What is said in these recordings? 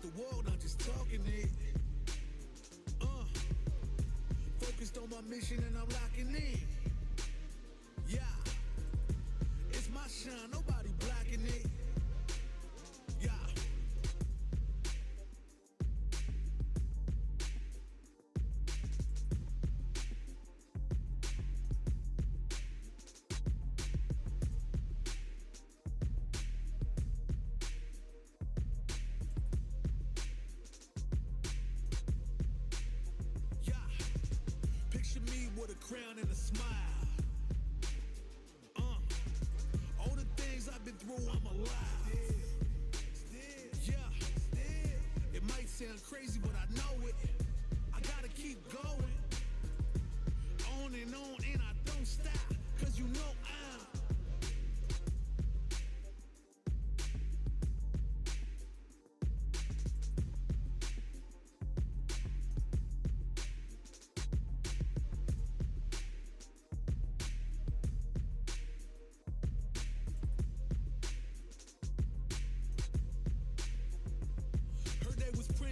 walk the walk, not just talking it. Uh. Focused on my mission and I'm locking in. Yeah. It's my shine, nobody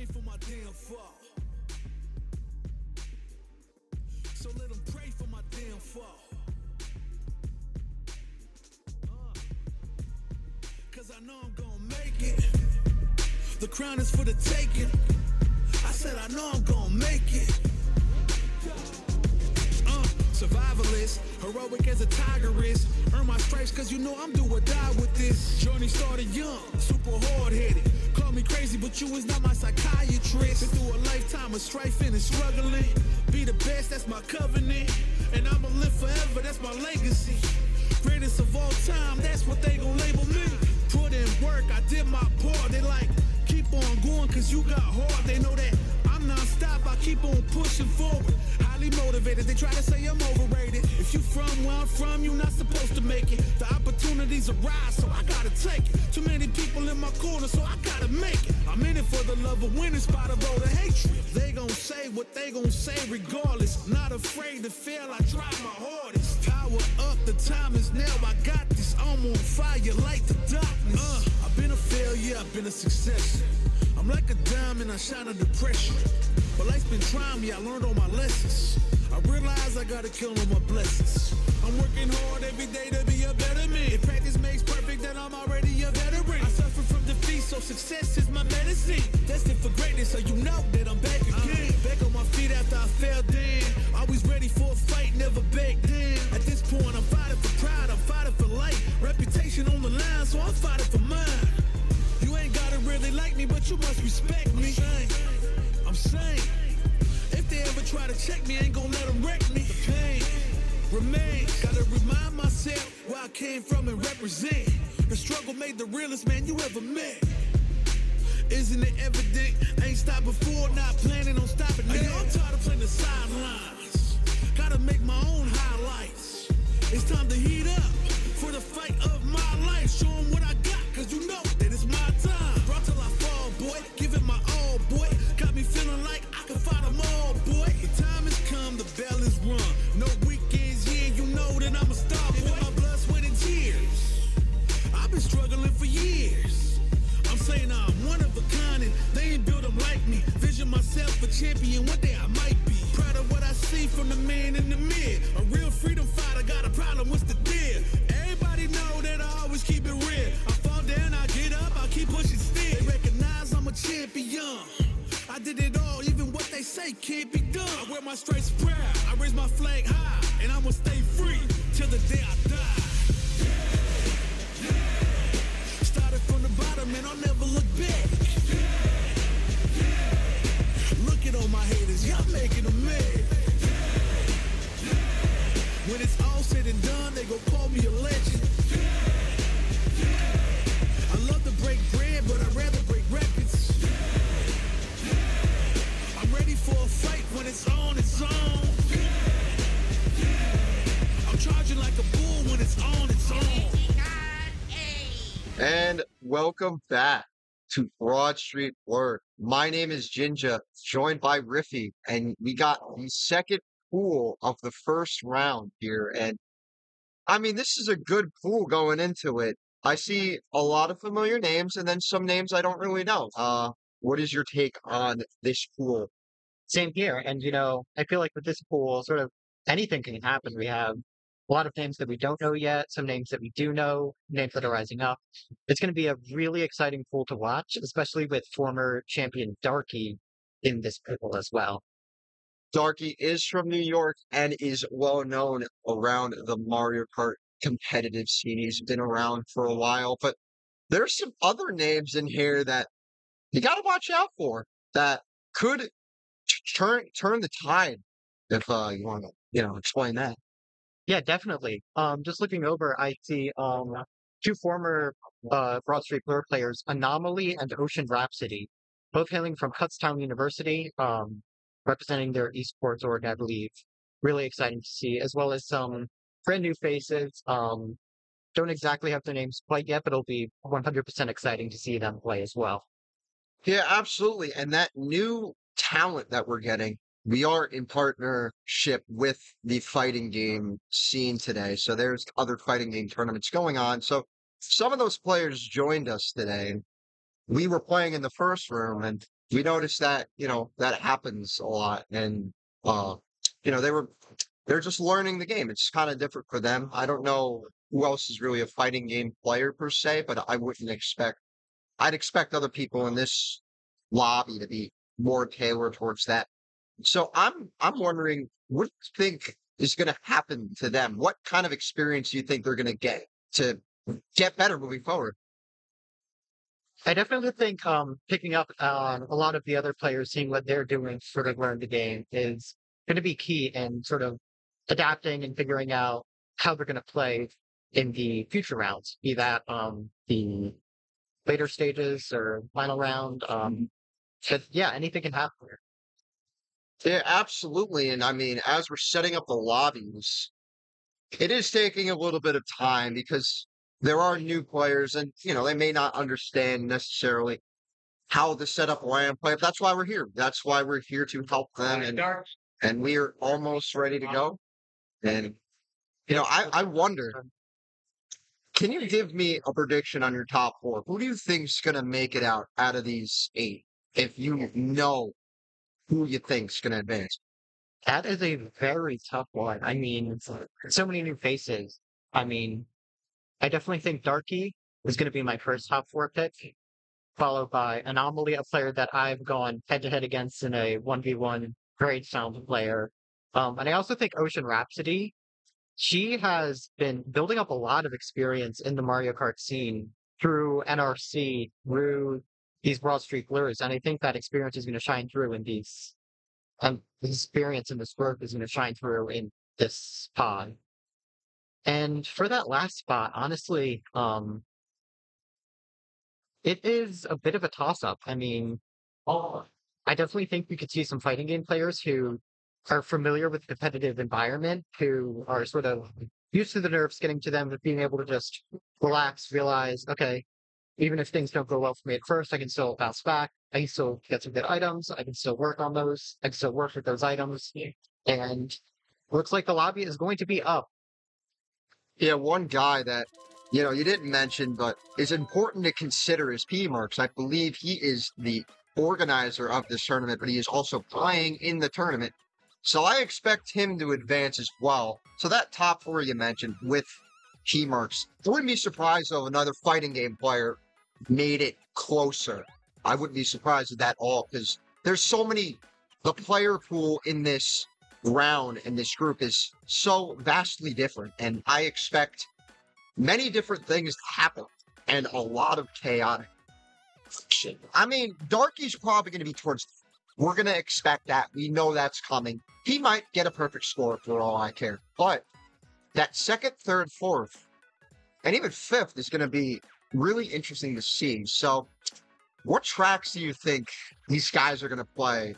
for my damn fall. So let them pray for my damn fall. Uh, Cause I know I'm gonna make it. The crown is for the taking. I said I know I'm gonna make it. Uh, survivalist, heroic as a tiger is. Earn my stripes cause you know I'm do or die with this. Journey started young, super hard headed. Call me crazy, but you is not my psychiatrist. Been through a lifetime of strife and struggling. Be the best, that's my covenant. And I'ma live forever, that's my legacy. Greatest of all time, that's what they gon' label me. Put in work, I did my part. They like, keep on going cause you got hard. They know that I'm non-stop, I keep on pushing forward. Highly motivated, they try to say I'm overrated. If you from where I'm from, you not supposed to make it. The opportunities arise, so I gotta take it. Too many people in my corner, so I gotta make it. I'm in it for the love of winning, spot of all the hatred. They gon' say what they gon' say regardless. Not afraid to fail, I try my hardest. Power up, the time is now, I got this. I'm on fire like the darkness. Uh, I've been a failure, I've been a success. I'm like a diamond, I shine under pressure. But life's been trying me, I learned all my lessons. I realize I gotta kill all my blessings. I'm working hard every day to be a better man. If practice makes perfect, then I'm already a veteran. I suffer from defeat, so success is my medicine. Destined for greatness, so you know that I'm back I came from and say can't be done. I wear my stripes proud, I raise my flag high, and I'ma stay free till the day I die. Yeah, yeah. Started from the bottom and I'll never look back. Yeah, Look at all my haters, y'all making them mad. When it's all said and done, they gon' call me a legend. Bull when it's on its own. And welcome back to Broad Street Blur. My name is Ginja, joined by Riffy, and we got the second pool of the first round here. And I mean, this is a good pool going into it. I see a lot of familiar names and then some names I don't really know. Uh, what is your take on this pool? Same here. And, you know, I feel like with this pool, sort of anything can happen. We have a lot of names that we don't know yet, some names that we do know, names that are rising up. It's going to be a really exciting pool to watch, especially with former champion Darky in this pool as well. Darky is from New York and is well known around the Mario Kart competitive scene. He's been around for a while, but there's some other names in here that you got to watch out for that could turn turn the tide. If uh, you want to, you know, explain that. Yeah, definitely. Um, just looking over, I see um two former uh Broad Street Blur players, Anomaly and Ocean Rhapsody, both hailing from Kutztown University, um, representing their esports org, I believe. Really exciting to see, as well as some brand new faces. Um, don't exactly have their names quite yet, but it'll be 100% exciting to see them play as well. Yeah, absolutely. And that new talent that we're getting, we are in partnership with the fighting game scene today. So there's other fighting game tournaments going on. So some of those players joined us today. We were playing in the first room and we noticed that, you know, that happens a lot. And, uh, you know, they were, they're just learning the game. It's kind of different for them. I don't know who else is really a fighting game player per se, but I wouldn't expect, I'd expect other people in this lobby to be more tailored towards that. So I'm, I'm wondering what do you think is going to happen to them? What kind of experience do you think they're going to get to get better moving forward? I definitely think um, picking up on a lot of the other players, seeing what they're doing, sort of learn the game is going to be key in sort of adapting and figuring out how they're going to play in the future rounds, be that um, the later stages or final round. Um, but yeah, anything can happen here. Yeah, absolutely. And I mean, as we're setting up the lobbies, it is taking a little bit of time because there are new players and, you know, they may not understand necessarily how to set up LAN play. But that's why we're here. That's why we're here to help them. And, and we are almost ready to go. And, you know, I, I wonder, can you give me a prediction on your top four? Who do you think's going to make it out out of these eight? If you know who you think's going to advance. That is a very tough one. I mean, so many new faces. I mean, I definitely think Darky is going to be my first top four pick, followed by Anomaly, a player that I've gone head to head against in a 1v1 great sound player. Um, and I also think Ocean Rhapsody, she has been building up a lot of experience in the Mario Kart scene through NRC, through these Broad Street Blurs. And I think that experience is going to shine through in these, um, experience in this work is going to shine through in this pod. And for that last spot, honestly, um, it is a bit of a toss up. I mean, oh, I definitely think we could see some fighting game players who are familiar with the competitive environment, who are sort of used to the nerves getting to them, but being able to just relax, realize, okay, even if things don't go well for me at first, I can still bounce back. I can still get some good items. I can still work on those. I can still work with those items. And looks like the lobby is going to be up. Yeah, one guy that, you know, you didn't mention, but is important to consider is P Merks. I believe he is the organizer of this tournament, but he is also playing in the tournament. So I expect him to advance as well. So that top four you mentioned with P Merks, I wouldn't be surprised though another fighting game player made it closer. I wouldn't be surprised at that all because there's so many. The player pool in this round and this group is so vastly different, and I expect many different things to happen and a lot of chaotic. I mean, Darky's probably going to be towards. We're going to expect that. We know that's coming. He might get a perfect score for all I care, but that second, third, fourth, and even fifth is going to be really interesting to see. So, what tracks do you think these guys are going to play?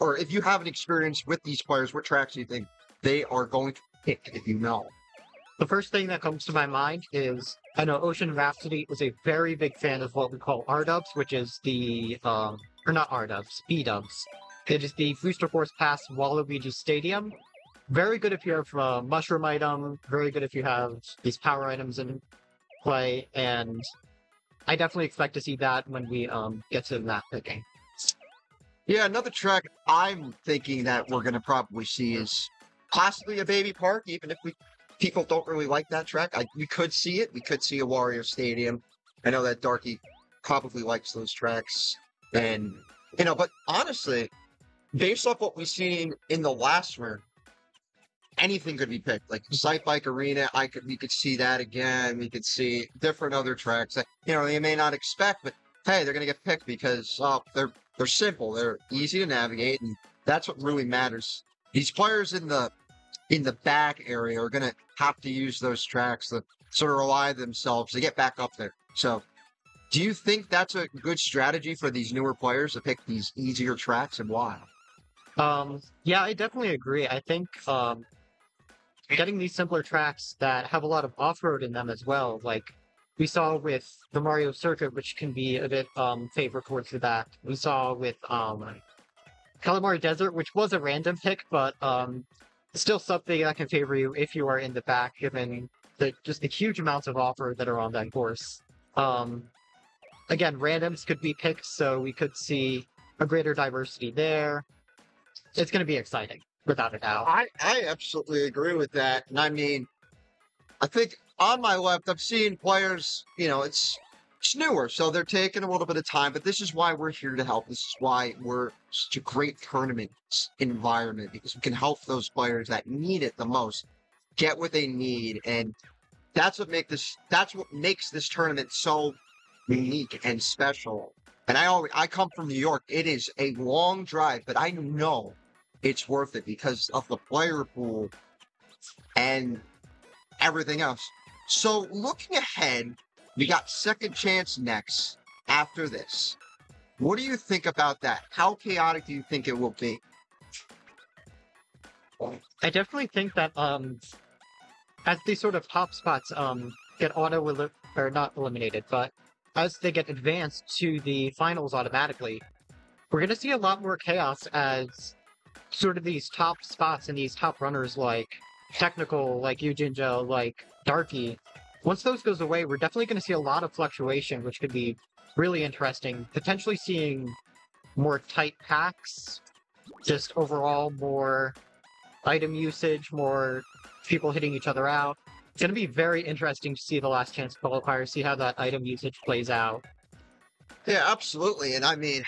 Or if you have an experience with these players, what tracks do you think they are going to pick if you know? The first thing that comes to my mind is I know Ocean Rhapsody was a very big fan of what we call R dubs, which is the, um, or not R dubs, B dubs. It is the Booster Course Pass Waluigi Stadium. very good if you have a mushroom item, very good if you have these power items in play, and I definitely expect to see that when we um get to map picking. Yeah, another track I'm thinking that we're gonna probably see is possibly a baby park, even if we people don't really like that track. I, we could see it. We could see a Wario Stadium. I know that Darky probably likes those tracks, and you know, but honestly, based off what we've seen in the last round, anything could be picked. Like Site Bike Arena, I could we could see that again. We could see different other tracks that you know you may not expect, but hey, they're gonna get picked because uh, they're they're simple, they're easy to navigate, and that's what really matters. These players in the in the back area are gonna have to use those tracks to sort of rely themselves to get back up there. So do you think that's a good strategy for these newer players to pick these easier tracks and why? Um, yeah, I definitely agree. I think um, getting these simpler tracks that have a lot of off-road in them as well, like we saw with the Mario Circuit, which can be a bit um, favored towards back. We saw with um, Kalimari Desert, which was a random pick, but um, still something that can favor you if you are in the back, given the just the huge amounts of off-road that are on that course. Um, again, randoms could be picked, so we could see a greater diversity there. It's going to be exciting, without a doubt. I, I absolutely agree with that. And I mean, I think on my left, I've seen players, you know, it's it's newer, so they're taking a little bit of time, but this is why we're here to help. This is why we're such a great tournament environment because we can help those players that need it the most get what they need. And that's what make this that's what makes this tournament so unique and special. And I always I come from New York. It is a long drive, but I know it's worth it because of the player pool and everything else. So looking ahead, we got second chance next after this. What do you think about that? How chaotic do you think it will be? I definitely think that um, as these sort of top spots um get auto or not eliminated, but as they get advanced to the finals automatically, we're gonna see a lot more chaos as sort of these top spots and these top runners like technical, like Yujinjo, like Darky. Once those goes away, we're definitely gonna see a lot of fluctuation, which could be really interesting. Potentially seeing more tight packs, just overall more item usage, more people hitting each other out. It's going to be very interesting to see the last chance qualifier, see how that item usage plays out. Yeah, absolutely. And I mean,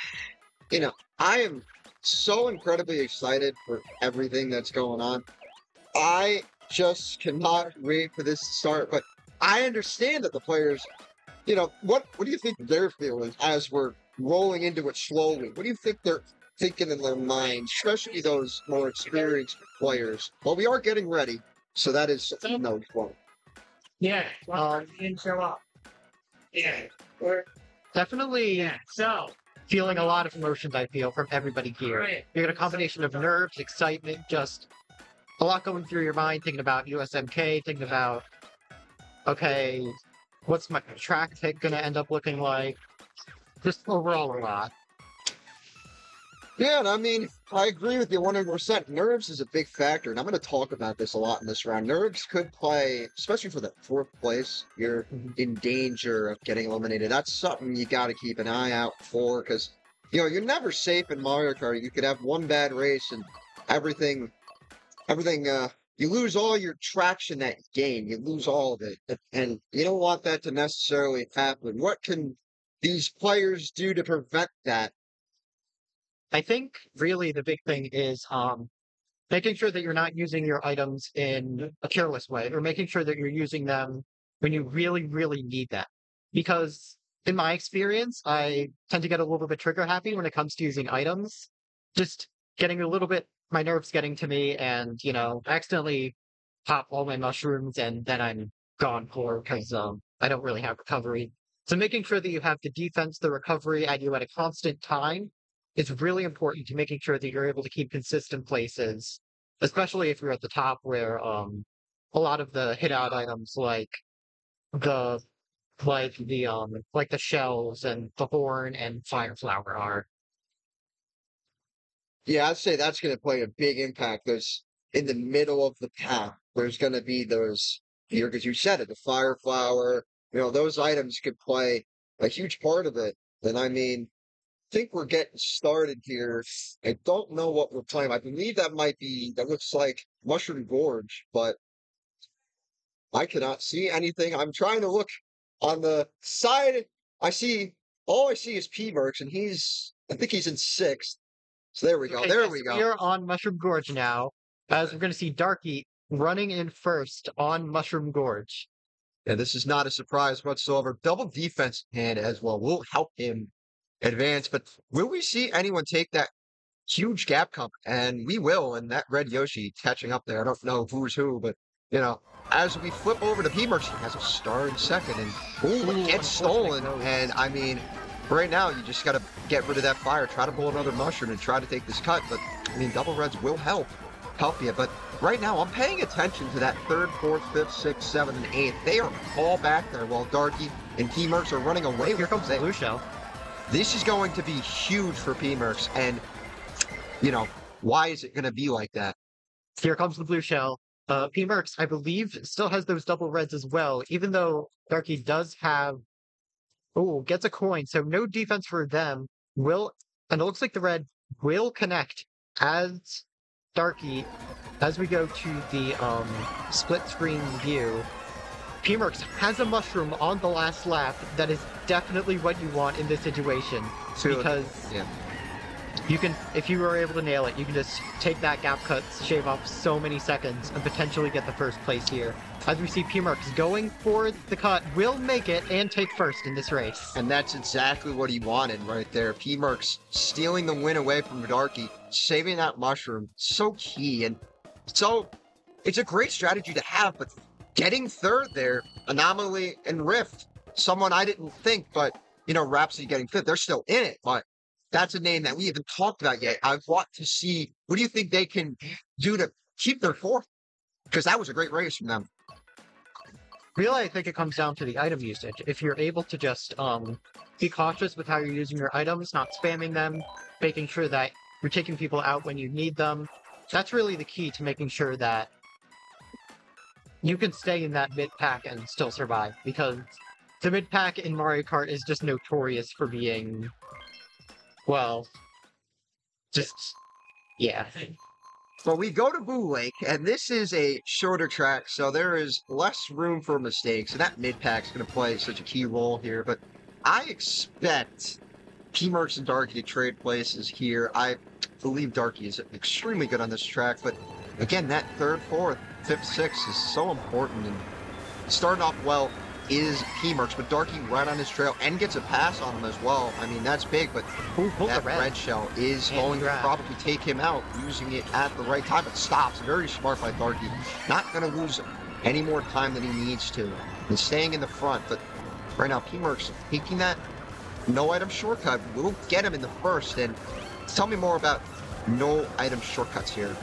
you know, I am so incredibly excited for everything that's going on. I just cannot wait for this to start. But I understand that the players, you know, what what do you think they're feeling as we're rolling into it slowly? What do you think they're thinking in their minds, especially those more experienced players? Well, we are getting ready, so that is no point. Yeah, well, you didn't show up. Yeah, we're, Definitely yeah, so, feeling a lot of emotions, I feel, from everybody here. right. You get a combination of nerves, excitement, just a lot going through your mind, thinking about USMK, thinking about, okay, what's my track pick going to end up looking like? Just overall a lot. Yeah, and I mean, I agree with you 100%. Nerves is a big factor, and I'm going to talk about this a lot in this round. Nerves could play, especially for the fourth place, you're Mhm. in danger of getting eliminated. That's something you got to keep an eye out for because, you know, you're never safe in Mario Kart. You could have one bad race and everything, everything, uh, you lose all your traction that you gain. You lose all of it. And you don't want that to necessarily happen. What can these players do to prevent that? I think really the big thing is um, making sure that you're not using your items in a careless way or making sure that you're using them when you really, really need them. Because in my experience, I tend to get a little bit trigger happy when it comes to using items. Just getting a little bit, my nerves getting to me and, you know, accidentally pop all my mushrooms and then I'm gone for because um, I don't really have recovery. So making sure that you have the defense, the recovery at you at a constant time is really important to making sure that you're able to keep consistent places, especially if you're at the top where um a lot of the hit out items like the like the um like the shells and the horn and fire flower are. Yeah, I'd say that's going to play a big impact. There's in the middle of the path, there's going to be those here because you said it, the fire flower. You know, those items could play a huge part of it. And I mean, think we're getting started here. I don't know what we're playing. I believe that might be that looks like Mushroom Gorge, but I cannot see anything. I'm trying to look on the side. I see all I see is P Merks, and he's I think he's in sixth. So there we go. Okay, there yes, we go. We are on Mushroom Gorge now, as we're going to see Darky running in first on Mushroom Gorge. Yeah, this is not a surprise whatsoever. Double defense hand as well will help him advance. But will we see anyone take that huge gap comp? And we will. And that red Yoshi catching up there. I don't know who's who, but you know, as we flip over to P Merks, he has a star in second, and ooh, it Ooh, gets stolen. And I mean, right now you just got to get rid of that fire. Try to pull another mushroom and try to take this cut. But I mean, double reds will help help you. But right now, I'm paying attention to that third, fourth, fifth, sixth, seventh, and eighth. They are all back there while Darky and P Merks are running away Here comes the blue shell. This is going to be huge for P Merks. And, you know, why is it going to be like that? Here comes the blue shell. Uh, P Merks, I believe, still has those double reds as well, even though Darky does have. Oh, gets a coin, so no defense for them. Will and it looks like the red will connect as Darky as we go to the um split screen view. P Merks has a mushroom on the last lap that is definitely what you want in this situation To- because yeah. you can, if you were able to nail it, you can just take that gap cut, shave off so many seconds, and potentially get the first place here. As we see P-Merks going for the cut, will make it and take first in this race. And that's exactly what he wanted right there. P Merks stealing the win away from Darky, saving that mushroom. So key. And so it's a great strategy to have, but getting third there, Anomaly and Rift, someone I didn't think, but you know, Rhapsody getting fifth, they're still in it, but that's a name that we haven't talked about yet. I want to see what do you think they can do to keep their fourth? Because that was a great race from them. Really, I think it comes down to the item usage. If you're able to just um, be cautious with how you're using your items, not spamming them, making sure that you're taking people out when you need them, that's really the key to making sure that you can stay in that mid pack and still survive. Because the mid pack in Mario Kart is just notorious for being, well, just yeah. Well, we go to Boo Lake, and this is a shorter track, so there is less room for mistakes, and that mid pack's going to play such a key role here. But I expect P Merks and Darky to trade places here. I believe Darky is extremely good on this track, but again, that third, fourth, fifth, sixth is so important. And starting off well is P Merks, but Darky right on his trail and gets a pass on him as well. I mean, that's big, but Ooh, the that red. red. shell is And going to probably take him out, using it at the right time. It stops. Very smart by Darky. Not going to lose any more time than he needs to. And staying in the front. But right now, P-Merks taking that no item shortcut will get him in the first. And tell me more about no item shortcuts here.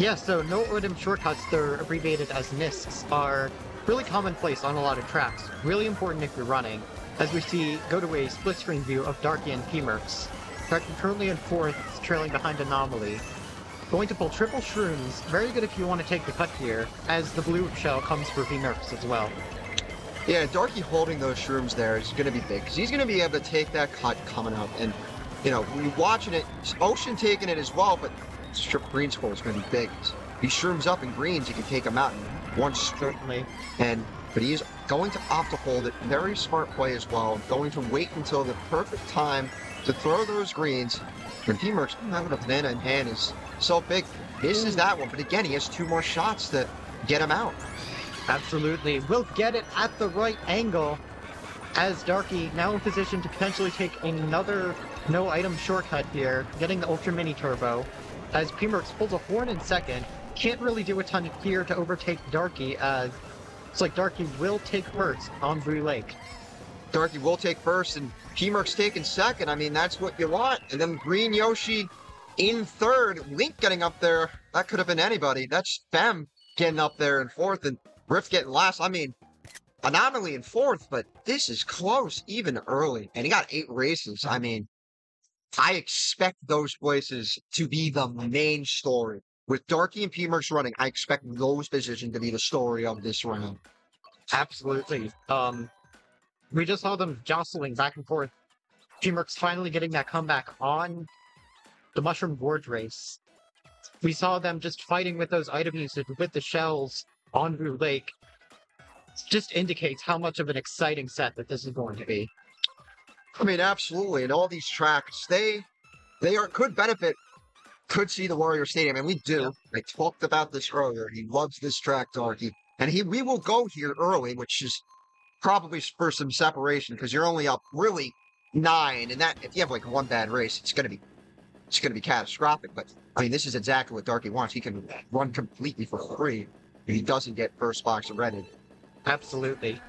Yeah, so no item shortcuts, they're abbreviated as NISCs, are really commonplace on a lot of tracks. Really important if you're running. As we see, go to a split screen view of Darky and P-Merks. Currently in fourth, trailing behind Anomaly. Going to pull triple shrooms, very good if you want to take the cut here, as the blue shell comes for P-Merks as well. Yeah, Darky holding those shrooms there is going to be big because he's going to be able to take that cut coming up. And, you know, you're watching it, Ocean taking it as well, but strip green score is going to be big. He shrooms up in greens, he can take him out in one strip. Certainly. And but he's going to opt to hold it. Very smart play as well. Going to wait until the perfect time to throw those greens. When P-Merks hmm, having a banana in hand is so big. This is that one, but again, he has two more shots to get him out. Absolutely. we'll get it at the right angle as Darky now in position to potentially take another no item shortcut here, getting the Ultra Mini Turbo. As P-Merks pulls a horn in second, can't really do a ton here to overtake Darky as it's like Darky will take first on Boo Lake. Darky will take first, and P-Merks taking second. I mean, that's what you want. And then Green Yoshi in third. Link getting up there. That could have been anybody. That's Fem getting up there in fourth, and Rift getting last. I mean, Anomaly in fourth, but this is close even early. And he got eight races. I mean, I expect those places to be the main story with Darky and P-Merks running, I expect those positions to be the story of this round. Absolutely. Um, we just saw them jostling back and forth. P-Merks finally getting that comeback on the Mushroom Gorge race. We saw them just fighting with those item usage with the shells on Boo Lake. Just indicates how much of an exciting set that this is going to be. I mean, absolutely. And all these tracks, they they are could benefit, could see the Wario Stadium, and we do. I talked about this earlier. He loves this track, Darky, and he we will go here early, which is probably for some separation because you're only up really nine, and that if you have like one bad race, it's gonna be it's gonna be catastrophic. But I mean, this is exactly what Darky wants. He can run completely for free if he doesn't get first box rented. Absolutely.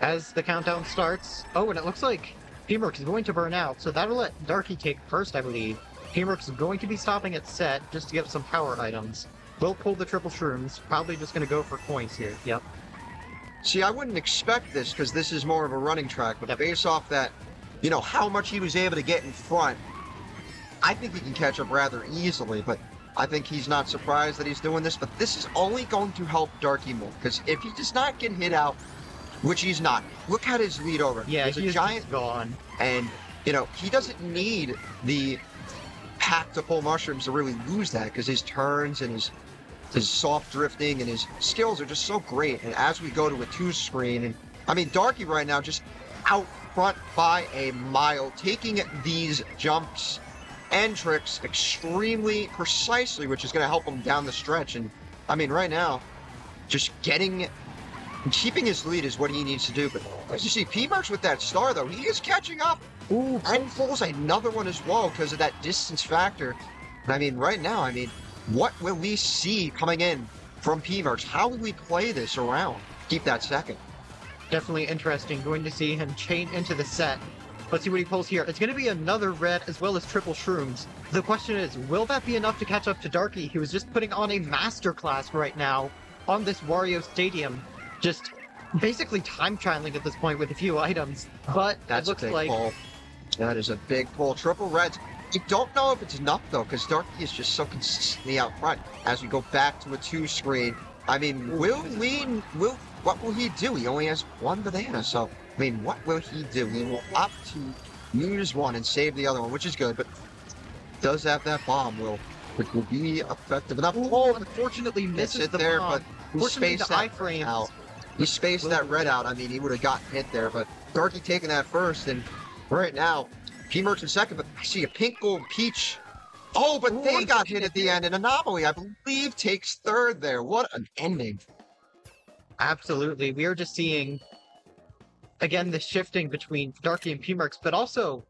As the countdown starts, oh, and it looks like P-Merks is going to burn out, so that'll let Darky take first, I believe. P-Merks is going to be stopping at set just to get some power items. Will pull the triple shrooms, probably just going to go for coins here. Yep. See, I wouldn't expect this because this is more of a running track, but Yep. based off that, you know, how much he was able to get in front, I think he can catch up rather easily. But I think he's not surprised that he's doing this. But this is only going to help Darky more because if he does not get hit out, which he's not, look at his lead over. Yeah, he's a giant gone. and, you know, he doesn't need the pack to pull mushrooms to really lose that because his turns and his his soft drifting and his skills are just so great. And as we go to a two screen, and I mean, Darky right now just out front by a mile, taking these jumps and tricks extremely precisely, which is going to help him down the stretch. And I mean, right now, just getting keeping his lead is what he needs to do. But as you see, P-Merks with that star, though, he is catching up Ooh, and pulls another one as well because of that distance factor. I mean, right now, I mean, what will we see coming in from P-Merks? How will we play this around? Keep that second. definitely interesting. Going to see him chain into the set. Let's see what he pulls here. It's going to be another red as well as triple shrooms. The question is, will that be enough to catch up to Darky, who is just putting on a masterclass right now on this Wario Stadium? Just basically time trialing at this point with a few items. Oh, but That's it looks a big like pull. That is a big pull. Triple reds. I don't know if it's enough though, because Darky is just so consistently out front. As we go back to a two screen, I mean, will Lean will what will he do? He only has one banana, so I mean, what will he do? He will opt to use one and save the other one, which is good, but does have that bomb, will which will be effective enough. Oh, unfortunately misses it the there, bomb. but Fortunately, spaced that out. He spaced that red out. I mean, he would have gotten hit there, but Darky taking that first, and right now, P-Merks in second, but I see a pink gold peach. Oh, but Ooh, they got hit at the end. An anomaly, I believe, takes third there. What an ending. Absolutely. We are just seeing, again, the shifting between Darky and P-Merks, but also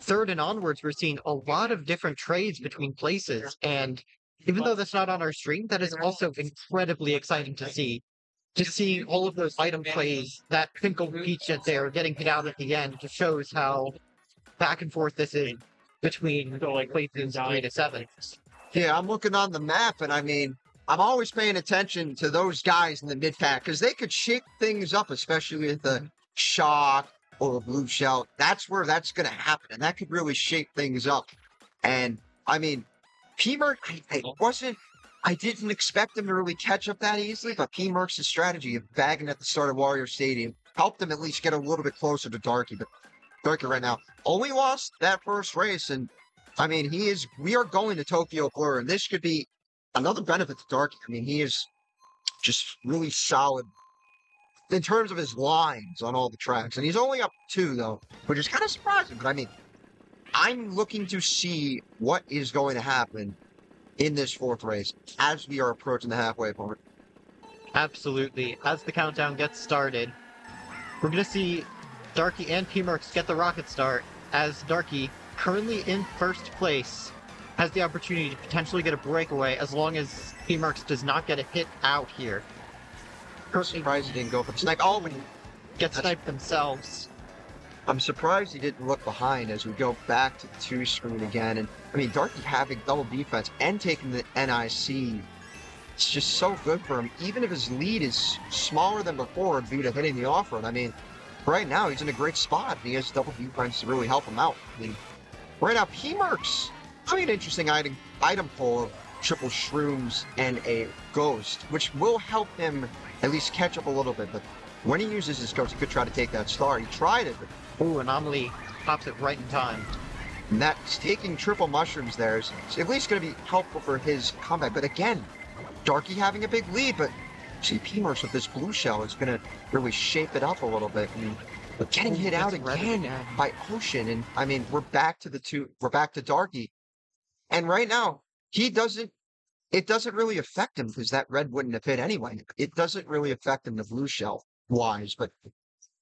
third and onwards, we're seeing a lot of different trades between places. And even though that's not on our stream, that is also incredibly exciting to see. Just seeing all of those item plays, that Pink Gold Peach at there getting hit out at the end, just shows how back and forth this is between like places three to seven. Yeah, I'm looking on the map, and I mean, I'm always paying attention to those guys in the mid pack because they could shake things up, especially with a shock or a blue shell. That's where that's going to happen, and that could really shake things up. And I mean, P-Merc, I, I wasn't, I didn't expect him to really catch up that easily, but P-Merk's strategy of bagging at the start of Wario Stadium helped him at least get a little bit closer to Darky. But Darky right now only lost that first race, and I mean, he is. We are going to Tokyo Blur, and this could be another benefit to Darky. I mean, he is just really solid in terms of his lines on all the tracks, and he's only up two though, which is kind of surprising. But I mean, I'm looking to see what is going to happen in this fourth race as we are approaching the halfway point. Absolutely. As the countdown gets started, we're going to see Darky and P-Merks get the rocket start, as Darky, currently in first place, has the opportunity to potentially get a breakaway as long as P-Merks does not get a hit out here. Currently surprised he didn't go for the snipe. Oh, get sniped themselves. I'm surprised he didn't look behind as we go back to two screen again. And I mean, Darky having double defense and taking the NIC, it's just so good for him. Even if his lead is smaller than before due to hitting the off road, I mean, right now he's in a great spot. He has double defense to really help him out. I mean, right now, P-Merks, I mean, interesting item, item pull of triple shrooms and a ghost, which will help him at least catch up a little bit. But when he uses his ghost, he could try to take that star. He tried it, but Ooh, Anomaly pops it right in time. and that's taking triple mushrooms there is at least going to be helpful for his combat. But again, Darky having a big lead, but see, P-Merks with this blue shell is going to really shape it up a little bit. And, but getting hit out gets red again again. by Ocean, and I mean, we're back to the two, we're back to Darky. And right now, he doesn't, it doesn't really affect him because that red wouldn't have hit anyway. It doesn't really affect him the blue shell wise, but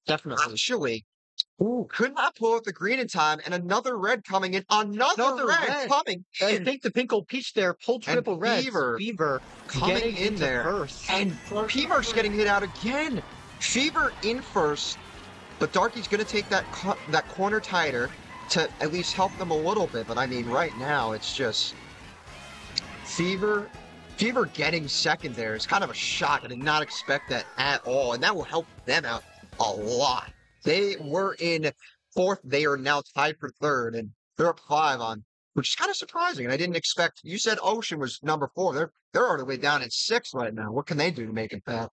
Definitely. actually, ooh, could not pull out the green in time, and another red coming in, another, Another red, red. coming I think the pink gold peach there pulled triple red. Fever Fever coming in there. first. and Fever's getting hit out again. Fever in first, but Darky's going to take that co- that corner tighter to at least help them a little bit. But I mean, right now it's just Fever. Fever getting second there is kind of a shock. I did not expect that at all, and that will help them out a lot. They were in fourth. They are now tied for third, and they're up five on, which is kind of surprising. And I didn't expect. You said Ocean was number four. They're they're all the way down at six right now. What can they do to make it back?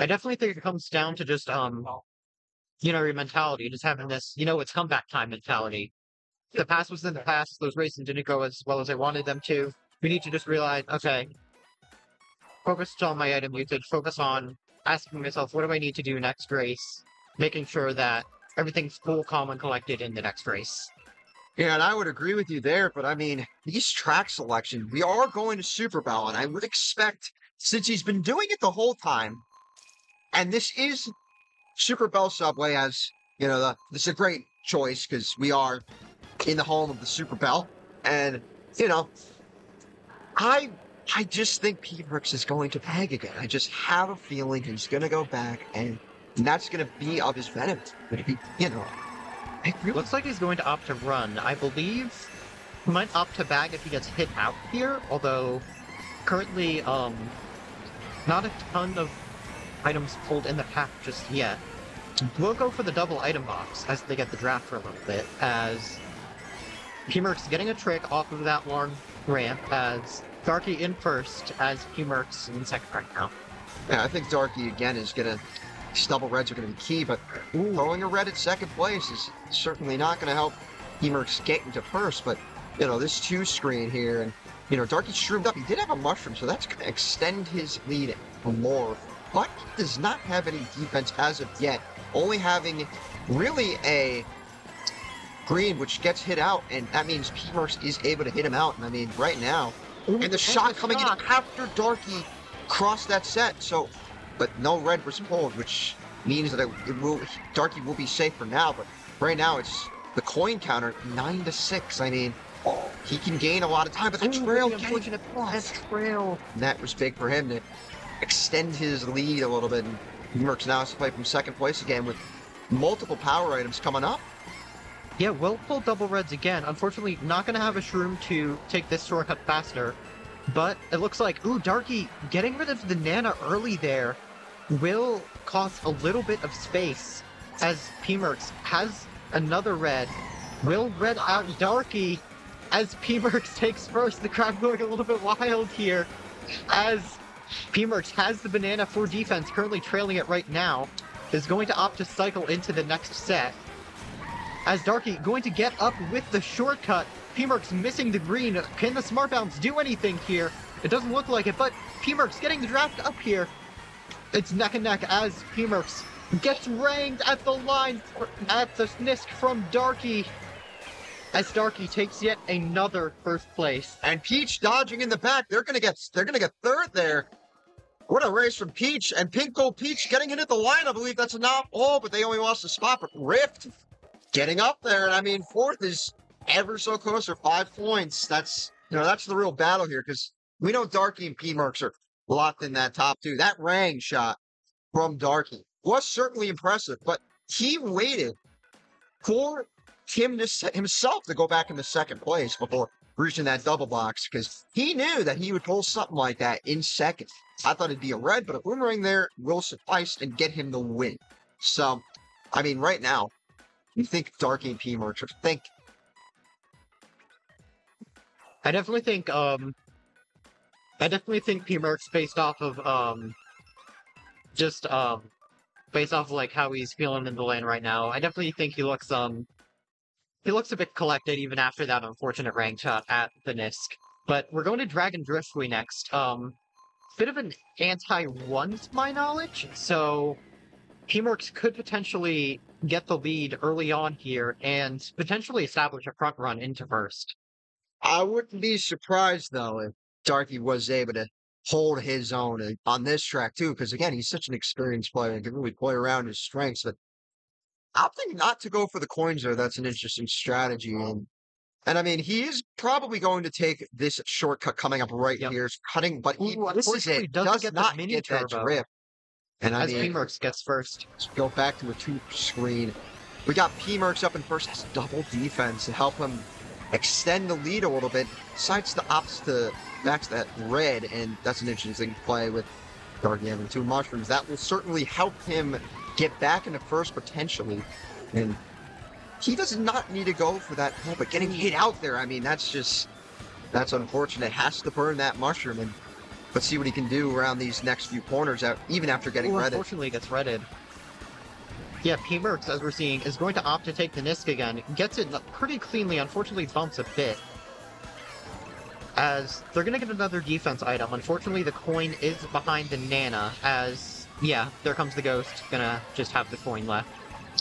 I definitely think it comes down to just um you know, your mentality, just having this, you know, it's comeback time mentality. The past was in the past, those races didn't go as well as I wanted them to. We need to just realize, okay, focus on my item usage, focus on asking myself, what do I need to do next race? Making sure that everything's cool, calm, and collected in the next race. Yeah, and I would agree with you there, but I mean, these track selection, we are going to Super Bell, and I would expect, since he's been doing it the whole time, and this is Super Bell Subway as, you know, the, this is a great choice because we are in the home of the Super Bowl, and, you know, I I just think Pete Brooks is going to bag again. I just have a feeling he's going to go back, and that's going to be of his benefit. You know, really Looks like he's going to opt to run. I believe he might opt to bag if he gets hit out here, although currently, um, not a ton of items pulled in the pack just yet. We'll go for the double item box as they get the draft for a little bit, as P-Merk's getting a trick off of that long ramp, as Darky in first, as P-Merk's in second right now. Yeah, I think Darky again is gonna. These double reds are gonna be key, but throwing a red at second place is certainly not gonna help Emerx get into first. But you know this two screen here, and you know Darky shroomed up. He did have a mushroom, so that's gonna extend his lead more. But he does not have any defense as of yet. Only having really a green, which gets hit out, and that means P-Merks is able to hit him out. And I mean, right now, and the shot coming shot. in after Darky crossed that set. So, but no red was pulled, which means that it, it will Darky will be safe for now. But right now, it's the coin counter nine to six. I mean, he can gain a lot of time, but that Ooh, trail really getting unfortunate that trail, and that was big for him to extend his lead a little bit. And Merks now has to play from second place again with multiple power items coming up. Yeah, we'll pull double reds again. Unfortunately, not going to have a shroom to take this shortcut faster. But it looks like, ooh, Darky getting rid of the Nana early there will cost a little bit of space as P-Merks has another red. Will red out Darky as P-Merks takes first. The crowd going a little bit wild here as P-Merks has the banana for defense, currently trailing it right now, is going to opt to cycle into the next set as Darky going to get up with the shortcut. P-Merks missing the green. Can the Smart Bounce do anything here? It doesn't look like it, but P-Merks getting the draft up here. It's neck and neck as P-Merks gets ranged at the line at the Snisk from Darky. As Darky takes yet another first place. And Peach dodging in the back. They're gonna get they're gonna get third there. What a race from Peach and Pink Gold Peach getting into the line. I believe that's not all, but they only lost a spot. But Rift getting up there, and I mean fourth is ever so close or five points. That's you know that's the real battle here because we know Darky and P Merks are locked in that top two. That rang shot from Darky was certainly impressive, but he waited for him to himself to go back into second place before reaching that double box because he knew that he would pull something like that in second. I thought it'd be a red, but a boomerang there will suffice and get him the win. So, I mean, right now, you think Darky and P Merch, think I definitely think um I definitely think P Merk's based off of um just um based off of like how he's feeling in the lane right now. I definitely think he looks um he looks a bit collected even after that unfortunate rank shot at the Nisk. But we're going to Dragon Driftway next. Um bit of an anti-run to my knowledge, so P-Merks could potentially get the lead early on here and potentially establish a front run into first. I wouldn't be surprised though if Darky was able to hold his own on this track too, because again, he's such an experienced player and can really play around his strengths. But thinking not to go for the coins there. That's an interesting strategy. And and I mean, he is probably going to take this shortcut coming up right Yep. here, is cutting, but he Ooh, this is unfortunately, it. doesn't Does get not mini get that drift. And I As mean, P-Merks gets first. Let's go back to a two screen. We got P Merks up in first. That's double defense to help him extend the lead a little bit. Sides the ops to back to that red, and that's an interesting play with Darky having two mushrooms. That will certainly help him get back into first potentially. And he does not need to go for that pull, but getting hit out there, I mean, that's just that's unfortunate. Has to burn that mushroom and let's see what he can do around these next few corners out even after getting Ooh, redded. unfortunately, gets redded. Yeah, P-Merks, as we're seeing, is going to opt to take the Nisk again. Gets it pretty cleanly, unfortunately bumps a bit. As they're going to get another defense item. Unfortunately, the coin is behind the Nana, as, yeah, there comes the Ghost. Gonna just have the coin left.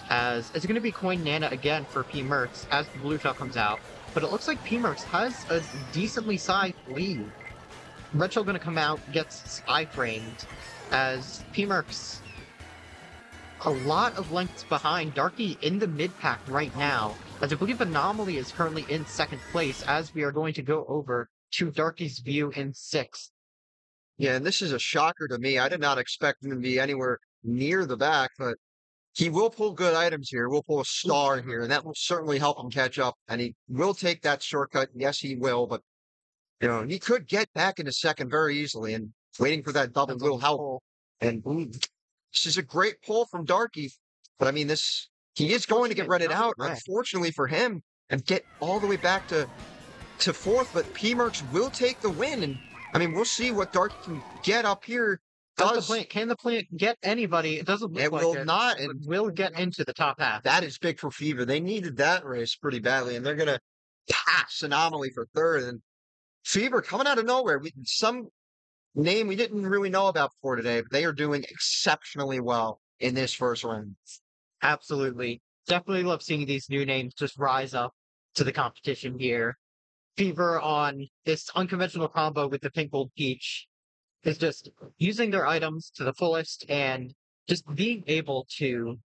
As it's going to be coin Nana again for P-Merks as the blue shell comes out. But it looks like P-Merks has a decently sized lead. Red shell going to come out, gets spy framed, as P-Merks a lot of lengths behind Darky in the mid pack right now, as I believe Anomaly is currently in second place, as we are going to go over to Darky's view in sixth. Yeah, and this is a shocker to me. I did not expect him to be anywhere near the back, but he will pull good items here. We'll pull a star here, and that will certainly help him catch up. And he will take that shortcut. Yes, he will, but you know, he could get back into second very easily. And waiting for that double will help. And this is a great pull from Darky. But I mean, this he is going to get redded out, unfortunately for him, and get all the way back to to fourth. But P Merks will take the win, and I mean, we'll see what Darky can get up here. Does the plant, can the plant get anybody? It doesn't look it like will it. not, and will get into the top half. that is big for Fever. They needed that race pretty badly, and they're gonna pass Anomaly for third. And Fever coming out of nowhere, we, some name we didn't really know about before today, but they are doing exceptionally well in this first round. Absolutely. Definitely love seeing these new names just rise up to the competition here. Fever on this unconventional combo with the Pink Gold Peach is just using their items to the fullest and just being able to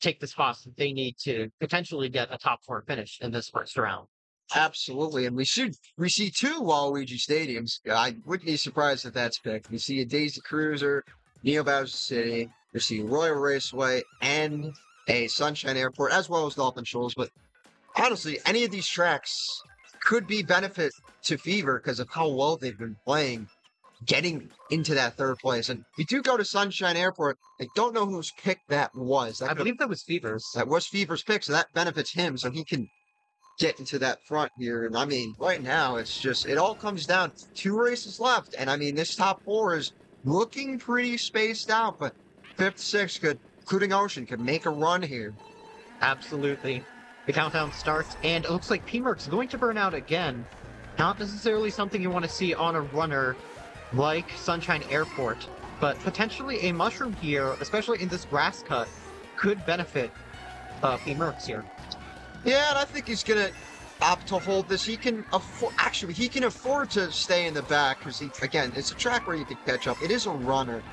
take the spots that they need to potentially get a top four finish in this first round. Absolutely, and we should we see two Waluigi stadiums. I wouldn't be surprised if that's picked. We see a Daisy Cruiser, Neo Bowser City. We see Royal Raceway and a Sunshine Airport, as well as Dolphin Shoals. But honestly, any of these tracks could be benefit to Fever because of how well they've been playing, getting into that third place. And we do go to Sunshine Airport. I don't know whose pick that was. That I believe that was Fever's. that was Fever's pick, so that benefits him, so he can get to that front here. And I mean, right now, it's just it all comes down to two races left, and I mean, this top four is looking pretty spaced out, but fifth, sixth could, including Ocean, could make a run here. Absolutely. The countdown starts, and it looks like P-Merk's going to burn out again. Not necessarily something you want to see on a runner like Sunshine Airport, but potentially a mushroom here, especially in this grass cut, could benefit uh, P-Merks here. Yeah, and I think he's gonna opt to hold this. He can afford, actually, he can afford to stay in the back because he, again, it's a track where you can catch up. It is a runner.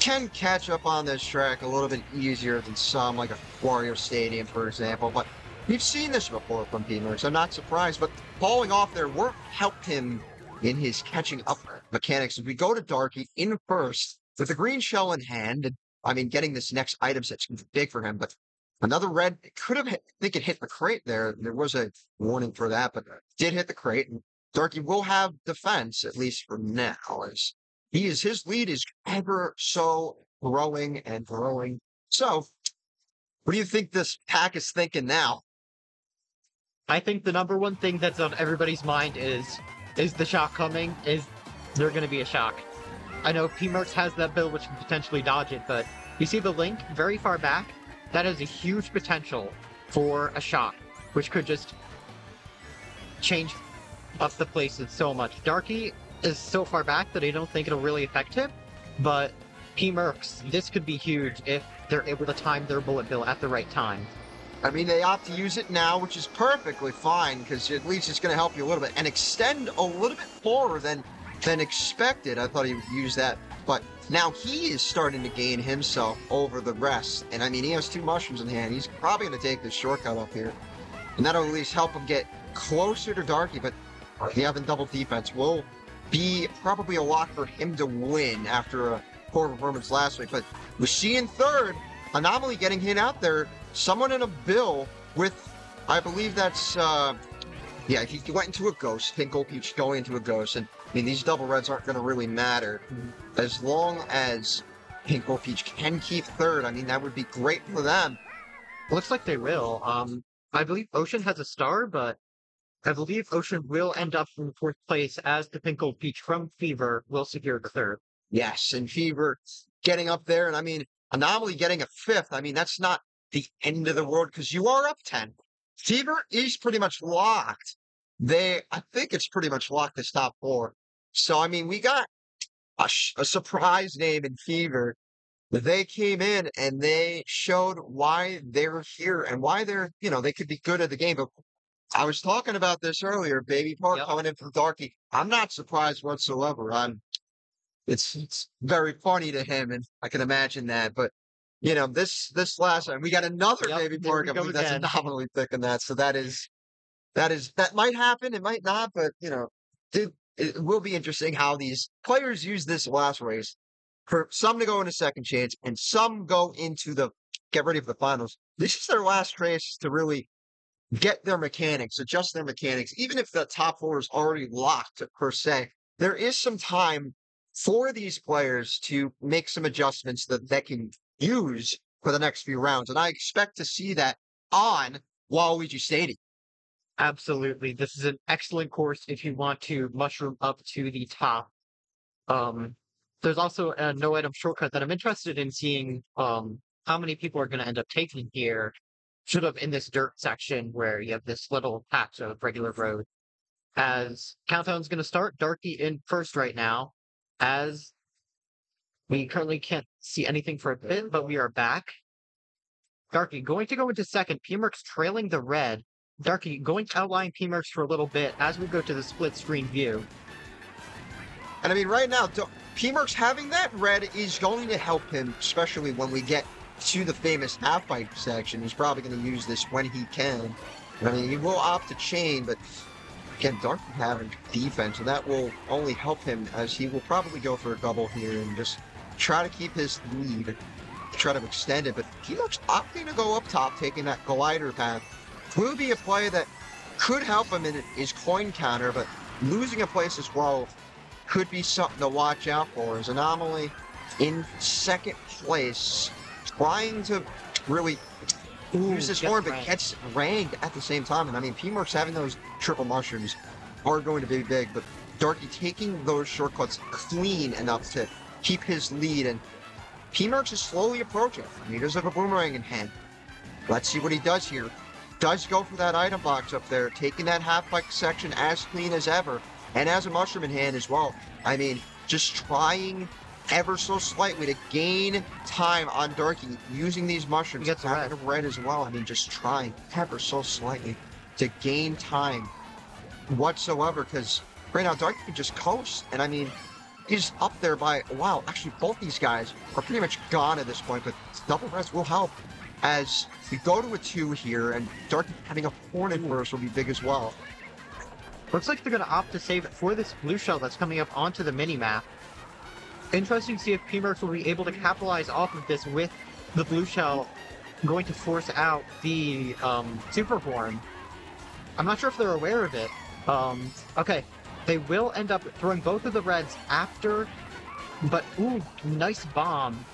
Can catch up on this track a little bit easier than some, like a Wario Stadium, for example. But we've seen this before from Beamer, so I'm not surprised. But falling off there won't help him in his catching up mechanics. If we go to Darky in first with the green shell in hand, I mean, getting this next item set's big for him, but Another red could have hit, I think it hit the crate there. There was a warning for that, but did hit the crate. And Darky will have defense, at least for now, as he is his lead is ever so growing and growing. So what do you think this pack is thinking now? I think the number one thing that's on everybody's mind is is the shock coming? Is there going to be a shock? I know P-Merks has that build which can potentially dodge it, but you see the link very far back? That has a huge potential for a shock, which could just change up the places so much. Darky is so far back that I don't think it'll really affect him, but P-Merks, this could be huge if they're able to time their bullet bill at the right time. I mean, they opt to use it now, which is perfectly fine because at least it's going to help you a little bit and extend a little bit more than than expected. I thought he would use that, but now he is starting to gain himself over the rest. And I mean, he has two mushrooms in hand. He's probably going to take this shortcut up here, and that'll at least help him get closer to Darky. But the having double defense will be probably a lock for him to win after a poor performance last week. But Machine third, Anomaly getting hit out there someone in a bill with, I believe that's, uh, yeah, he went into a ghost. Pink Gold Peach going into a ghost. And I mean, these double reds aren't going to really matter as long as Pink Gold Peach can keep third. I mean, that would be great for them. Looks like they will. Um, I believe Ocean has a star, but I believe Ocean will end up in fourth place as the Pink Gold Peach from Fever will secure the third. Yes, and Fever getting up there, and I mean, Anomaly getting a fifth. I mean, that's not the end of the world because you are up 10. Fever is pretty much locked. They, I think it's pretty much locked this top four. So, I mean, we got a, a surprise name in Fever. They came in and they showed why they're here and why they're, you know, they could be good at the game. But I was talking about this earlier, Baby Park Yep. coming in from Darky. I'm not surprised whatsoever. I'm, it's, it's very funny to him and I can imagine that. But you know, this this last time we got another Yep, baby pork. I believe that's again. anomaly picking that. So that is that is that might happen. It might not, but you know, it, it will be interesting how these players use this last race for some to go into second chance and some go into the get ready for the finals. This is their last race to really get their mechanics, adjust their mechanics, even if the top four is already locked per se. There is some time for these players to make some adjustments that they can use for the next few rounds. And I expect to see that on Waluigi Stadium. Absolutely. This is an excellent course if you want to mushroom up to the top. Um, there's also a no item shortcut that I'm interested in seeing um, how many people are going to end up taking here, sort of in this dirt section where you have this little patch of regular road. As countdown's going to start, Darky in first right now, as we currently can't see anything for a bit, but we are back. Darky going to go into second. PMerks trailing the red. Darky, going to outline PMerks for a little bit as we go to the split screen view. And I mean, right now, P-Merks having that red is going to help him, especially when we get to the famous half fight section. He's probably going to use this when he can. I mean, he will opt to chain, but again, Dark having defense, and that will only help him as he will probably go for a double here and just try to keep his lead, try to extend it. But P-Merks opting to go up top, taking that glider path, will be a play that could help him in his coin counter, but losing a place as well could be something to watch out for. As Anomaly in second place, trying to really use this horn, but gets ranked at the same time. And I mean, P-Merks having those triple mushrooms are going to be big, but Darky taking those shortcuts clean enough to keep his lead. And P-Merks is slowly approaching. I mean, he does have a boomerang in hand. Let's see what he does here. Does go for that item box up there, taking that half bike section as clean as ever, and has a mushroom in hand as well. I mean, just trying ever so slightly to gain time on Darky using these mushrooms. Gets a red as well. I mean, just trying ever so slightly to gain time whatsoever because right now Darky can just coast. And I mean, he's up there by wow. Actually, both these guys are pretty much gone at this point, but double reds will help as we go to a two here, and Dark having a hornet burst will be big as well. Looks like they're going to opt to save it for this blue shell that's coming up onto the mini map. Interesting to see if PMerks will be able to capitalize off of this with the blue shell going to force out the um, super horn. I'm not sure if they're aware of it. Um, okay, they will end up throwing both of the reds after, but ooh, nice bomb.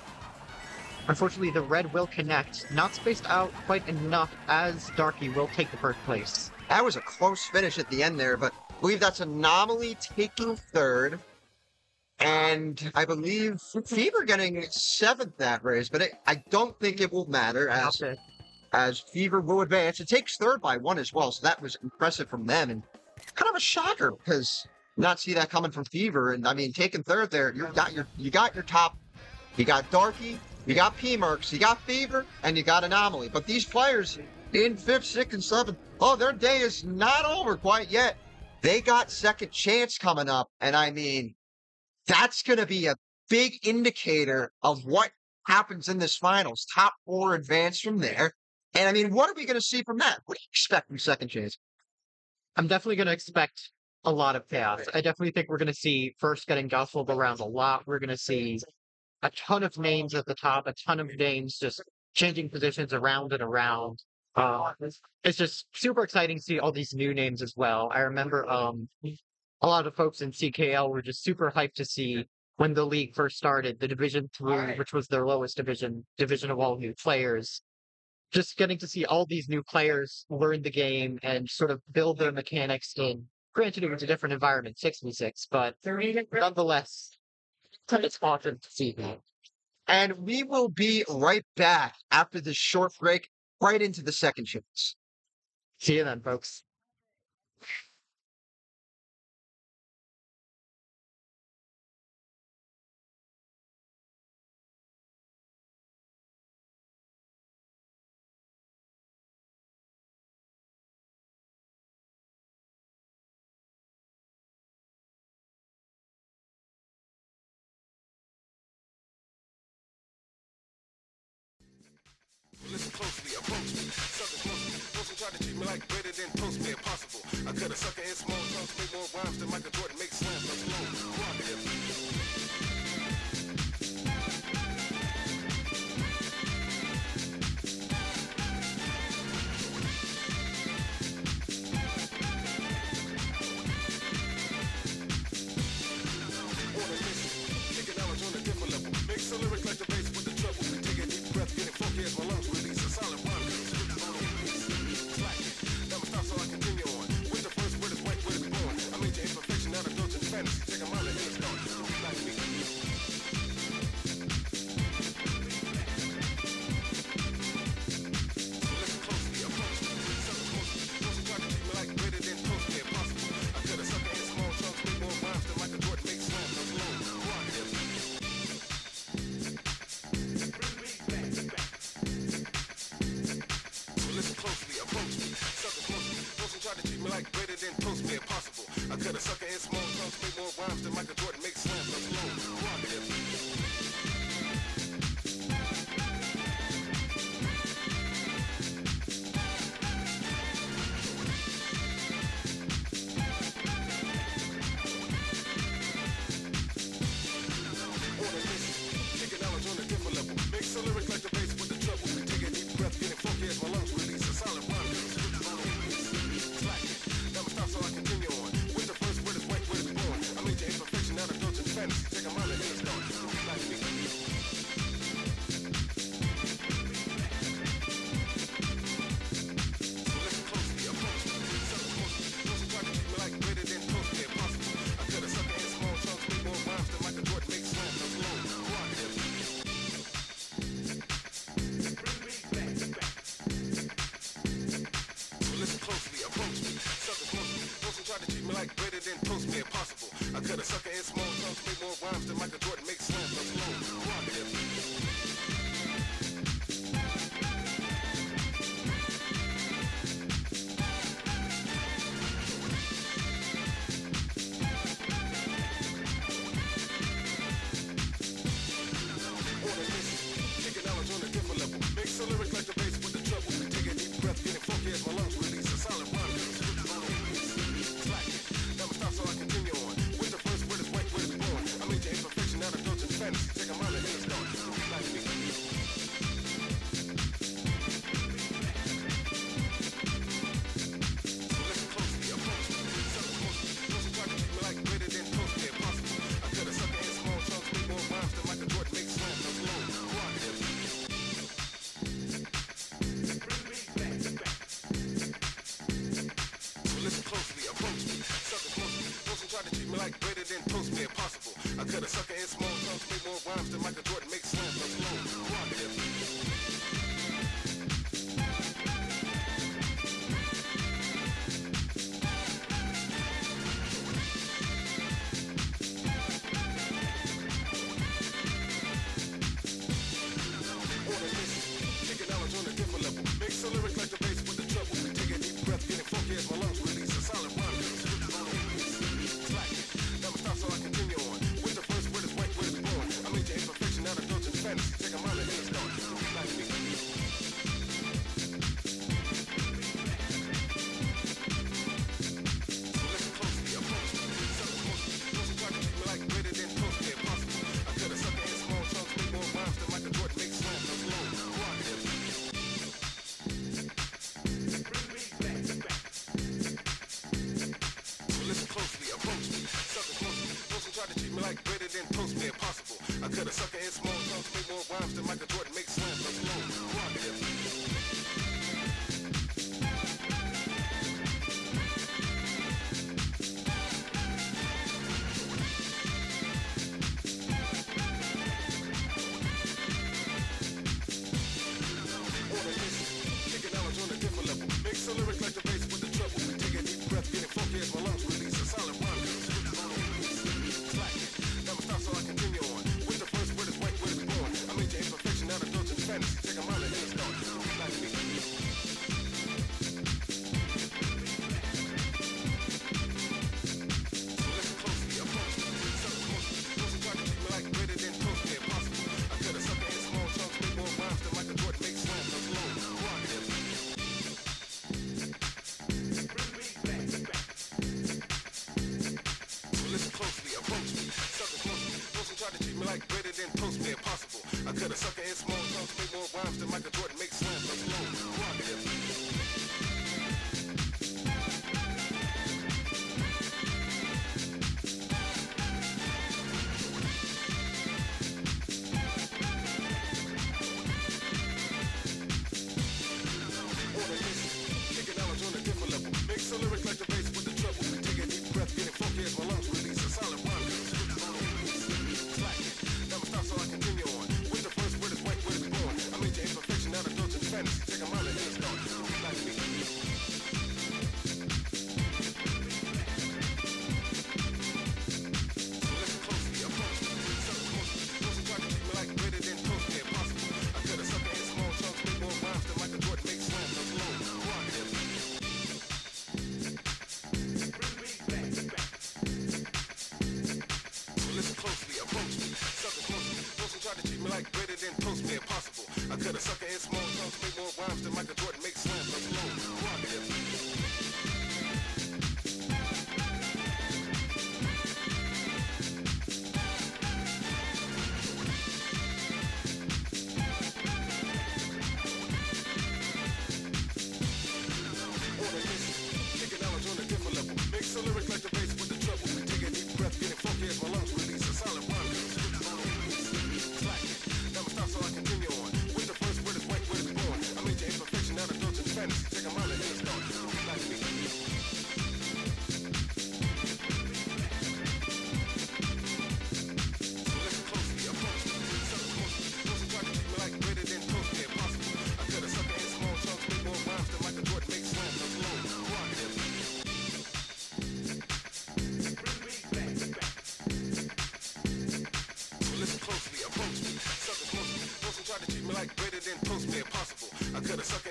Unfortunately, the red will connect, not spaced out quite enough as Darky will take the first place. That was a close finish at the end there, but I believe that's Anomaly taking third. And I believe Fever getting seventh that race, but it, I don't think it will matter as Okay. as Fever will advance. It takes third by one as well, so that was impressive from them and kind of a shocker because not see that coming from Fever. And I mean, taking third there, you got your you got your top, you got Darky, you got P Merks, you got Fever, and you got Anomaly. But these players in fifth, sixth, and seventh, oh, their day is not over quite yet. They got second chance coming up, and I mean, that's going to be a big indicator of what happens in this finals. Top four advance from there. And I mean, what are we going to see from that? What do you expect from second chance? I'm definitely going to expect a lot of chaos. I definitely think we're going to see first getting jostled around a lot. We're going to see a ton of names at the top, a ton of names just changing positions around and around. Uh, it's just super exciting to see all these new names as well. I remember um, a lot of folks in CKL were just super hyped to see when the league first started, the Division Three, which was their lowest division, division of all new players. Just getting to see all these new players learn the game and sort of build their mechanics in. Granted, it was a different environment, six v six, but nonetheless, awesome to see that. And we will be right back after this short break, right into the second chance. See you then, folks. Tried to treat me like better than toast me impossible. I cut a sucker in small chunks, make more rhymes than Michael Jordan makes slams. I'm Treat me like better than toast, man, possible. I could have sucked Treat me like better than Postman Possible. I could have sucked. Treat me like better than toast, Be impossible. I could've sucked Treat me like better than toast, man, possible. I could've sucked Gonna suck it.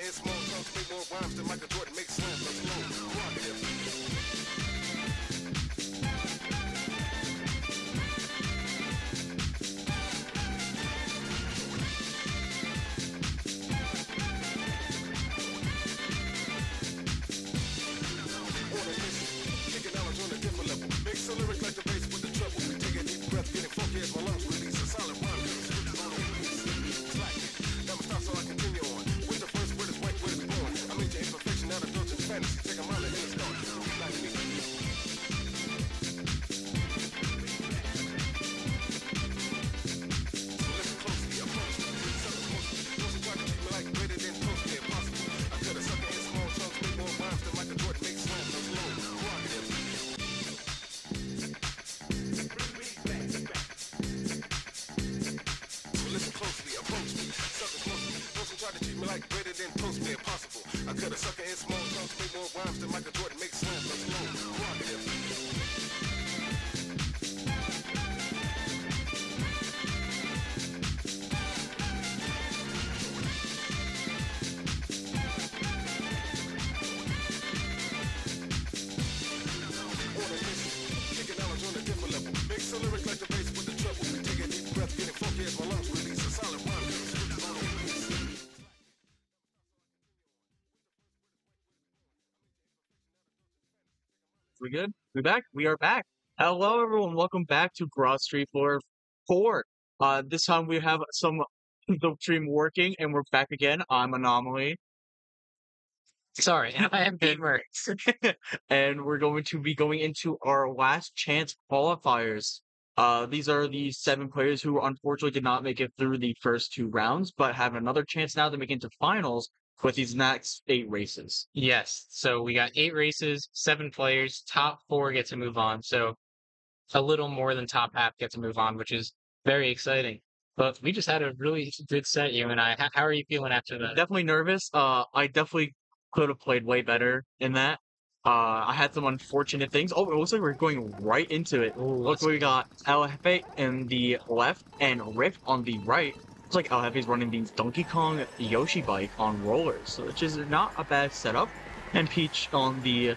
Treat me like better than post me impossible. I could have sucker We good? We back? We are back. Hello, everyone. Welcome back to Broad Street Blur 4. Uh, this time we have some the stream working, and we're back again. I'm Anomaly, Sorry, I am gamer. and we're going to be going into our last chance qualifiers. Uh, these are the seven players who unfortunately did not make it through the first two rounds, but have another chance now to make it into finals with these next eight races. Yes. So we got eight races, seven players. Top four get to move on. So a little more than top half get to move on, which is very exciting. But we just had a really good set, you and I. How, are you feeling after that? definitely nervous. Uh, I definitely could have played way better in that. Uh, I had some unfortunate things. Oh, it looks like we're going right into it. Ooh, Look, we got Jefe in the left and Rift on the right. It's like El Jefe's running the Donkey Kong Yoshi bike on rollers, which is not a bad setup. And Peach on the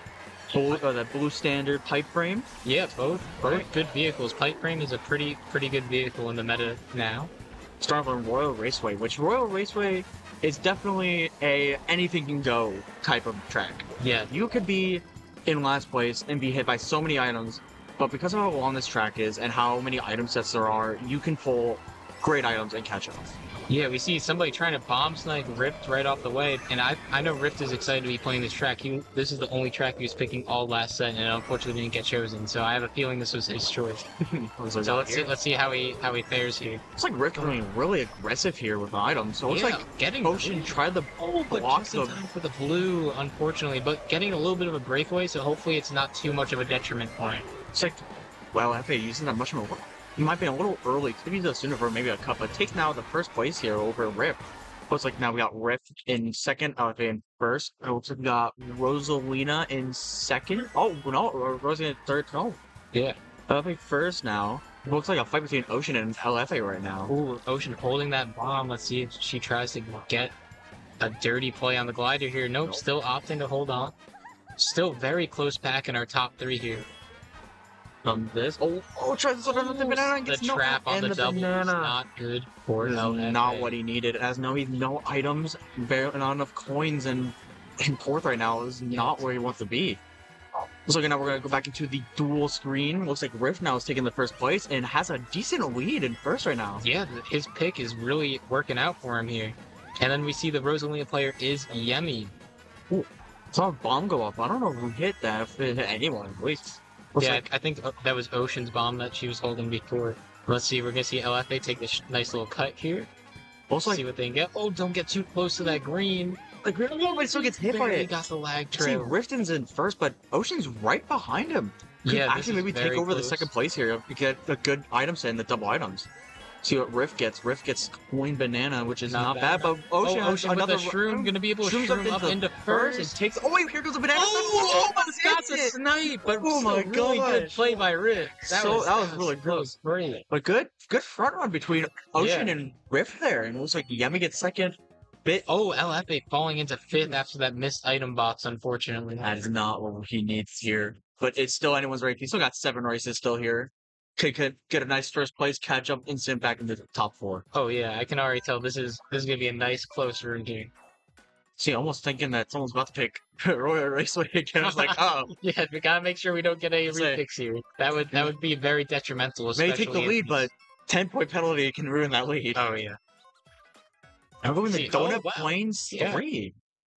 blue, uh, the blue standard pipe frame. yeah, both both good vehicles. Pipe Frame is a pretty pretty good vehicle in the meta now. Starting on Royal Raceway, which Royal Raceway is definitely a anything can go type of track. Yeah, you could be in last place and be hit by so many items, but because of how long this track is and how many item sets there are, you can pull great items and catch up. Yeah, we see somebody trying to bomb snipe Rift right off the way, and I I know Rift is excited to be playing this track. He this is the only track he was picking all last set, and unfortunately didn't get chosen. So I have a feeling this was his choice. Oh, looks So let's see let's see how he how he fares here. It's like Rift being really aggressive here with items. So it's Yeah, like getting Ocean tried to Oh, but block just in the time for the blue, unfortunately, but getting a little bit of a breakaway, so hopefully it's not too much of a detriment for him. It's like, well, FA using that much more. You might be a little early. Could be the sooner for maybe a cup, but takes now the first place here over Rip. Looks like now we got Rift in second, uh, in first. It looks like we got Rosalina in second. Oh no, Rosalina in third. No, Yeah. LFA first now. It looks like a fight between Ocean and LFA right now. Ooh, Ocean holding that bomb. Let's see if she tries to get a dirty play on the glider here. Nope, Nope. still opting to hold on. Still very close pack in our top three here. On this, oh, oh, tries to of the banana and gets no trap on the, the double is banana. not good for is LFA. not what he needed. As no, he's no items, barely not enough coins, and in fourth right now is not where he wants to be. So now we're gonna go back into the dual screen. Looks like Rift now is taking the first place and has a decent lead in first right now. Yeah, his pick is really working out for him here. And then we see the Rosalina player is Yemi. Saw a bomb go up. I don't know who hit that. If it hit anyone, at least. Looks yeah, like I think uh, that was Ocean's bomb that she was holding before. Let's see, we're gonna see LFA take this nice little cut here. also see like what they can get. Oh, don't get too close to that green. like Rift but still gets hit by it. got the lag trail. See. Rifton's in first, but Ocean's right behind him. Could Yeah, actually maybe take over the second place here. We get a good item set in the double items. See what Rift gets. Rift gets coin banana, which is Not not, bad. bad, but oh, Ocean, oh, has Ocean another the shroom gonna be able to shroom up into first and first. takes. Oh wait, here goes a banana. Oh, almost that's a snipe, but Oh my really good play by Rift. So- that was really close. Brilliant. But good, good front run between Ocean Yeah. and Rift there, and it looks like Yemi gets second. Bit. Oh, LFA falling into fifth after that missed item box, unfortunately. That is not what he needs here. But it's still anyone's race. He's still got seven races still here. Could, could get a nice first place, catch up, instant back into the top four. Oh yeah, I can already tell this is this is gonna be a nice close here. See, almost thinking that someone's about to pick Royal Raceway again. I was like, oh, Yeah, we gotta make sure we don't get any repicks here. That would that would be very detrimental. may take the lead, but 10 point penalty can ruin that lead. oh yeah, I'm going see- the oh, Donut wow. Plains Yeah. 3,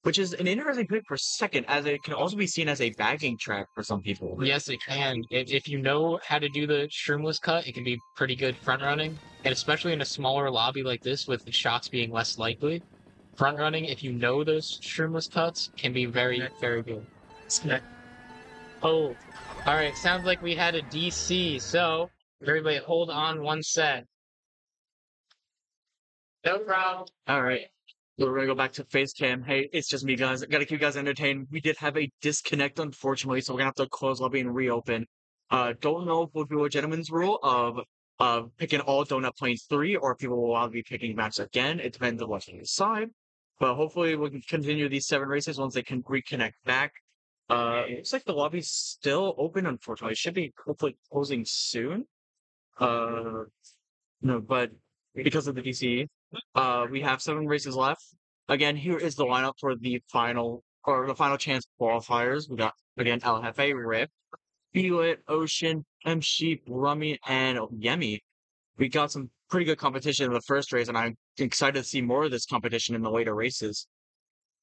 which is an interesting pick for second, as it can also be seen as a bagging track for some people. yes it can. If, if you know how to do the shroomless cut, it can be pretty good front running, and especially in a smaller lobby like this with the shots being less likely. Front running, if you know those shroomless cuts, can be very very good. Oh, all right. Sounds like we had a DC. So everybody, hold on one sec. No problem. All right. We're gonna go back to face cam. Hey, it's just me, guys. I gotta keep you guys entertained. We did have a disconnect, unfortunately, so we're gonna have to close lobby and reopen. Uh, don't know if we'll do a gentleman's rule of of picking all donut plains three, or if people will all be picking maps again. It depends on what's on the side. But hopefully, we can continue these seven races once they can reconnect back. Uh, it looks like the lobby's still open. Unfortunately, it should be hopefully closing soon. Uh, no, but because of the DCE, uh, we have seven races left. Again, here is the lineup for the final or the final chance qualifiers. We got again El Jefe, Rip, Beelit, Ocean, M Sheep, Rummy, and Yemi. We got some pretty good competition in the first race, and I'm excited to see more of this competition in the later races.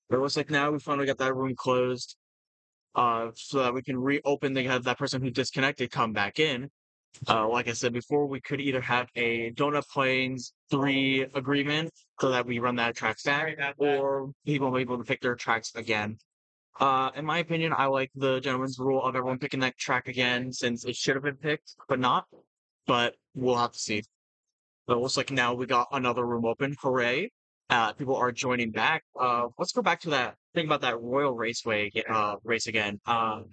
But it looks like now we finally got that room closed, uh, so that we can reopen. They have that person who disconnected come back in. Uh, like I said before, we could either have a Donut Plains three agreement so that we run that track back, or people will be able to pick their tracks again. Uh, in my opinion, I like the gentleman's rule of everyone picking that track again since it should have been picked, but not. But we'll have to see. But it looks like now we got another room open. Hooray! Uh, people are joining back. Uh, let's go back to that. Think about that Royal Raceway uh, race again. Um,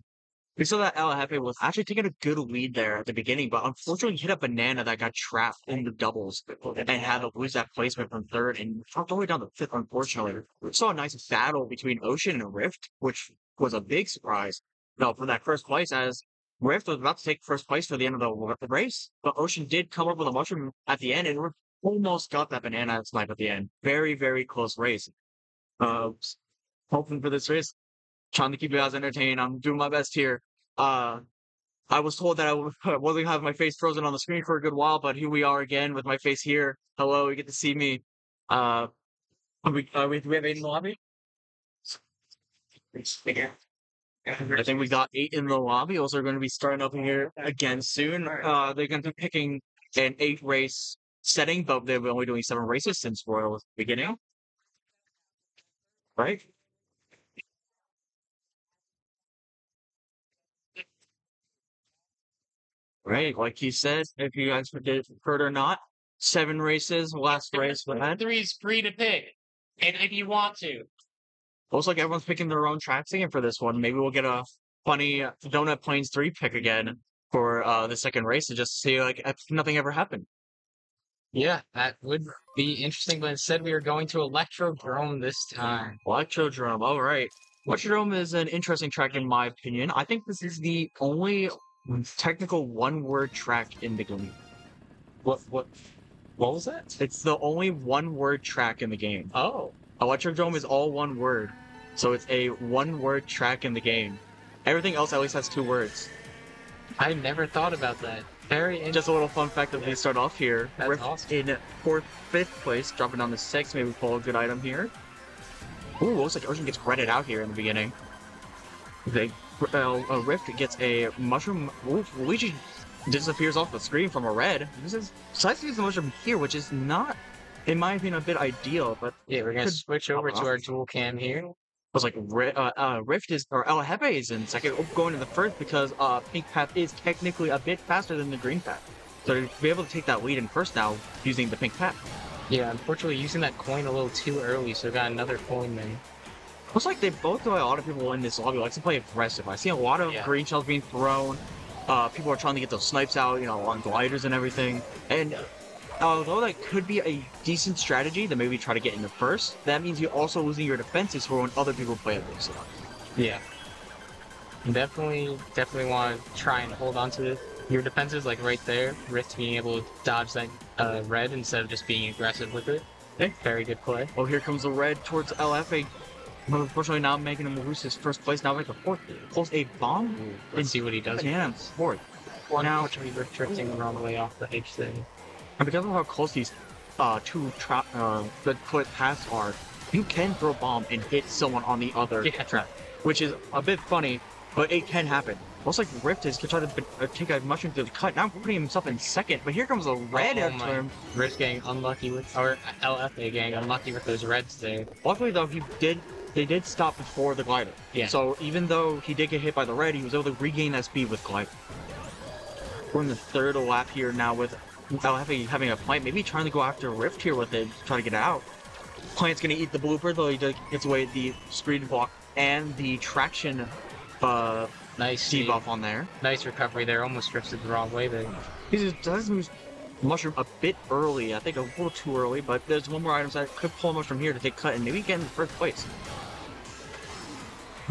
we saw that El was actually taking a good lead there at the beginning, but unfortunately hit a banana that got trapped in the doubles and had to lose that placement from third and dropped all the way down to fifth, unfortunately. We saw a nice battle between Ocean and Rift, which was a big surprise. No, for that first place as Rift was about to take first place for the end of the race, but Ocean did come up with a mushroom at the end and Rift almost got that banana snipe at the end. Very, very close race. Uh, hoping for this race. Trying to keep you guys entertained. I'm doing my best here. Uh, I was told that I wasn't gonna have my face frozen on the screen for a good while, but here we are again with my face here. Hello, you get to see me. Uh, we, are we, do we have eight in the lobby? I think we got eight in the lobby. Also, are going to be starting up here again soon. Uh, they're going to be picking an eight race setting, but they're only doing seven races since Royal was beginning. Right? Right, like you said, if you guys did heard or not, seven races. Last race we had. Three is free to pick, and if you want to, Looks like everyone's picking their own tracks again for this one. Maybe we'll get a funny Donut Plains three pick again for uh, the second race to just see like if nothing ever happened. Yeah, that would be interesting, but instead we are going to Electrodrome this time. Electrodrome. All right. Electrodrome is an interesting track in my opinion. I think this is the only technical one word track in the game. What what what was that? It's the only one word track in the game. Oh. Electrodrome is all one word. So it's a one word track in the game. Everything else at least has two words. I never thought about that. Very interesting. Just a little fun fact that we start off here. That's Rift awesome. in fourth, fifth place, dropping down to six. Maybe pull a good item here. Ooh, looks like Ocean gets credit out here in the beginning. They, uh, uh, Rift gets a mushroom. Ooh, Luigi disappears off the screen from a red. This is decides to use the mushroom here, which is not, in my opinion, a bit ideal. But Yeah, we're gonna switch over to our dual cam here. I was like uh, uh, Rift is or El Jefe is in second, oh, going in the first because uh, Pink Path is technically a bit faster than the Green Path. So to be able to take that lead in first now using the Pink Path. Yeah, unfortunately using that coin a little too early, so got another coin then. Looks like they both know a lot of people in this lobby like to play aggressive. I see a lot of Yeah. green shells being thrown. Uh, people are trying to get those snipes out, you know, on gliders and everything. And although that could be a decent strategy to maybe try to get in the first, that means you're also losing your defenses for when other people play aggressive. Yeah. Definitely, definitely want to try and hold on to your defenses, like right there. Risk being able to dodge that uh, red instead of just being aggressive with it. Okay. Very good play. Oh, here comes the red towards Unfortunately, not making him lose his first place. Now make a fourth. Pulls a bomb. Let's see what he does. Banana fourth. Well, now- unfortunately, drifting the wrong way off the edge there. And because of how close these uh, two trap uh, the foot paths are, you can throw a bomb and hit someone on the other Yeah. track, which is a bit funny, but it can happen. Looks like Rift is trying to uh, take a mushroom to the cut. Now putting himself in second, but here comes a red Oh him. Rift getting unlucky with, or LFA getting unlucky with those reds there. Luckily though, he did they did stop before the glider. Yeah. So even though he did get hit by the red, he was able to regain that speed with glider. We're in the third lap here now with LFA having a fight, maybe trying to go after Rift here with it, try to get out. Plant's gonna eat the blooper, though he gets away the screen block and the traction uh, Nice debuff on there. Nice recovery there. Almost drifted the wrong way there. He just does use mushroom a bit early. I think a little too early, but there's one more item that could pull mushroom here to take cut and maybe get in first place.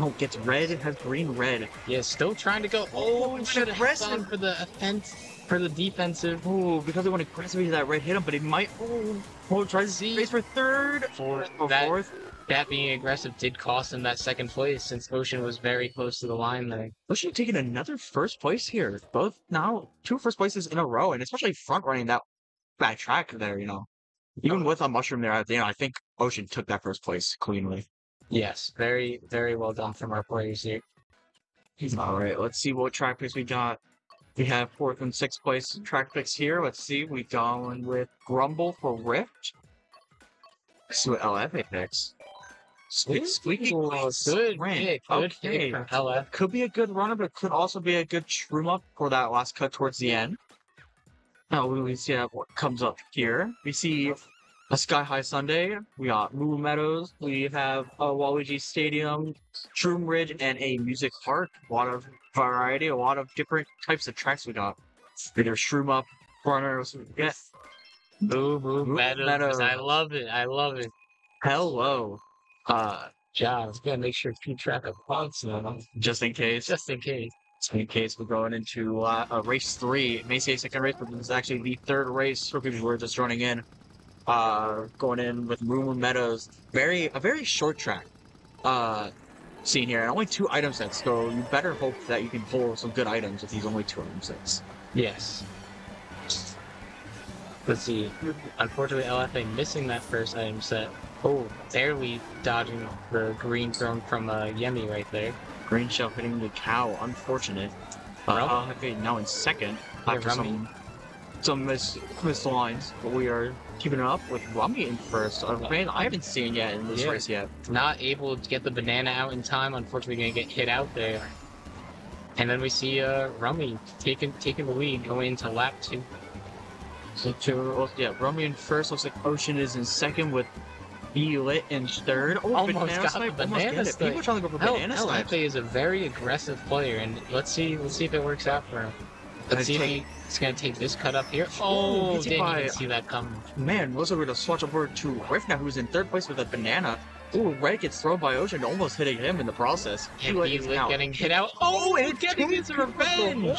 Oh, gets red, it has green red. Yeah, still trying to go. Oh, Oh, should aggressive. for the offense, for the defensive. Oh, because they went aggressively to that red hit him, but he might. Oh, oh tries to See? race for third Fourth. or oh, that, fourth. that being aggressive did cost him that second place since Ocean was very close to the line there. Ocean taking another first place here. Both now two first places in a row, and especially front running that that track there. You know, even oh. with a mushroom there at the end, I think Ocean took that first place cleanly. Yes, very, very well done from our players here. All right, let's see what track picks we got. We have fourth and sixth place track picks here. Let's see. We going with Grumble for Rift. Let's see what LFA picks. Squeak, squeaky good pick, good okay. pick from LF. Could be a good runner, but could also be a good shroom up for that last cut towards the end. Now we see what comes up here. We see a Sky High Sundae. We got Moo Meadows. We have a Waluigi Stadium, Shroom Ridge, and a Music Park. A lot of variety, a lot of different types of tracks we got. There's Shroom Up runners. Boo, boo, Boo Meadows. Meadows. I love it. I love it. Hello. Uh, John's gonna make sure to keep track of points now, just in case. just in case. So in case we're going into uh, uh, race three, it may say second race, but this is actually the third race for people who are just joining in. Uh, going in with Moo Meadows, very a very short track. Uh, scene here, and only two item sets, so you better hope that you can pull some good items with these only two item sets. Yes. Let's see. Unfortunately, LFA missing that first item set. Oh, barely dodging the green thrown from uh, Yemi right there. Green Shell hitting the cow, unfortunate. Uh, Rummy. I'll have it now in second Yeah, after Rummy. some some miss missed lines, but we are keeping up with Rummy in first. A man I haven't seen yet in this Yeah. race yet. Not able to get the banana out in time. Unfortunately, gonna get hit out there. And then we see uh, Rummy taking taking the lead going into lap two. So two, yeah, Rummy in first. Looks like Ocean is in second with B Lit in third. Oh, Almost banana got snipe, almost banana get it. snipe. People are trying to go for banana snipes. LFA is a very aggressive player, and let's see let's see if it works out for him. Let's I see if take- he's gonna take this cut up here. Oh, gets didn't by- even see that come. Man, like we're gonna swatch over to Rift now, who's in third place with a banana. Ooh, Red gets thrown by Ocean, almost hitting him in the process. And B-Lit B is Lit out. getting hit out. Oh, oh and and getting his revenge.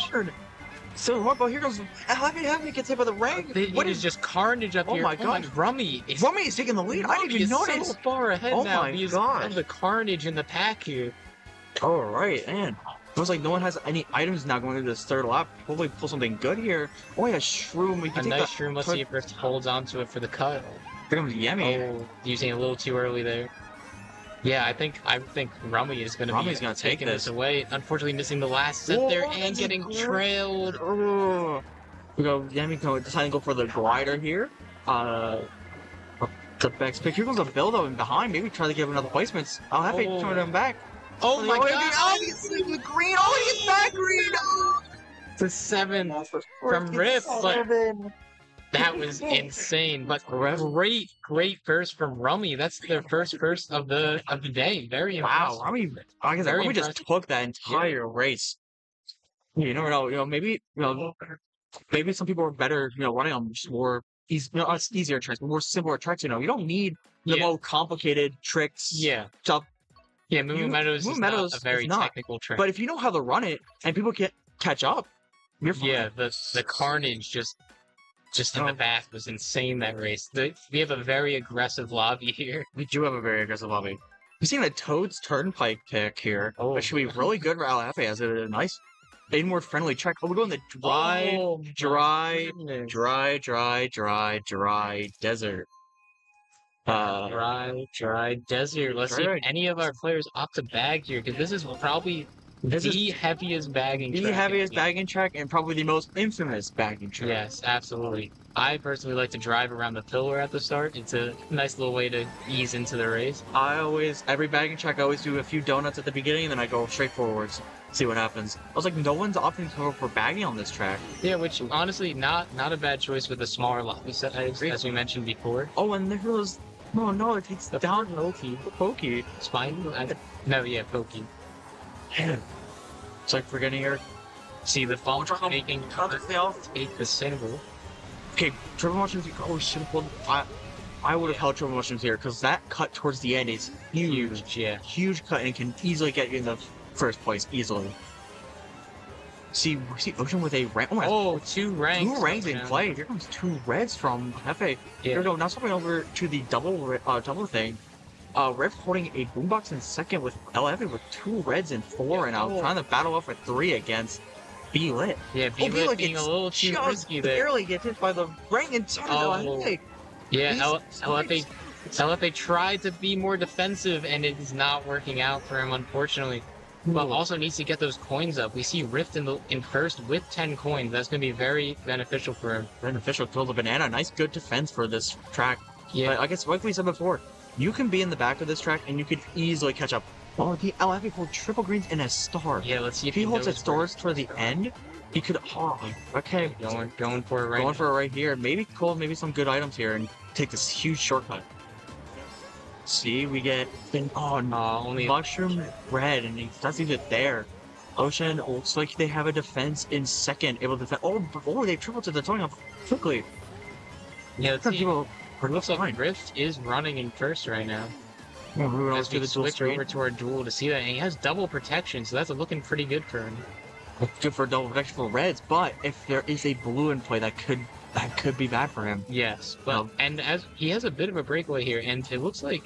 So hard, oh, but here goes Happy Happy gets hit by the ring. It What is just carnage up oh here? Oh my my god. Rummy is Rummy is taking the lead. I didn't even notice. so far ahead Oh now my god, the carnage in the pack here. All right, man. Looks like no one has any items now going into this third lap. Hopefully, pull something good here. Oh yeah, Shroom. We A can take a nice shroom. Let's see if Rift holds on to it for the cut. Here comes Yemi. Oh, using a little too early there. Yeah, I think I think Rummy is going to be gonna take taking this. this away. Unfortunately, missing the last set Whoa, there and getting trailed. Oh. We go Yemi go deciding to go for the glider here. Uh, the next pick. Here goes a build-up in behind. Maybe try to give him another placements. I'll have to Oh. turn him back. Oh my Oh, god! Oh, Obviously, the green. Oh, he's back green. Oh. The seven from but Seven. that was insane. But great, great first from Rummy. That's their first first of the of the day. Very Wow, impressive. I mean, I guess we just took that entire race. You never know. You know, maybe you know, maybe some people are better. You know, running on just more easy, you know, easier tricks, more simpler tricks. You know, you don't need the Yeah. more complicated tricks. Yeah, Stuff. Yeah. Moo Meadows Moo is Meadows not a very not, technical trick. But if you know how to run it and people get catch up, you're fine. Yeah, the the carnage just just in the Oh. back was insane that race. The, we have a very aggressive lobby here. We do have a very aggressive lobby. We've seen a Toad's Turnpike pick here, Oh. which should be really good for LFA as a nice, inward friendly track. Oh, we're going the dry, Oh, dry, dry, dry, dry, dry desert. Uh, dry, dry desert. Let's see if any of our players opt to bag here because this is probably This is the heaviest bagging. the track in heaviest bagging track and probably the most infamous bagging track. Yes, absolutely. I personally like to drive around the pillar at the start. It's a nice little way to ease into the race. I always, every bagging track, I always do a few donuts at the beginning and then I go straight forwards, see what happens. I was like, no one's opting to go for bagging on this track. Yeah, which honestly not not a bad choice with the smaller lot, set as, Agree. as we mentioned before. Oh, and there was No, no, it takes The down Pokey. Pokey. Spine? I, no, yeah, Pokey. It's like forgetting your See the Ultra making cut her itself. take the single. Okay, triple mushrooms. Oh, should have pulled. I, I would have held triple mushrooms here because that cut towards the end is huge, Huge, yeah. huge cut, and can easily get you in the first place easily. See, we see Ocean with a rank. Oh, my Oh, two ranks. two ranks in play. Here comes two reds from Hefe. Here we go. Now swapping over to the double uh, double thing. Uh, Rev holding a boombox in second with LF with two reds and four, and I'm Oh. trying to battle off for three against B Lit. Yeah, Oh, Beaver Beaver being a little too risky there. barely gets hit by the ring and turn Oh. LFA. Yeah, He's- L- he's LFA, LFA tried to be more defensive, and it is not working out for him, unfortunately. But Ooh. also needs to get those coins up. We see Rift in the in first with 10 coins. That's going to be very beneficial for him. Beneficial kill the banana. Nice, good defense for this track. Yeah, But I guess like we said before, you can be in the back of this track and you could easily catch up. Oh, the LFA pulled triple greens and a star. yeah. Let's see If he holds its stars toward the end, he could. Oh, okay. Going, going for it right Going now. for it right here. Maybe pull maybe some good items here and take this huge shortcut. See, we get an oh no, only mushroom red, and he doesn't even there. Ocean looks like they have a defense in second, able to defend. Oh, oh, they tripled to the towing up quickly. yeah. See. people are Looks like Rift is running in first right now. Oh, we As we the switch screen. over to our duel to see that, and he has double protection, so that's looking pretty good for him. Good for double protection for reds, but if there is a blue in play, that could that could be bad for him. Yes, but No. and as he has a bit of a breakaway here, and it looks like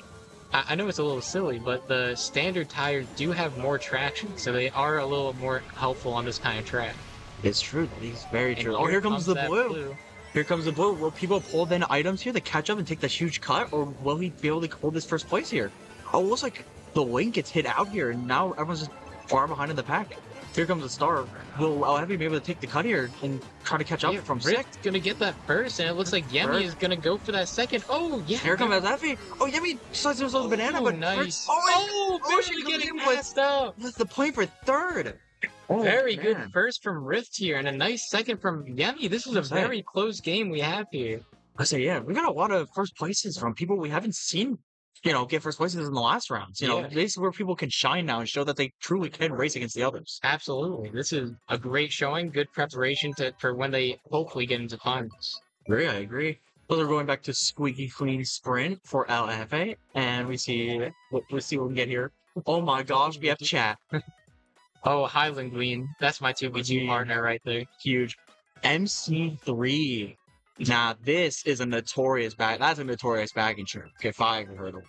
I, I know it's a little silly, but the standard tires do have more traction, so they are a little more helpful on this kind of track. It's true. He's very And true. Oh, here comes the that blue. Here comes the blue. Will people pull then items here to catch up and take that huge cut, or will he be able to hold this first place here? Oh, it looks like the link gets hit out here, and now everyone's just far behind in the pack. Here comes the star. Will Alhavi be able to take the cut here and try to catch up Yeah, from Rift's six? gonna get that first, and it looks like Yemi First. is gonna go for that second. Oh yeah, Here comes Alhavi. Oh, Yemi decides to throw the banana, Oh, but nice. first- oh, Oh, oh she barely getting in with- up. that's the play for third. Oh, Very man. good first from Rift here, and a nice second from Yemi. This is a very close game we have here. I say, yeah, we got a lot of first places from people we haven't seen, you know, get first places in the last rounds. You know, Yeah. this is where people can shine now and show that they truly can race against the others. Absolutely, this is a great showing. Good preparation to for when they hopefully get into finals. Agree, I agree. Those are going back to squeaky clean sprint for LFA, and we see what we see what we can get here. Oh my gosh, we have to chat. Oh, Highland Green. That's my 2v2 partner right there. Huge. MC3. Now this is a notorious bag. That's a notorious bagging trip. Okay, five hurdle.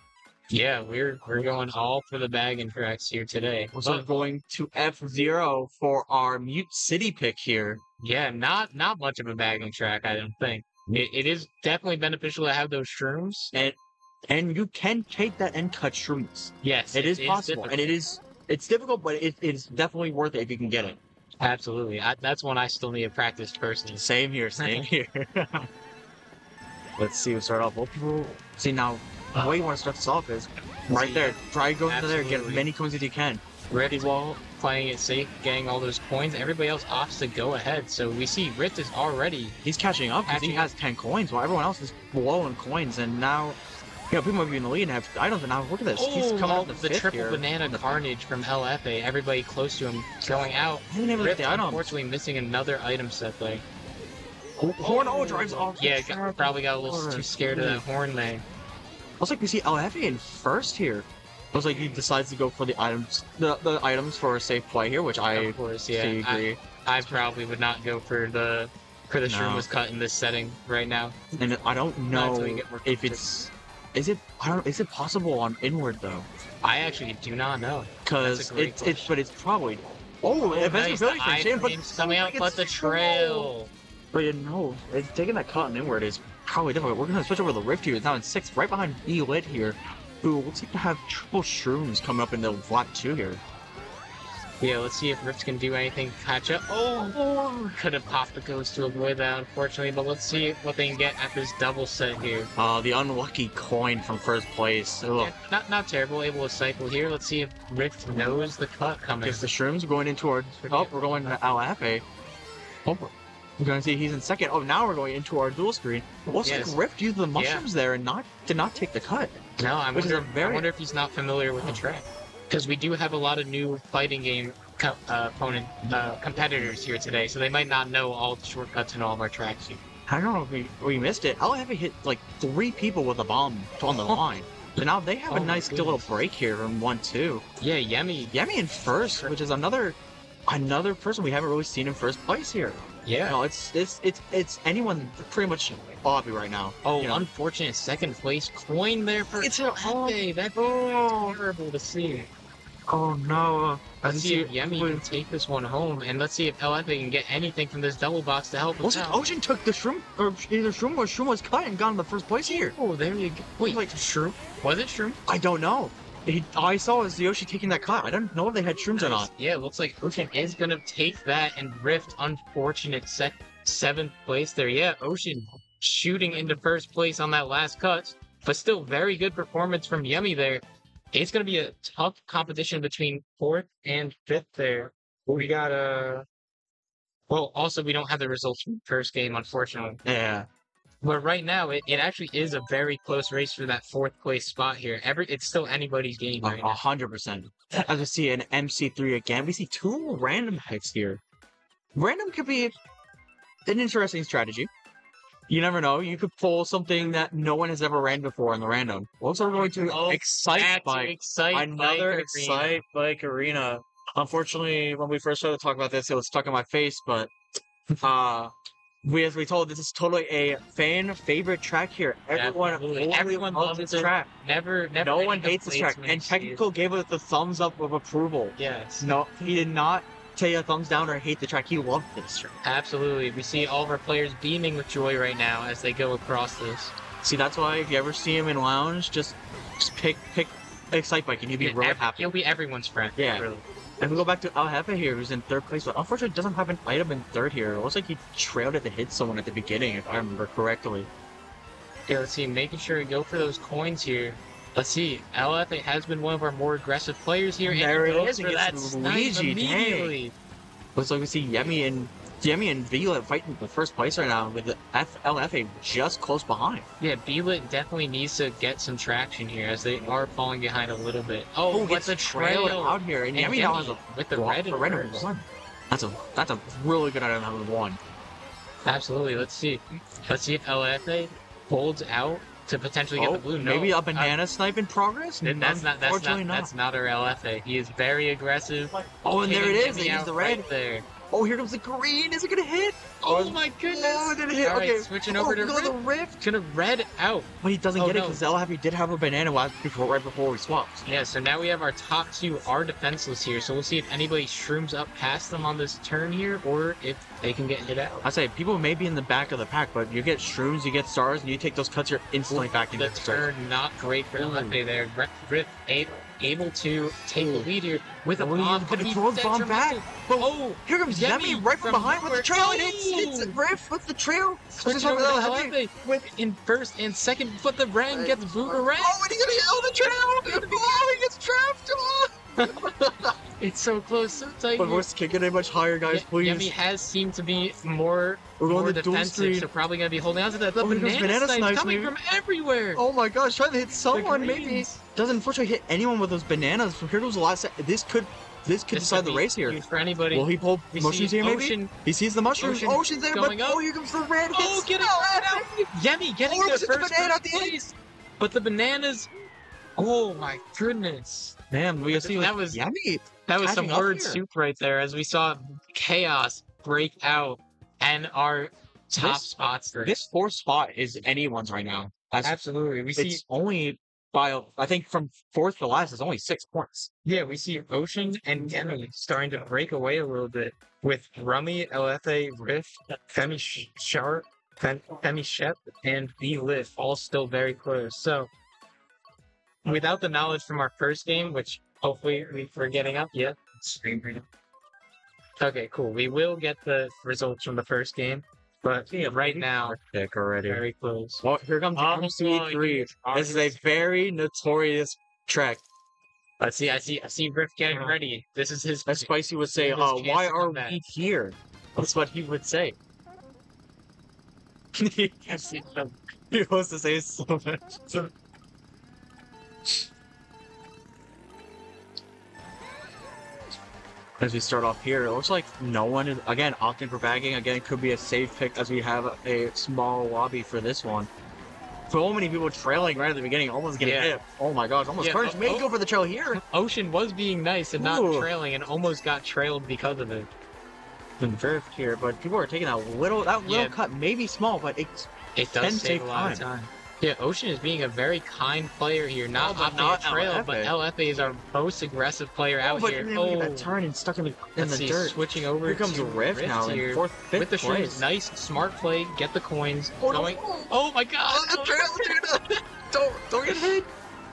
Yeah, we're we're going all for the bag and tracks here today. But, going to F-Zero for our Mute City pick here. yeah, not not much of a bagging track, I don't think. It, it is definitely beneficial to have those shrooms. and and you can take that and cut shrooms. Yes, It is possible, difficult. and it is it's difficult, but it is definitely worth it if you can get it. absolutely. I, that's one I still need to practice personally. Same here, same here. Let's see. We start off. See now. The way you want to start this off is right there. Try to go into there, get as many coins as you can. Rift while playing it safe, getting all those coins. Everybody else opts to go ahead. So we see Rift is already He's catching up because he has ten coins, while everyone else is blowing coins, and now. You know, people might be in the lead and have items, and now look at this. He's Oh, coming all up the, the triple here. banana carnage from LFA. Everybody close to him going out. He didn't even get Rift the item. unfortunately missing another item set there. Horn O drives off. Yeah, got, probably got a little too scared of that horn there. Looks like we see LFA in first here. Looks like he decides to go for the items, the, the items for a safe play here, which I of course, yeah. see, I, agree. I probably would not go for the for the shroom was cut in this setting right now. and I don't know until you get more if it's, is it, I don't, is it possible on inward though? I actually do not know. A it's, it's, but it's probably. Oh, Oh, nice. Ability from Shane, but coming out, but the trail. But you know, it's taking that cut on inward is probably difficult. We're gonna switch over to the rift here. It's now in sixth, right behind B lit here. Who looks like to have triple shrooms coming up in the flat two here. Yeah, let's see if Rift can do anything to catch up. Oh, could have popped the ghost to avoid that, unfortunately. But let's see what they can get at this double set here. Uh, the unlucky coin from first place. Yeah, not not terrible, able to cycle here. Let's see if Rift knows the cut coming. If the shrooms going into our oh, we're going to Alape. Oh, We're gonna see he's in second. Oh, now we're going into our dual screen. Looks Yes. like Rift used the mushrooms there and not did not take the cut. No, I wonder, very- I wonder if he's not familiar with the track. Because we do have a lot of new fighting game co- uh, opponent uh, competitors here today, so they might not know all the shortcuts and all of our tracks. here. I don't know if we, we missed it. I'll have hit like three people with a bomb on the line. So now they have Oh a nice little break here from one two. Yeah, Yemi. Yemi in first, which is another another person we haven't really seen in first place here. Yeah. No, it's it's it's it's anyone pretty much Bobby right now. Oh, you know. unfortunate second place coin there for It's a- Pepe. That's terrible to see. Oh no. Let's see if Yemi can take this one home, and let's see if LFA can get anything from this double box to help us Was it. Ocean took the shroom or either shroom or shroom was cut and got in the first place here? Oh, there you go. Wait, Like- Shroom? Was it Shroom? I don't know. All I saw was Yoshi taking that cut. I don't know if they had shrooms or not. Yeah, it looks like Ocean is gonna take that and Rift unfortunate sec- seventh place there. Yeah, Ocean shooting into first place on that last cut, but still very good performance from Yemi there. It's gonna be a tough competition between fourth and fifth there. We got uh well, also we don't have the results from the first game, unfortunately. Yeah. But right now, it, it actually is a very close race for that fourth place spot here. Every it's still anybody's game A now. hundred percent. As we see an MC3 again, we see two random picks here. Random could be an interesting strategy. You never know. You could pull something that no one has ever ran before in the random. Also, we're going to Oh, excite bike. Excite Another Bike excite Arena. bike arena. Unfortunately, when we first started talking about this, it was stuck in my face. But uh, we, as we told, this is totally a fan favorite track here. Everyone, Absolutely. Everyone loves this track. Never, never. No one hates this track, and you. Technical gave it the thumbs up of approval. Yes, No, he did not take a thumbs down or hate the track. He loved this track. absolutely. We see all of our players beaming with joy right now as they go across this. See, that's why if you ever see him in lounge, just just pick pick Excitebike and you'll be Yeah, really happy. He'll be everyone's friend. Yeah. really. And we go back to Al Jefe here, who's in third place, but unfortunately doesn't have an item in third here. It looks like he trailed it to hit someone at the beginning, if I remember correctly. Yeah, let's see. Making sure we go for those coins here. Let's see. LFA has been one of our more aggressive players here. and There he it is, for that Luigi, dang. Looks like we see Yemi and Yemi and Vila fighting for first place right now, with the F- LFA just close behind. Yeah, Beelit definitely needs to get some traction here as they are falling behind a little bit. Oh, but gets the trail out here, and, And Yemi now has a with the red red and one. That's a that's a really good item having one. Absolutely. Let's see. Let's see if LFA holds out to potentially get Oh, the blue. No, maybe a uh, banana snipe in progress? th- that's not that's Unfortunately not, that's not our LFA. He is very aggressive. Oh, and there it is. hitting is. Jimmy They use the red. right there. Oh, here comes the green. Is it gonna hit? Oh, oh my goodness! Oh, it didn't hit. All right, okay. switching oh, over to go the Rift. rift. Gonna red out. But he doesn't Oh, get it because El Happy did have a banana last before, right before we swapped. Yeah, so now we have our top two are defenseless here. So we'll see if anybody shrooms up past them on this turn here, or if they can get hit out. I say people may be in the back of the pack, but you get shrooms, you get stars, and you take those cuts, you're instantly back into The the turn not great for LFA there. Rift, Rift able, able to take the lead here with a bomb. gonna Could be throw the bomb back. But Oh, here comes Yemi Yemi, right from from behind with the trail. and It's, it's Oh! With the trail. switching over to LFA with in first and second, but the Ren gets boomerang. Oh, and he's gonna hit on the trail. Oh, he gets trapped. Oh. It's so close, so tight. But here. we're kicking it much higher, guys. Ye- Please. Yemi has seemed to be more, We're going more to defensive, so probably gonna be holding on to that. The Oh, here comes banana, banana snipes snipes, coming maybe. from everywhere. Oh my gosh, trying to hit someone, maybe. Doesn't unfortunately hit anyone with those bananas. From here goes the last. This could, this could This decide could the race here. For anybody. Will he pull we mushrooms here? Maybe Ocean. he sees the mushrooms. Ocean oh, Ocean's there, but up. oh, here comes the red. Oh, hits- get it Oh, out! Yemi getting Oh, the first, banana the end. place. But the bananas. Oh my goodness. Man, we see That was- Yemi. That was some word here. soup right there as we saw chaos break out and our top This- spots. This fourth spot is anyone's right now. That's, Absolutely. We see only by I think from fourth to last is only six points. Yeah, we see Ocean and Demi starting to break away a little bit with Rummy, LFA, Rift, Femi Sharp, Fem- Femi Shep, and B Lift all still very close. So, without the knowledge from our first game, which hopefully we- we're getting up yet. Okay, cool. We will get the results from the first game, but right now, Pick already. very close. Well, here comes MC3. oh, This is a very notorious track. Let's see. I see. I see Rift getting ready. This is his. As Spicy would say, uh, why are we here? That's what he would say. he wants to say so much. As we start off here, it looks like no one is again opting for bagging. Again, could be a safe pick as we have a small lobby for this one. So many people trailing right at the beginning, almost getting Yeah. hit. Oh my gosh, almost Yeah, Carnage oh, uh, may oh. go for the trail here. Ocean was being nice and not Ooh. trailing, and almost got trailed because of it. The drift here, but people are taking that little that little Yeah. cut, maybe small, but it's It does take take a lot of time. Time. Yeah, Ocean is being a very kind player here, not Oh, but opting not to trail, LFA. but LFA is our most aggressive player out oh, but here. then we Oh, that turn and stuck in the in the see, dirt. switching over Here comes to a rift, now in here. fourth, fifth with the place. shrooms. Nice, smart play. Get the coins. Oh, no. Oh my god! Oh, the trail, dude! don't don't get hit!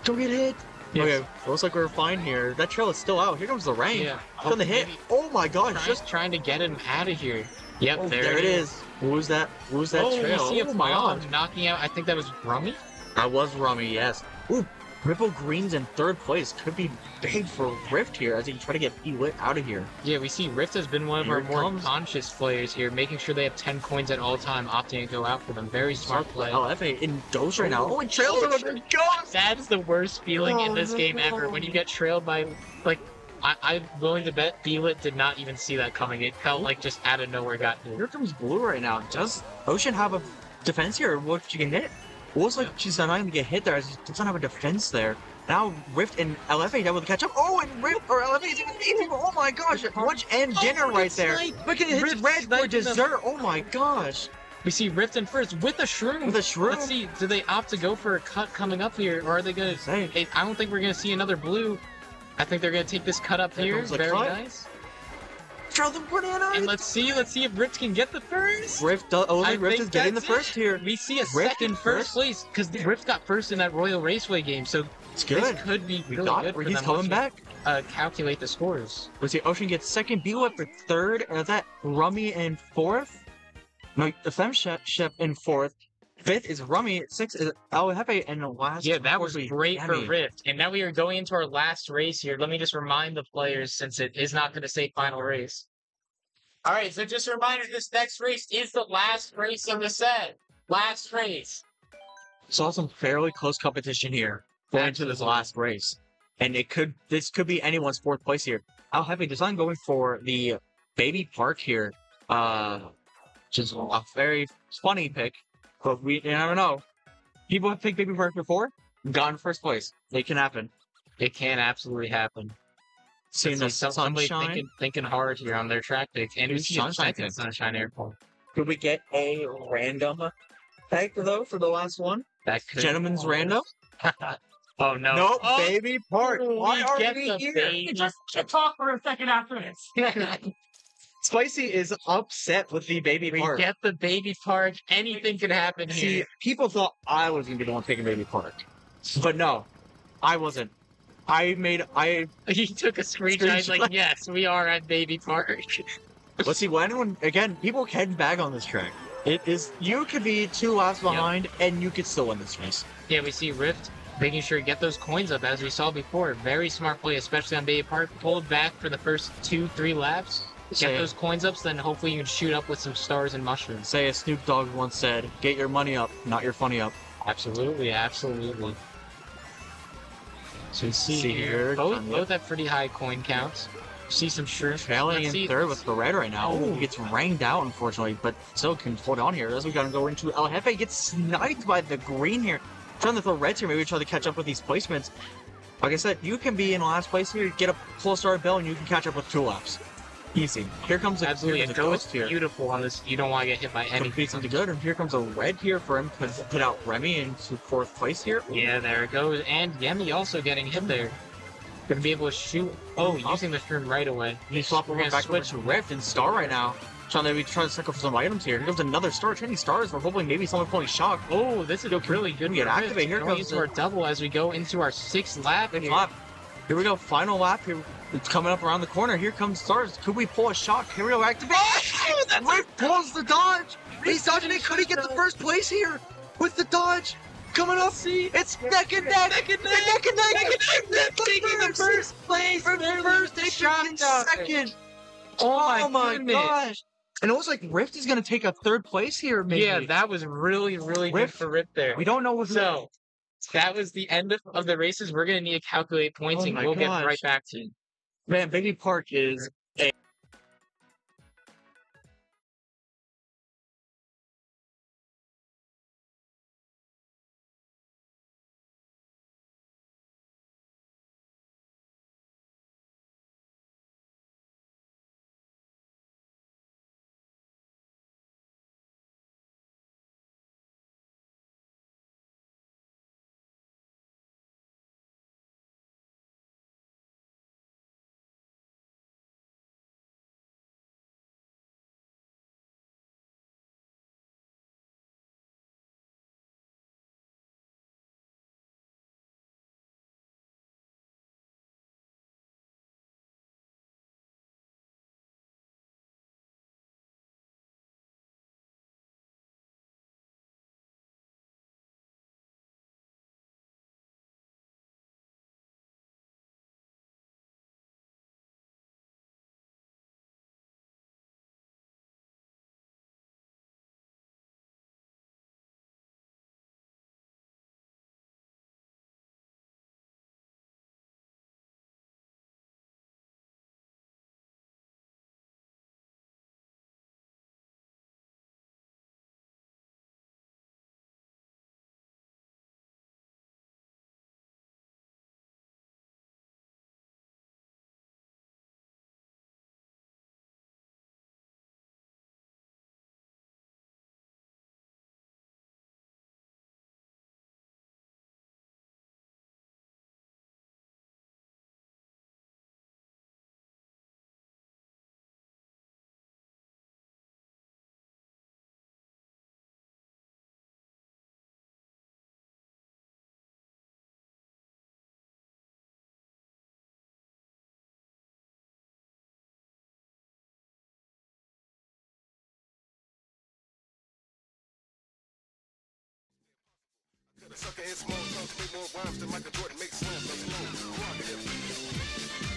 Don't get hit! Yes. Okay, looks like we're fine here. That trail is still out. Here comes the rain. Yeah. From the hit. maybe Oh my gosh! Trying, Just trying to get him out of here. Yep, oh, there, there it is. Lose that. Lose that oh, trail. see a oh my god! knocking out. I think that was Rummy. That was Rummy. Yes. Ooh, Ripple Green's in third place. Could be big for Rift here as he try to get E-Lit out of here. Yeah, we see Rift has been one of Here our more comes. conscious players here, making sure they have 10 coins at all time, opting to go out for them. Very smart play. LFA in dose right now. Oh, oh and trails him. Oh, God! That's the worst feeling in Oh, this game ever. When you get trailed by, like, I, I'm willing to bet Beelit did not even see that coming. It felt like just out of nowhere got hit. Here comes Blue right now. Does Ocean have a defense here? Or what she can hit? It looks like she's not going to get hit there. as She doesn't have a defense there. Now Rift and LFA able to catch up. Oh, and Rift or LFA is even beating people. Oh my gosh! Lunch and dinner Oh, right there. like Look at it. It's Rift red for dessert. Oh my gosh! We see Rift in first with a shroom. With a shroom. Let's see, do they opt to go for a cut coming up here, or are they going to Say. Hey, I don't think we're gonna see another blue. I think they're gonna take this cut up There here. Very cut. nice. Throw the banana. And let's see, let's see if Rift can get the first. Rift. do- Oh, I Rift think is getting the first here. We see a Rift second in first first? place because Rift got first in that Royal Raceway game, so It's this good. could be We really got good it. for He's them coming once you, back. Uh, calculate the scores. We see Ocean gets second, B-Whip for third, and is that Rummy in fourth? No, the Fem Chef, Chef in fourth. Fifth is Rummy, sixth is El Jefe, and the last. Yeah, that was great for. Rift. And now we are going into our last race here. Let me just remind the players since it is not going to say final race. All right, so just a reminder this next race is the last race of the set. Last race. Saw some fairly close competition here going into this Absolutely. last race, and it could this could be anyone's fourth place here. El Jefe design going for the Baby Park here, uh, which is a very funny pick, but we you never know. People have picked Baby Park before, gone first place. It can happen. It can absolutely happen. Seeing the Let's see, some- somebody thinking, thinking hard here on their track pick. And we Who's see a Sunshine second pick? Sunshine Airport. Could we get a random pick though for the last one? That could Gentleman's random? oh no. Nope, Oh, Baby Park. Why are get we here? Just talk for a second after this. Spicy is upset with the Baby we Park. get the baby park. Anything can happen See, here. people thought I was gonna be the one taking Baby Park, but no, I wasn't. I made I. He took a screenshot. He's like, yes, we are at baby park. Let's see. When again, people can bag on this track. It is you could be two laps behind, and you could still win this race. yeah, we see Rift making sure to get those coins up as we saw before. Very smart play, especially on baby park. Pulled back for the first two, three laps. Get those coins up, so then hopefully you can shoot up with some stars and mushrooms. say as Snoop Dogg once said, "Get your money up, not your funny up." Absolutely, absolutely. So you see, See here, both, both have pretty high coin counts. See some shrooms. Trailing in third with the red right now. Oh. Ooh, he gets rained out, unfortunately, but still can hold on here. As we gotta go into El Jefe gets sniped by the green here. Trying to throw reds here, maybe try to catch up with these placements. Like I said, you can be in last place here, get a full star bill, and you can catch up with two laps. Easy. Here comes a, Absolutely, a ghost here. beautiful on this. You don't want to get hit by anything. Competes into good, and here comes a red here for him to put out Remy into fourth place here. Yeah, there it goes. And Yemi also getting hit there. Gonna be able to shoot. Oh, using the shroom right away. He swap We're over back over switch. to Rift and Star right now. Trying to be trying to suck for some items here. Here comes another Star. Training stars. We're hoping maybe someone pulling shock. Oh, this is really good. we get for Rift. activate? Here comes our double as we go into our sixth lap. Here. lap. Here we go, final lap. Here it's coming up around the corner. Here comes Stars. Could we pull a shot? Here we go, activate. Oh, that Rick pulls the dodge. He's dodging it. Could he get the first place here with the dodge? Coming up, see, it's neck and neck, neck and neck, neck and neck, neck and neck, taking the first place, from first, they second. second. Oh, oh my gosh! And it looks like Rift is going to take a third place here, maybe. Yeah, that was really, really Rift, good for Rift there. We don't know what's so that was the end of, of the races. We're going to need to calculate points oh and we'll gosh. get right back to you. Man, Biggie Park is Sucker is small talk, make more rhymes than Michael Jordan makes slams. That's no prerogative.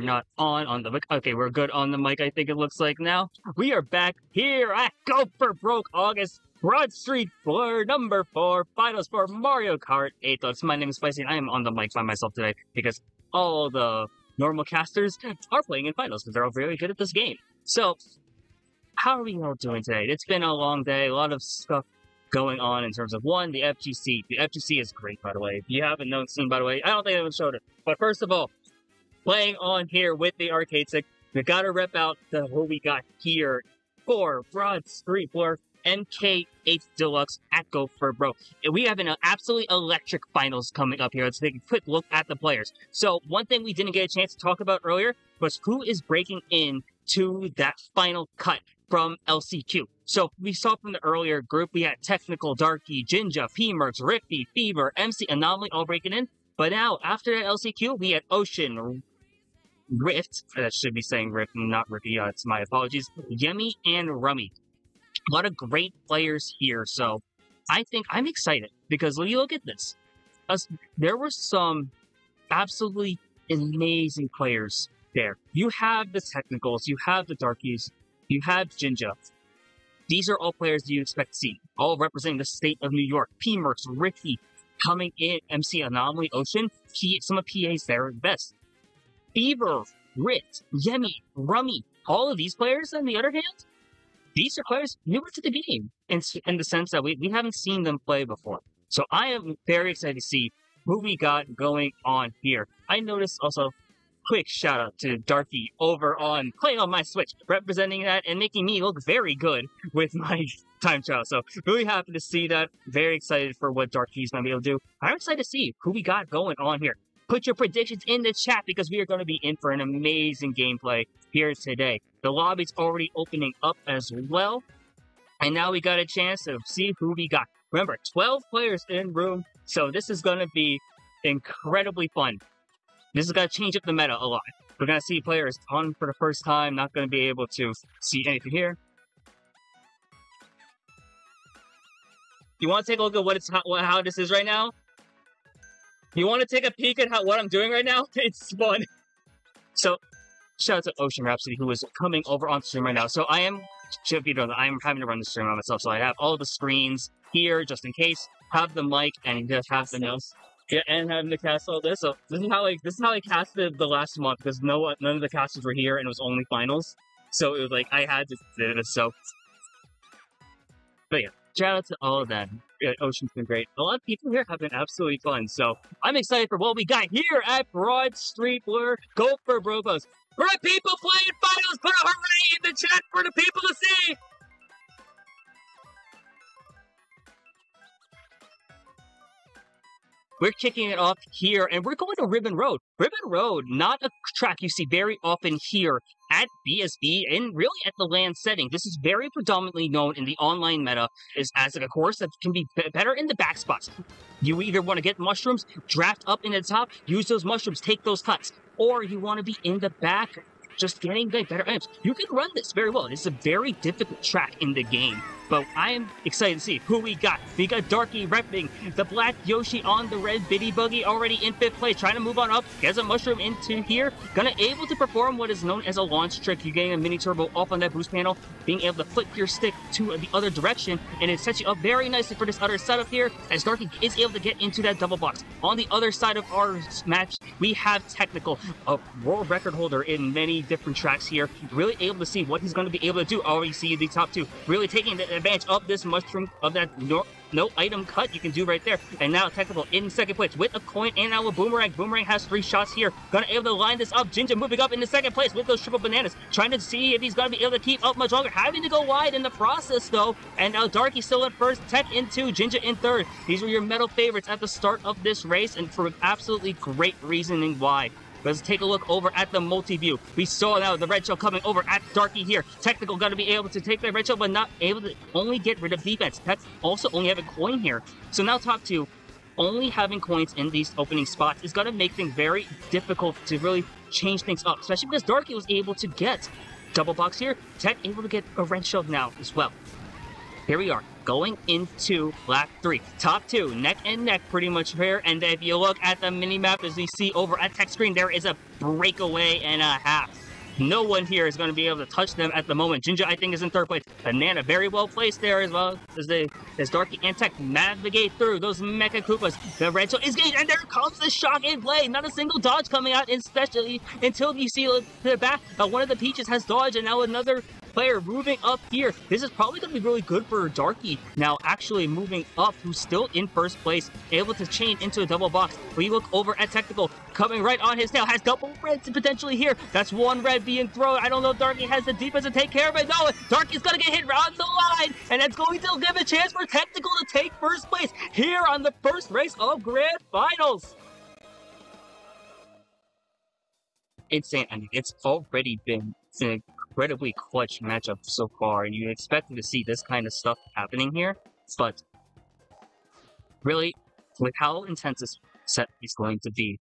Not on on the mic. Okay, we're good on the mic. I think it looks like now. We are back here at Go for Broke August Broad Street for number four finals for Mario Kart 8 Deluxe. My name is Spicy. and I am on the mic by myself today because all the normal casters are playing in finals because they're all very good at this game. So, how are we all doing today? It's been a long day, a lot of stuff going on in terms of one, the FGC. The FGC is great, by the way. If you haven't known seen, by the way, I don't think anyone showed it. But first of all, playing on here with the arcade stick, we gotta rep out the who we got here for Broad Street for MK8 Deluxe at for Bro. We have an absolutely electric finals coming up here. Let's take a quick look at the players. So one thing we didn't get a chance to talk about earlier was who is breaking in to that final cut from LCQ. So we saw from the earlier group, we had Technical, Darky, Ginja, P-Merks, Riffy, Fever, MC, Anomaly all breaking in. But now, after that LCQ, we had Ocean, Rift, that should be saying Rift, not Rippy, uh, it's my apologies, Yemi, and Rummy. A lot of great players here, so I think I'm excited because when you look at this, us, there were some absolutely amazing players there. You have the technicals, you have the darkies, you have Ginja. These are all players you expect to see, all representing the state of New York. P-Merks, Riffy, coming in, MC Anomaly, Ocean, P- some of PA's there the best. Fever, Rift, Yemi, Rummy, all of these players, on the other hand, these are players newer to the game in, in the sense that we, we haven't seen them play before. So I am very excited to see who we got going on here. I noticed also quick shout out to Darky over on playing on my Switch, representing that and making me look very good with my time trial. So really happy to see that. Very excited for what Darky's gonna be able to do. I'm excited to see who we got going on here. Put your predictions in the chat because we are going to be in for an amazing gameplay here today. The lobby's already opening up as well. And now we got a chance to see who we got. Remember, 12 players in room, so this is going to be incredibly fun. This is going to change up the meta a lot. We're going to see players on for the first time, not going to be able to see anything here. You want to take a look at what it's how, how this is right now? You want to take a peek at how what I'm doing right now? It's fun. So, shout out to Ocean Rhapsody who is coming over on stream right now. So I am, if you know, I'm having to run the stream on myself. So I have all the screens here just in case. Have the mic and just have the notes. Yeah, and having to cast all this. So this is how I this is how I casted the last month because no one- none of the casters were here and it was only finals. So it was like I had to do this. So, but yeah, shout out to all of them. Ocean's been great. A lot of people here have been absolutely fun. So I'm excited for what we got here at Broad Street Blur. Go for Brobos. For the people playing finals, put a hooray in the chat for the people to see. We're kicking it off here, and we're going to Ribbon Road. Ribbon Road, not a track you see very often here at BSB and really at the LAN setting. This is very predominantly known in the online meta is as a course that can be be- better in the back spots. You either want to get mushrooms, draft up in the top, use those mushrooms, take those cuts, or you want to be in the back, just getting the better items. You can run this very well. It's a very difficult track in the game, but I am excited to see who we got. We got Darky repping the black Yoshi on the red Biddybuggy already in fifth place, trying to move on up. Gets a mushroom into here, gonna able to perform what is known as a launch trick. You're getting a mini turbo off on that boost panel, being able to flip your stick to the other direction, and it sets you up very nicely for this other setup here. As Darky is able to get into that double box. On the other side of our match, we have Technical, a world record holder in many different tracks here. Really able to see what he's going to be able to do. Already see the top two. Really taking the advantage of this mushroom, of that no, no item cut you can do right there. And now Technical in second place with a coin and now a Boomerang. Boomerang has three shots here. Gonna able to line this up. Ginja moving up into second place with those triple bananas. Trying to see if he's gonna be able to keep up much longer. Having to go wide in the process though. And now Darky still in first. Tech in two. Ginja in third. These were your medal favorites at the start of this race and for absolutely great reasoning why. Let's take a look over at the multi-view. We saw now the red shell coming over at Darky here. Technical gonna be able to take that red shell, but not able to only get rid of defense. That's also only have a coin here. So now top two, only having coins in these opening spots is gonna make things very difficult to really change things up, especially because Darky was able to get double box here. Tech able to get a red shell now as well. Here we are, going into lap three. Top two, neck and neck pretty much here. And if you look at the mini map, as we see over at tech screen, there is a breakaway and a half. No one here is going to be able to touch them at the moment. Ginja, I think, is in third place. Banana very well placed there as well as they as Darky and Tech navigate through those Mecha Koopas. The red shell is gained, and there comes the shock in play. Not a single dodge coming out, especially until you see the back. Uh, one of the Peaches has dodged, and now another player moving up here. This is probably going to be really good for Darky now actually moving up, who's still in first place, able to chain into a double box. We look over at Technical, coming right on his tail, has double reds potentially here. That's one red being thrown. I don't know if Darky has the defense to take care of it. No, Darky's going to get hit on the line, and that's going to give a chance for Technical to take first place here on the first race of Grand Finals. Insane. I mean, it's already been incredibly clutch matchup so far, and you expected to see this kind of stuff happening here, but really, with how intense this set is going to be,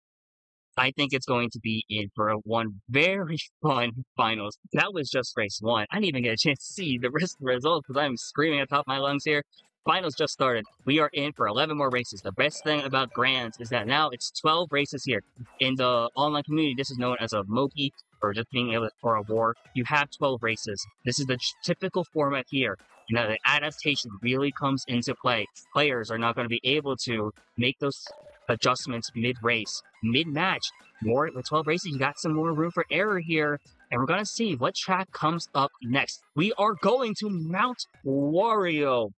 I think it's going to be in for one very fun finals. That was just race one. I didn't even get a chance to see the rest of the results because I'm screaming at top my lungs here. Finals just started. We are in for 11 more races. The best thing about Grands is that now it's 12 races here. In the online community, this is known as a Mogi or just being able to for a war. You have 12 races. This is the typical format here. Now the adaptation really comes into play. Players are not going to be able to make those adjustments mid-race, mid-match. More with 12 races, you got some more room for error here. And we're going to see what track comes up next. We are going to Mount Wario.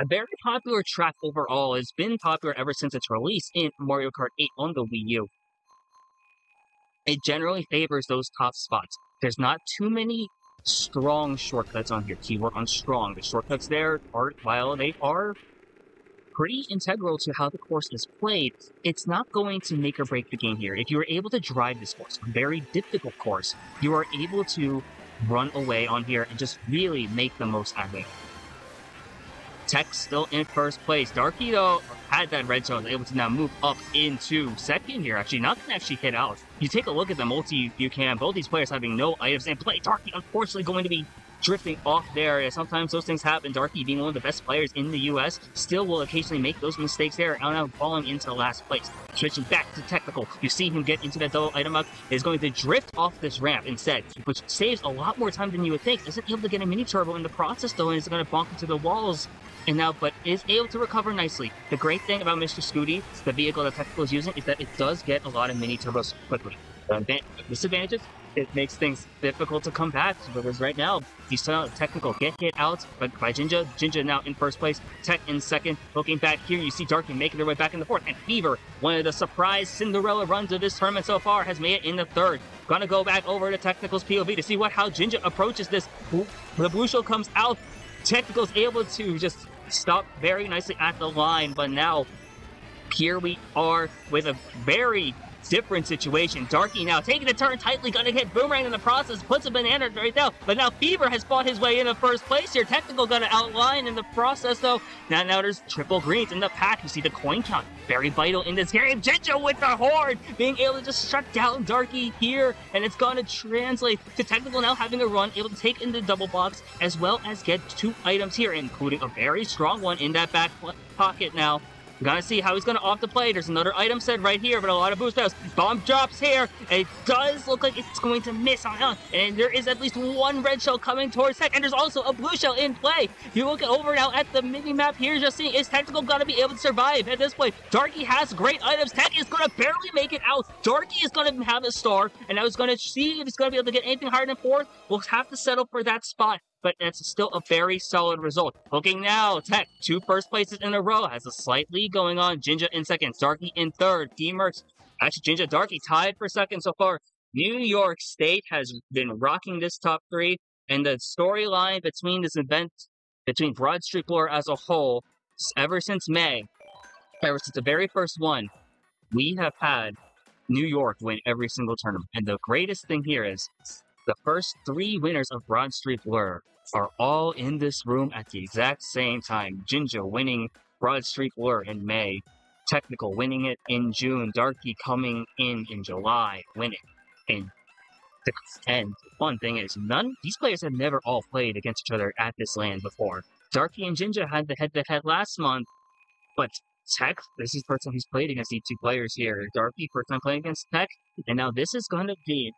A very popular track overall. It's been popular ever since its release in Mario Kart 8 on the Wii U. It generally favors those top spots. There's not too many strong shortcuts on here. Keyword on strong. The shortcuts there are, while they are pretty integral to how the course is played, it's not going to make or break the game here. If you are able to drive this course, a very difficult course, you are able to run away on here and just really make the most out of it. Tech still in first place. Darky, though, had that red zone, able to now move up into second here, actually. Not gonna actually hit out. You take a look at the multi you can, both these players having no items in play. Darky, unfortunately, going to be drifting off there. Sometimes those things happen. Darky, being one of the best players in the U.S., still will occasionally make those mistakes there, and now falling into last place. Switching back to technical, you see him get into that double item up, is going to drift off this ramp instead, which saves a lot more time than you would think. Isn't able to get a mini turbo in the process though, and is going to bonk into the walls and now but is able to recover nicely. The great thing about Mr. Scooty, the vehicle that Technical is using, is that it does get a lot of mini turbos quickly. Disadvantages, it makes things difficult to come back because right now these Technical get hit out by, by Ginja. Ginja now in first place, Tech in second. Looking back here, you see Darky making their way back in the fourth, and Fever, one of the surprise Cinderella runs of this tournament so far, has made it in the third. Gonna go back over to Technical's POV to see what how Ginja approaches this. The blue show comes out. Technical's able to just stop very nicely at the line, but now here we are with a very different situation. Darky now taking a turn tightly, gonna hit Boomerang in the process, puts a banana right now, but now Fever has fought his way in into first place here. Technical gonna outline in the process though. Now, now there's triple greens in the pack. You see the coin count, very vital in this game. Ginja with the horn, being able to just shut down Darky here, and it's gonna translate to Technical now having a run, able to take in the double box, as well as get two items here, including a very strong one in that back pocket now. Gotta see how he's gonna off the play. There's another item set right here, but a lot of boost bells. Bomb drops here. It does look like it's going to miss on out. And there is at least one red shell coming towards Tech. And there's also a blue shell in play. You look over now at the mini map here, just seeing is Technical gonna be able to survive at this point. Darky has great items. Tech is gonna barely make it out. Darky is gonna have a star, and I was gonna see if he's gonna be able to get anything higher than fourth. We'll have to settle for that spot but it's still a very solid result. Looking now, Tech, two first places in a row, has a slight lead going on. Ginja in second, Darky in third, P-Merks, actually Ginja Darky tied for second so far. New York State has been rocking this top three, and the storyline between this event, between Broad Street Blur as a whole, ever since May, ever since the very first one, we have had New York win every single tournament. And the greatest thing here is the first three winners of Broad Street Blur are all in this room at the exact same time. Ginja winning Broad Street Blur in May, Technical winning it in June, Darky coming in in July, winning. And the and the fun thing is, none these players have never all played against each other at this LAN before. Darky and Ginja had the head-to-head last month, but Tech, this is the first time he's played against these two players here. Darky, first time playing against Tech, and now this is going to be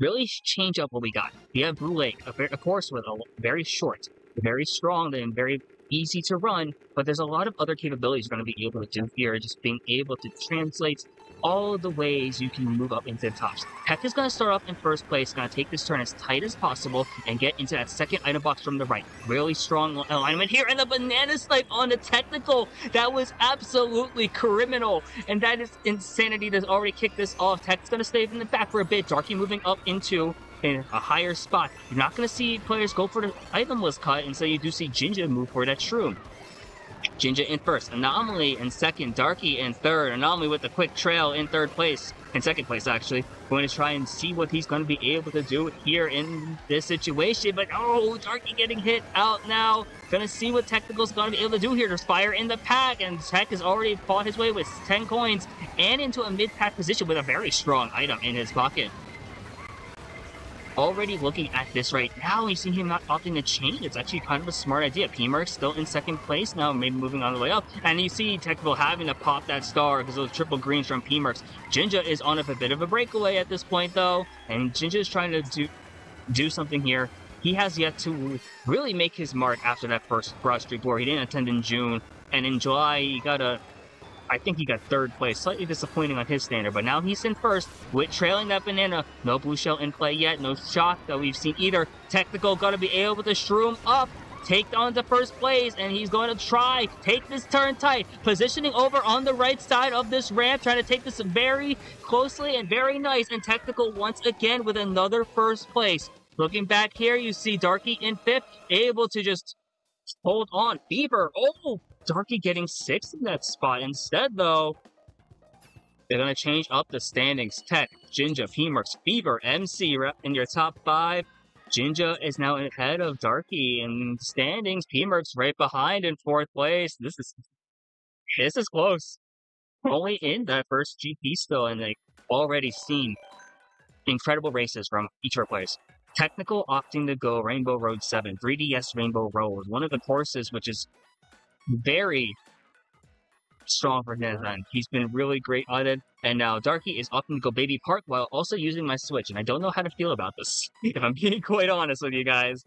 really change up what we got. We have Boo Lake, a, a course with a very short, very strong, and very easy to run, but there's a lot of other capabilities you're going to be able to do here, just being able to translate all the ways you can move up into the tops. Tech is going to start off in first place, going to take this turn as tight as possible and get into that second item box from the right. Really strong alignment here, and the banana snipe on the technical. That was absolutely criminal, and that is insanity that's already kicked this off. Tech's going to stay in the back for a bit. Darky moving up into in a higher spot. You're not going to see players go for the item itemless cut, and so you do see Ginja move for that shroom. Ginja in first, Anomaly in second, Darky in third, Anomaly with the quick trail in third place, in second place actually. We're Going to try and see what he's going to be able to do here in this situation, but oh, Darky getting hit out now. Gonna see what Technical's gonna be able to do here. There's fire in the pack, and Tech has already fought his way with 10 coins and into a mid-pack position with a very strong item in his pocket already looking at this right now, you see him not opting to change. It's actually kind of a smart idea. PMerk still in second place now, maybe moving on the way up. And you see Technical having to pop that star because of those triple greens from PMerks. Ginja is on a bit of a breakaway at this point though, and Ginja is trying to do do something here. He has yet to really make his mark after that first Broad Street Blur. He didn't attend in June, and in July he got a I think he got third place. Slightly disappointing on his standard, but now he's in first with trailing that banana. No blue shell in play yet. No shock that we've seen either. Technical to be able to shroom up. Take on to first place, and he's going to try take this turn tight, positioning over on the right side of this ramp, trying to take this very closely and very nice. And technical once again with another first place. Looking back here, you see Darky in fifth, able to just hold on. Beaver, oh, Darky getting sixth in that spot. Instead, though, they're going to change up the standings. Tech, Ginja, P-Merks, Fever, MC in your top five. Ginja is now ahead of Darky in standings. P-Merks right behind in fourth place. This is this is close. Only in that first GP still, and like already seen incredible races from each of our players. Technical opting to go Rainbow Road 7, 3DS Rainbow Road, one of the courses which is very strong for his end. He's been really great on it. And now Darky is opting to go Baby Park while also using my Switch. And I don't know how to feel about this, if I'm being quite honest with you guys.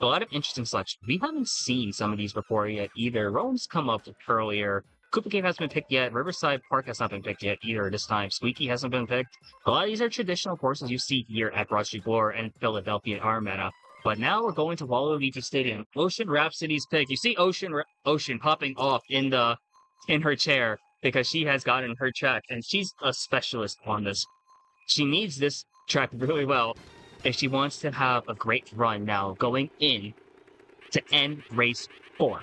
A lot of interesting selections. We haven't seen some of these before yet either. Rome's come up earlier. Koopa Cape hasn't been picked yet. Riverside Park has not been picked yet either this time. Squeaky hasn't been picked. A lot of these are traditional courses you see here at Broad Street and Philadelphia Armada. But now we're going to Waluigi Stadium. Ocean Rhapsody's pick. You see Ocean Ra- Ocean popping off in the in her chair because she has gotten her track, and she's a specialist on this. She needs this track really well if she wants to have a great run now going in to end race four.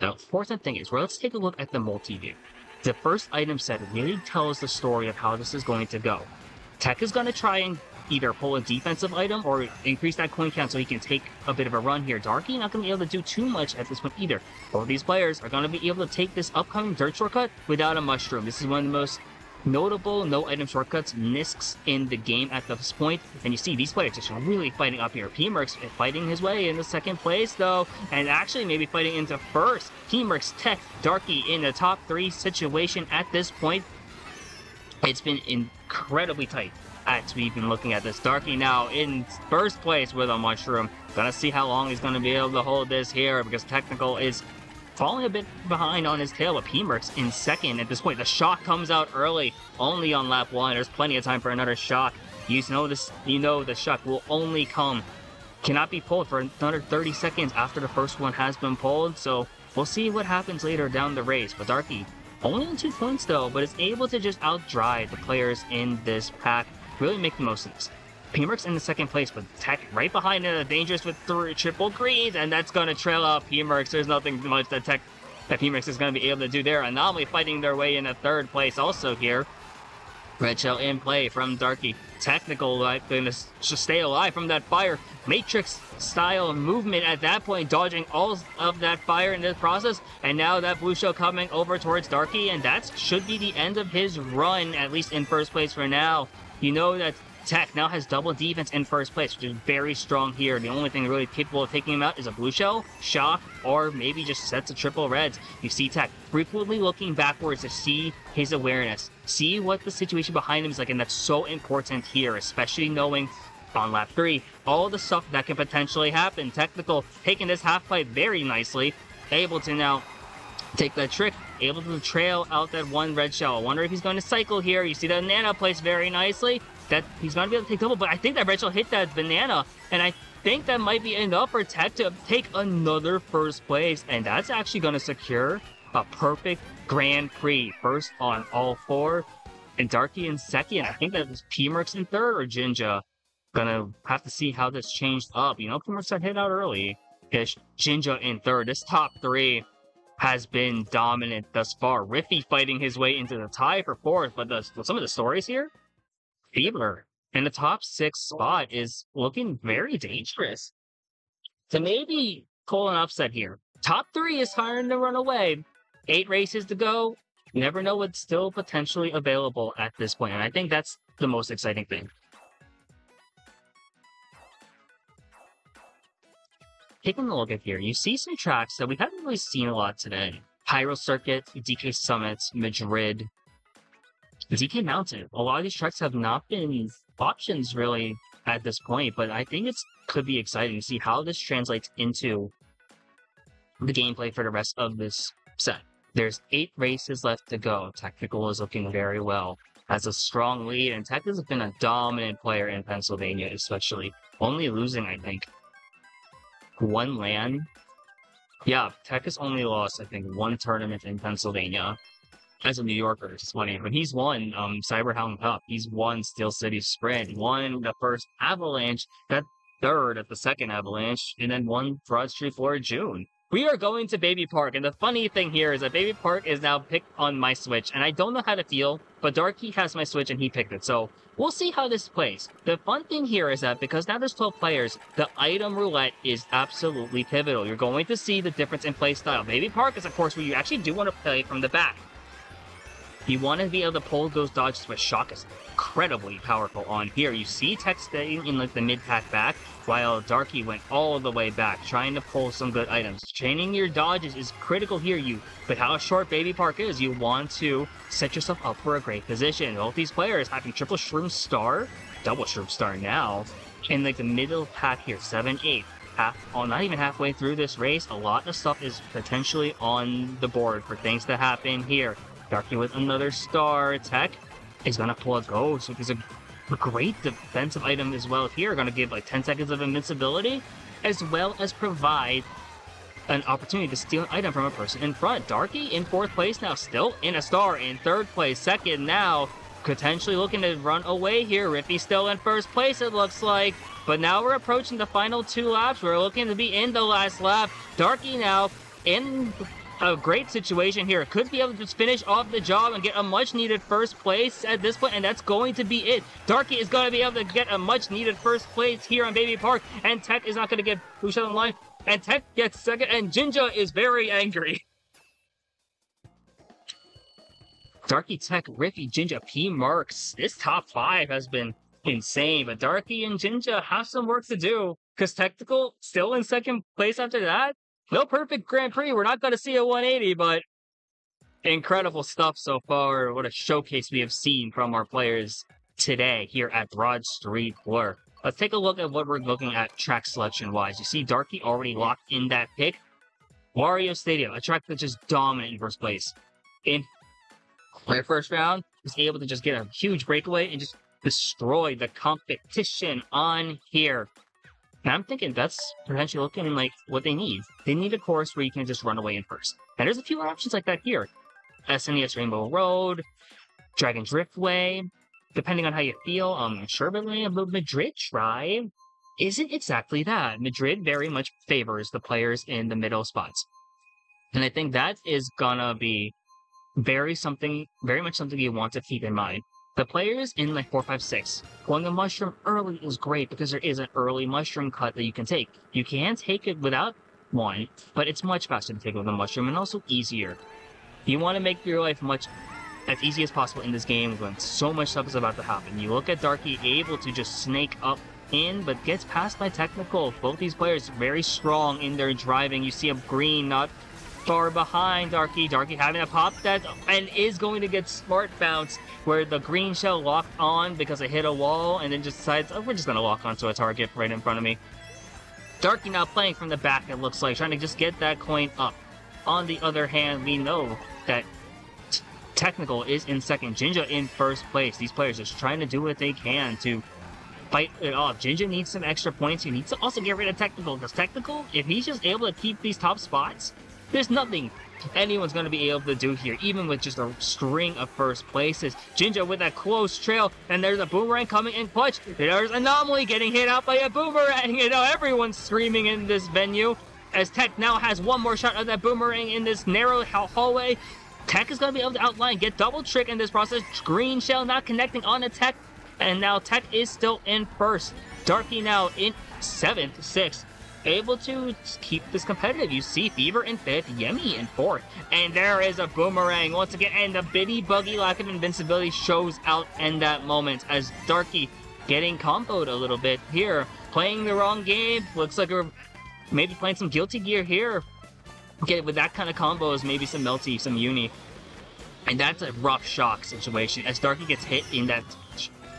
The important thing is, well, let's take a look at the multi-view. The first item set really tells the story of how this is going to go. Tech is going to try and either pull a defensive item or increase that coin count so he can take a bit of a run here. Darky not going to be able to do too much at this point either. Both these players are going to be able to take this upcoming dirt shortcut without a mushroom. This is one of the most notable no item shortcuts nisks in the game at this point. and you see these players just really fighting up here P-Merks fighting his way into second place though and actually maybe fighting into first P-Merks Tech Darky in the top three situation at this point it's been incredibly tight as we've been looking at this Darky now in first place with a mushroom gonna see how long he's gonna be able to hold this here because technical is falling a bit behind on his tail, but P-Merks in second at this point. The shock comes out early, only on lap one. There's plenty of time for another shock. You know this. You know the shock will only come, cannot be pulled for another 30 seconds after the first one has been pulled. So we'll see what happens later down the race. But Darky only on two points though, but is able to just outdrive the players in this pack. Really make the most of this. P-Merks in the second place with Tech right behind it, dangerous with three triple greens, and that's going to trail out P-Merks. There's nothing much that Tech that P-Merks is going to be able to do there. Anomaly fighting their way in a third place also here. Red Shell in play from Darky. Technical like going to stay alive from that fire. Matrix style movement at that point, dodging all of that fire in this process. And now that blue shell coming over towards Darky, and that should be the end of his run, at least in first place for now. You know that Tech now has double defense in first place, which is very strong here. The only thing really capable of taking him out is a blue shell, shock, or maybe just sets of triple reds. You see Tech frequently looking backwards to see his awareness, see what the situation behind him is like, and that's so important here, especially knowing on lap three all the stuff that can potentially happen. Technical taking this half pipe very nicely, able to now take that trick, able to trail out that one red shell. I wonder if he's going to cycle here. You see the banana placed very nicely. That he's going to be able to take double, but I think that red shell hit that banana, and I think that might be enough for Tech to take another first place, and that's actually going to secure a perfect Grand Prix. First on all four, and Darky in second. I think that was P-Merks in third or Ginja. Gonna have to see how this changed up. You know, P-Merks got hit out early. Ish. Ginja in third. This top three has been dominant thus far. Riffy fighting his way into the tie for fourth, but the, some of the stories here, Feebler in the top six spot is looking very dangerous. To maybe pull an upset here. Top three is hiring to run away. Eight races to go. Never know what's still potentially available at this point, and I think that's the most exciting thing. Taking a look at here, you see some tracks that we haven't really seen a lot today. Pyro Circuit, DK Summit, Madrid, DK Mountain. A lot of these tracks have not been options really at this point, but I think it could be exciting to see how this translates into the gameplay for the rest of this set. There's eight races left to go. Technical is looking very well. Has a strong lead, and Tech has been a dominant player in Pennsylvania, especially. Only losing, I think, one LAN. Yeah, Tech has only lost, I think, one tournament in Pennsylvania. As a New Yorker, it's funny. But he's won um Cyberhound Cup. He's won Steel City Sprint, won the first Avalanche, got third at the second Avalanche, and then won Broad Street Florida June. We are going to Baby Park, and the funny thing here is that Baby Park is now picked on my Switch, and I don't know how to feel, but Darky has my Switch and he picked it, so we'll see how this plays. The fun thing here is that because now there's 12 players, the item roulette is absolutely pivotal. You're going to see the difference in play style. Baby Park is of course where you actually do want to play from the back. You want to be able to pull those dodges with shock is incredibly powerful on here. You see Tech staying in like the mid pack back, while Darky went all the way back, trying to pull some good items. Chaining your dodges is critical here, you. But how short Baby Park is, you want to set yourself up for a great position. Both these players having triple Shroom Star, double Shroom Star now, in like the middle pack here, 7, 8. Half, oh, not even halfway through this race, a lot of stuff is potentially on the board for things to happen here. Darky with another star. Tech is gonna pull a ghost, which is a great defensive item as well here. Gonna give like 10 seconds of invincibility, as well as provide an opportunity to steal an item from a person in front. Darky in fourth place now, still in a star. In third place, second now, potentially looking to run away here. Riffy still in first place, it looks like. But now we're approaching the final two laps. We're looking to be in the last lap. Darky now in a great situation here. Could be able to just finish off the job and get a much needed first place at this point, and that's going to be it. Darky is going to be able to get a much needed first place here on Baby Park, and Tech is not going to get out in line. And Tech gets second, and Ginja is very angry. Darky Tech, Riffy, Ginja, P Merks. This top five has been insane, but Darky and Ginja have some work to do. Because Technical still in second place after that. No perfect Grand Prix. We're not going to see a 180, but incredible stuff so far. What a showcase we have seen from our players today here at Broad Street Blur. Let's take a look at what we're looking at track selection wise. You see Darky already locked in that pick. Wario Stadium, a track that's just dominant in first place. In their first round, was able to just get a huge breakaway and just destroy the competition on here. And I'm thinking that's potentially looking like what they need. They need a course where you can just run away in first. And there's a few options like that here. SNES Rainbow Road, Dragon Driftway, depending on how you feel, um, Sherbet Land, but Madrid Drive isn't exactly that. Madrid very much favors the players in the middle spots. And I think that is gonna be very something, very much something you want to keep in mind. The players in like 456, going a mushroom early is great because there is an early mushroom cut that you can take. You can take it without one, but it's much faster to take it with a mushroom and also easier. You want to make your life much as easy as possible in this game when so much stuff is about to happen. You look at Darky able to just snake up in, but gets passed by technical. Both these players very strong in their driving. You see a green not far behind Darky. Darky having a pop that and is going to get smart bounce where the green shell locked on because it hit a wall and then just decides, oh, we're just going to lock onto a target right in front of me. Darky now playing from the back, it looks like, trying to just get that coin up. On the other hand, we know that Technical is in second, Ginja in first place. These players just trying to do what they can to fight it off. Ginja needs some extra points. He needs to also get rid of Technical, because Technical, if he's just able to keep these top spots, there's nothing anyone's going to be able to do here, even with just a string of first places. Ginja with a close trail, and there's a boomerang coming in clutch. There's Anomaly getting hit out by a boomerang. You know, everyone's screaming in this venue as Tech now has one more shot of that boomerang in this narrow hallway. Tech is going to be able to outline, get double trick in this process. Green Shell not connecting on the Tech, and now Tech is still in first. Darky now in seventh, sixth, able to keep this competitive. You see Fever in fifth, Yemi in fourth, and there is a boomerang once again, and the Biddybuggy lack of invincibility shows out in that moment as Darky getting comboed a little bit here, playing the wrong game. Looks like we're maybe playing some guilty gear here. Get with that kind of combos, maybe some melty, some uni. And that's a rough shock situation as Darky gets hit in that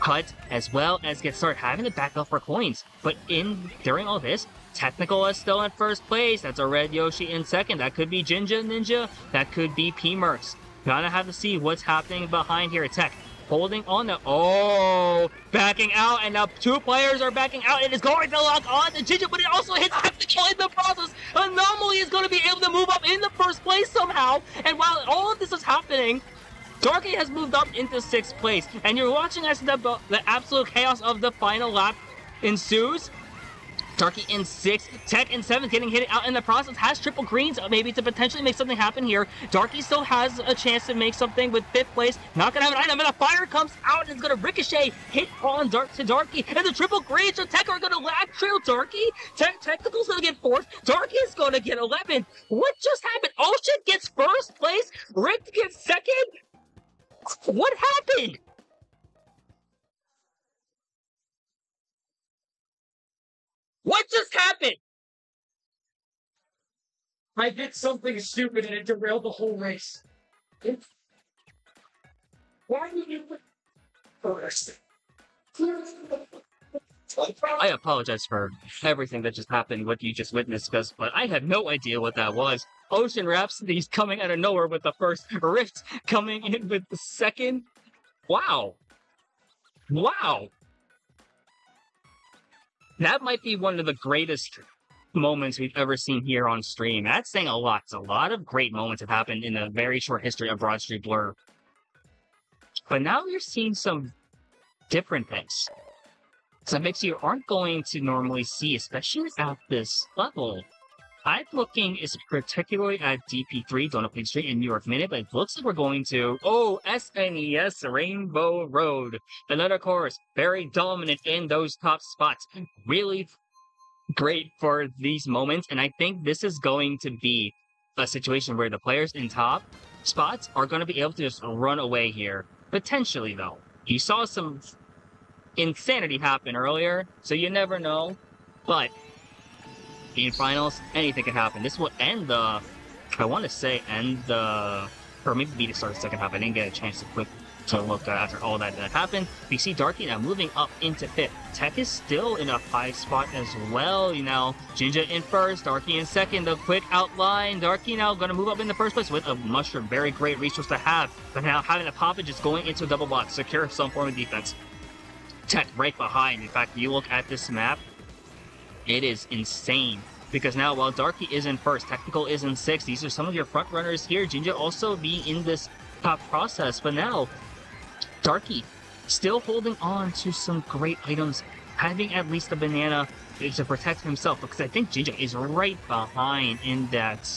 cut as well as gets start having to back up for coins. But in during all this, Technical is still in first place. That's a red Yoshi in second. That could be Ginja Ninja. That could be P-Merks. Gonna have to see what's happening behind here. Tech holding on to oh backing out and now two players are backing out it is going to lock on to Ginja but it also hits Technical in the process Anomaly is going to be able to move up in the first place somehow and while all of this is happening Darky has moved up into sixth place, and you're watching as the, the absolute chaos of the final lap ensues. Darky in sixth, Tech in seventh, getting hit out in the process, has triple greens, uh, maybe to potentially make something happen here. Darky still has a chance to make something with fifth place, not gonna have an item, and a fire comes out and it's gonna ricochet, hit on Dark to Darky, and the triple greens, so Tech are gonna lag trail Darky. Tech Technical's gonna get fourth, Darky is gonna get 11. What just happened? Ocean gets first place, Rift gets second, what happened? What just happened? I did something stupid and it derailed the whole race. Why did you first? I apologize for everything that just happened, what you just witnessed, because but I had no idea what that was. Ocean Rhapsody's coming out of nowhere with the first Rift coming in with the second. Wow. Wow. That might be one of the greatest moments we've ever seen here on stream. That's saying a lot. A lot of great moments have happened in the very short history of Broad Street Blur. But now you're seeing some different things. Some mix you aren't going to normally see, especially at this level. I'm looking is particularly at DP3, Donut Plains 3 in New York Minute, but it looks like we're going to oh SNES Rainbow Road. Another course, very dominant in those top spots. Really great for these moments, and I think this is going to be a situation where the players in top spots are going to be able to just run away here. Potentially, though. You saw some insanity happen earlier, so you never know. But in finals, anything can happen. This will end the, I want to say end the, or maybe be the start of the second half. I didn't get a chance to quick to look after all that that happened. We see Darky now moving up into fifth. Tech is still in a high spot as well. You know, Ginja in first, Darky in second. The quick outline. Darky now going to move up in the first place with a mushroom. Very great resource to have. But now having a pop it just going into a double block, secure some form of defense. Tech right behind. In fact, you look at this map, it is insane. Because now, while Darky is in first, Technical is in sixth, these are some of your front runners here. Ginja also being in this top process, but now, Darky still holding on to some great items, having at least a banana to protect himself, because I think Ginja is right behind in that,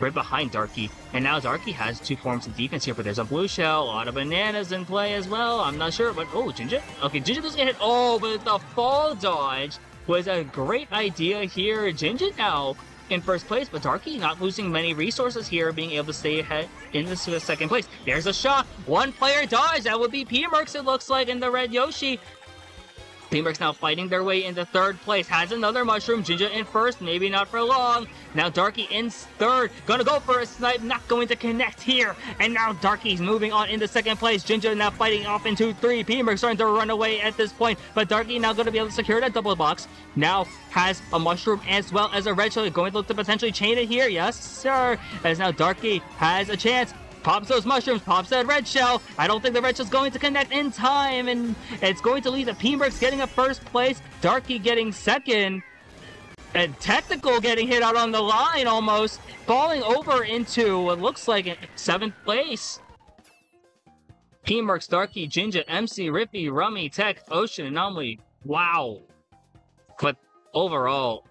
right behind Darky. And now Darky has two forms of defense here, but there's a blue shell, a lot of bananas in play as well. I'm not sure, but oh, Ginja? Okay, Ginja doesn't get hit. Oh, but the fall dodge was a great idea here. Ginja now in first place, but Darky not losing many resources here, being able to stay ahead in the second place. There's a shot. One player dies. That would be P-Merks, it looks like, in the red Yoshi. P-Merks now fighting their way into third place. Has another mushroom. Ginja in first, maybe not for long. Now Darky in third. Gonna go for a snipe, not going to connect here. And now Darky's moving on into second place. Ginja now fighting off into three. P-Merk starting to run away at this point. But Darky now gonna be able to secure that double box. Now has a mushroom as well as a red shell. Going to look to potentially chain it here. Yes, sir. As now Darky has a chance. Pops those mushrooms, pops that red shell. I don't think the red shell's going to connect in time, and it's going to lead to P-Merks getting a first place, Darky getting second, and Technical getting hit out on the line almost, falling over into what looks like seventh place. P-Merks, Darky, Ginja, MC, Riffy, Rummy, Tech, Ocean, Anomaly. Wow. But overall,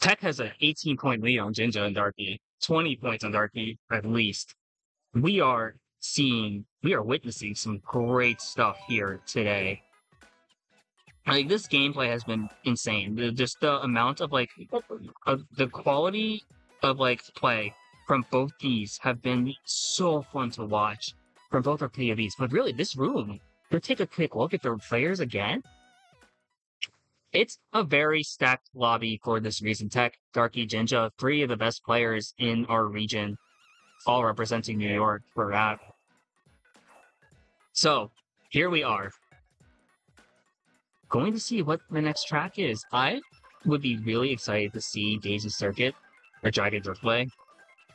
Tech has an 18 point lead on Ginja and Darky. 20 points on Darky, at least we are seeing, we are witnessing some great stuff here today. Like this gameplay has been insane. The, just the amount of like, of the quality of like play from both these have been so fun to watch from both our POVs. But really, this room, let's take a quick look at the players again. It's a very stacked lobby for this reason. Tech, Darky, Ginja, three of the best players in our region all representing New York for that. So, here we are. Going to see what the next track is. I would be really excited to see Daisy Circuit or Dragon Driftway.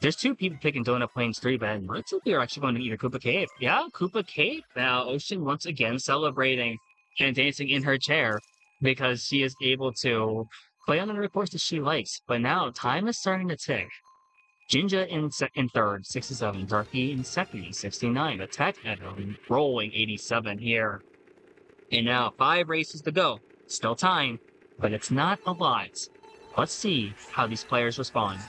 There's two people picking Donut Plains 3, but looks like we are actually going to either Koopa Cape. Yeah, Koopa Cape. Now, Ocean once again celebrating and dancing in her chair because she is able to play on the course that she likes. But now, time is starting to tick. Ginja in, in third, 67. Darky in second, 69. Attack at rolling 87 here. And now, five races to go. Still time, but it's not a lot. Let's see how these players respond.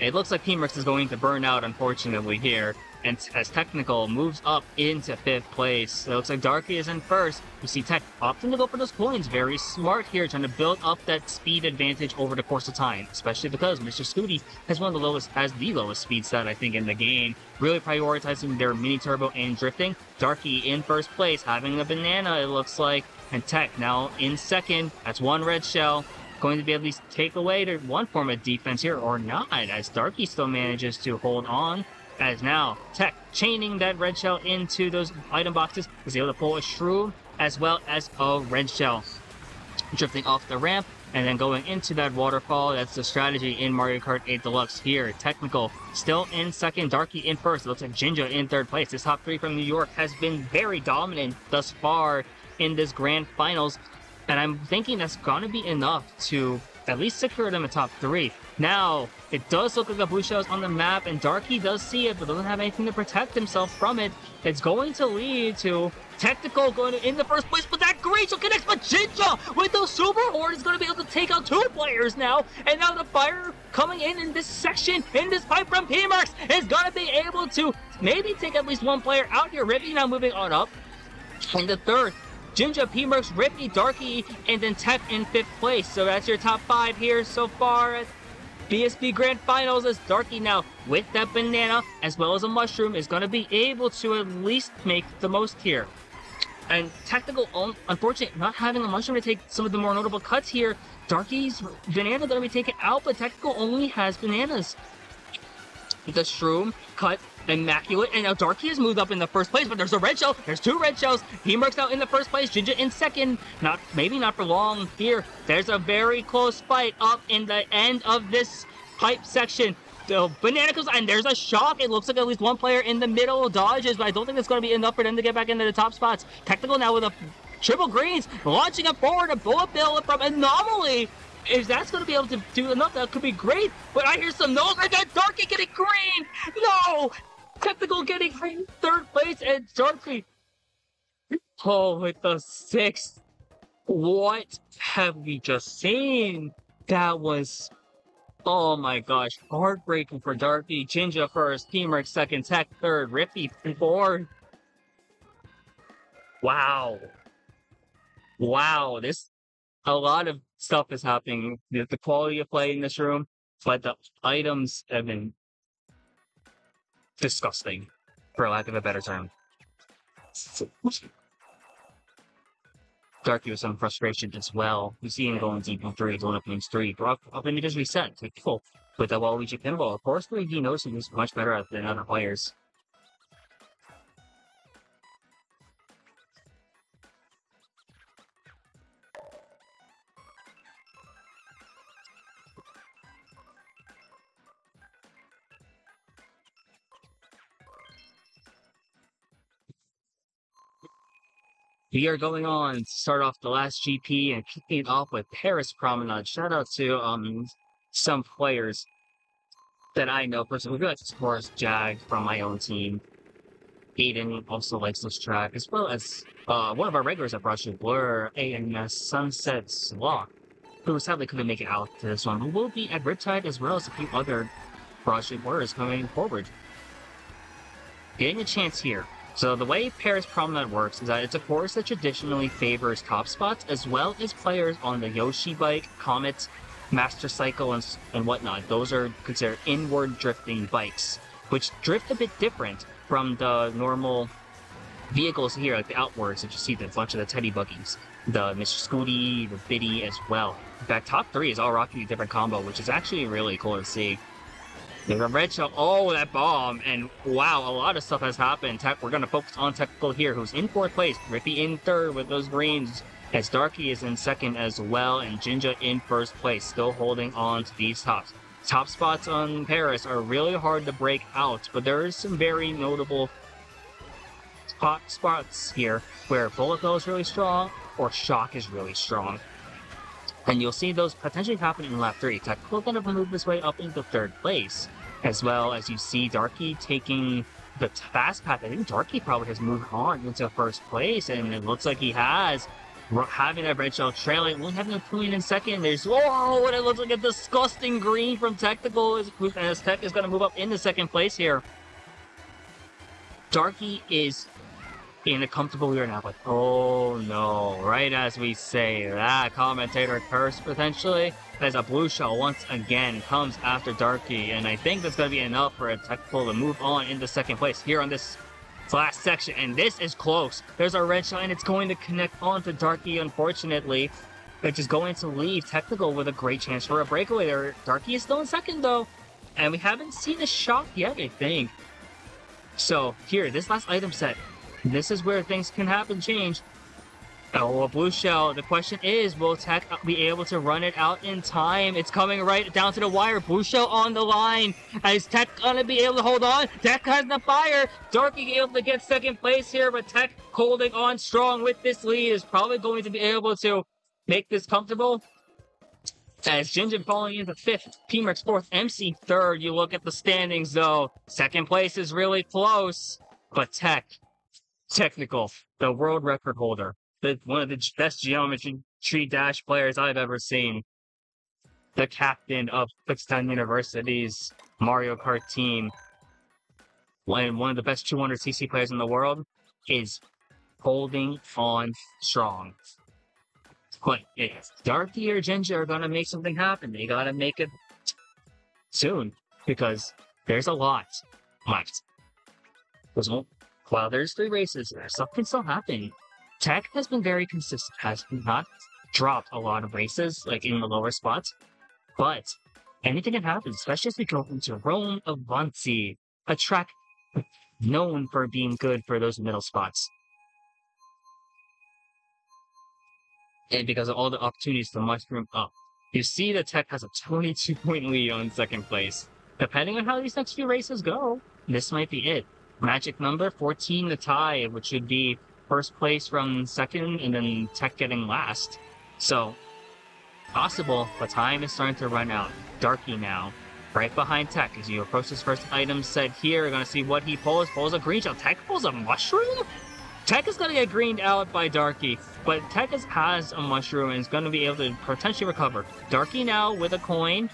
It looks like P-Merks is going to burn out, unfortunately, here. And as Technical moves up into fifth place, it looks like Darky is in first. You see Tech opting to go for those coins. Very smart here, trying to build up that speed advantage over the course of time. Especially because Mr. Scooty has one of the lowest, has the lowest speed stat, I think, in the game. Really prioritizing their mini turbo and drifting. Darky in first place, having a banana, it looks like. And Tech now in second. That's one red shell going to be at least take away to one form of defense here or not, as Darky still manages to hold on. As now, Tech chaining that red shell into those item boxes is able to pull a shroom as well as a red shell. Drifting off the ramp and then going into that waterfall. That's the strategy in Mario Kart 8 Deluxe here. Technical still in second, Darky in first. It looks like Ginja in third place. This top three from New York has been very dominant thus far in this grand finals. And I'm thinking that's gonna be enough to at least secure them a top three. Now, it does look like a blue shell is on the map, and Darky does see it, but doesn't have anything to protect himself from it. It's going to lead to Technical going in the first place, but that great shell connects, but Ginja with the Super Horn is going to be able to take out two players now, and now the fire coming in in this section, in this pipe from P-Merks, is going to be able to maybe take at least one player out here. Riffy now moving on up. In the third, Ginja, P-Merks, Riffy, Darky, and then Tech in fifth place. So that's your top five here so far BSB Grand Finals as Darky now, with that banana as well as a mushroom, is going to be able to at least make the most here. And Technical, un- um, unfortunately, not having a mushroom to take some of the more notable cuts here, Darky's banana going to be taken out, but Technical only has bananas. The shroom cut immaculate, and now Darky has moved up in the first place, but there's a red shell. There's two red shells. He marks out in the first place. Ginja in second. Not maybe not for long here. There's a very close fight up in the end of this pipe section. The banana comes and there's a shock. It looks like at least one player in the middle dodges, but I don't think it's going to be enough for them to get back into the top spots. Technical now with a triple greens, launching it forward. A bullet bill from Anomaly. If that's going to be able to do enough, that could be great. But I hear some noise. I got Darky getting green. No, Technical getting third place, and Darky. Oh, with the sixth. What have we just seen? That was. Oh my gosh, heartbreaking for Darky. Ginja first, Teamwork second, Tech third, Riffy fourth. Wow. Wow, this a lot of stuff is happening. The quality of play in this room, but the items have been disgusting, for lack of a better term. Darky with some frustration as well. We see him going deep in three, going up in three. Brock up in just reset. Like, cool. With the Waluigi pinball. Of course, he knows he's much better at than other players. We are going on to start off the last GP and kicking it off with Paris Promenade. Shout out to um some players that I know personally. We got Jag from my own team. Aiden also likes this track, as well as uh, one of our regulars at Brush Blur, ANS Sunset Sloth, who sadly couldn't make it out to this one, but will be at Riptide as well as a few other Brush Blurs coming forward. Getting a chance here. So the way Paris Promenade works is that it's a course that traditionally favors top spots as well as players on the Yoshi bike, Comet, Master Cycle, and, and whatnot. Those are considered inward drifting bikes, which drift a bit different from the normal vehicles here, like the outwards that you see, the bunch of the teddy buggies, the Mr. Scooty, the Biddy as well. In fact, top three is all rocking a different combo, which is actually really cool to see. Shell. Oh, that bomb. And wow, a lot of stuff has happened. Tech, we're going to focus on Technical here, who's in fourth place. Riffy in third with those greens. As Darky is in second as well. And Ginja in first place, still holding on to these tops. Top spots on Paris are really hard to break out, but there is some very notable spot spots here where Bullet Bill is really strong or Shock is really strong. And you'll see those potentially happen in lap three. Technical going to move his way up into third place, as well as you see Darky taking the fast path. I think Darky probably has moved on into first place, and it looks like he has. Having that red shell trailing, only having a queen in second. There's oh, what it looks like a disgusting green from as, as Tech is going to move up into second place here. Darky is in a comfortable weird now, like, oh no, right as we say that, commentator curse potentially, as a blue shell once again comes after Darky, and I think that's going to be enough for a technical to move on into second place here on this last section, and this is close. There's a red shell, and it's going to connect onto Darky, unfortunately, which is going to leave technical with a great chance for a breakaway there. Darky is still in second, though, and we haven't seen a shot yet, I think. So, here, this last item set, this is where things can happen, change. Oh, a blue shell. The question is, will Tech be able to run it out in time? It's coming right down to the wire. Blue shell on the line. Is Tech gonna be able to hold on? Tech has the fire. Darky able to get second place here, but Tech holding on strong with this lead is probably going to be able to make this comfortable. As Ginja falling into fifth, P-Merks fourth, MC third. You look at the standings though. Second place is really close, but Tech technical, the world record holder, the one of the best geometry tree dash players I've ever seen, the captain of Kutztown University's Mario Kart team, and one of the best 200cc players in the world, is holding on strong. But if Darky or Ginja are gonna make something happen, they gotta make it soon because there's a lot left. There's while there's three races, can still happening. Tech has been very consistent, has not dropped a lot of races, like in the lower spots, but anything can happen, especially as we go into Rome Avanti, a track known for being good for those middle spots. And because of all the opportunities to mushroom up, you see that Tech has a 22 point lead on second place. Depending on how these next few races go, this might be it. Magic number 14 the tie, which would be first place from second and then Tech getting last. So, possible, but time is starting to run out. Darky now, right behind Tech. As you approach this first item set here, you're gonna see what he pulls. Pulls a green shell. Tech pulls a mushroom? Tech is gonna get greened out by Darky, but Tech is, has a mushroom and is gonna be able to potentially recover. Darky now with a coin,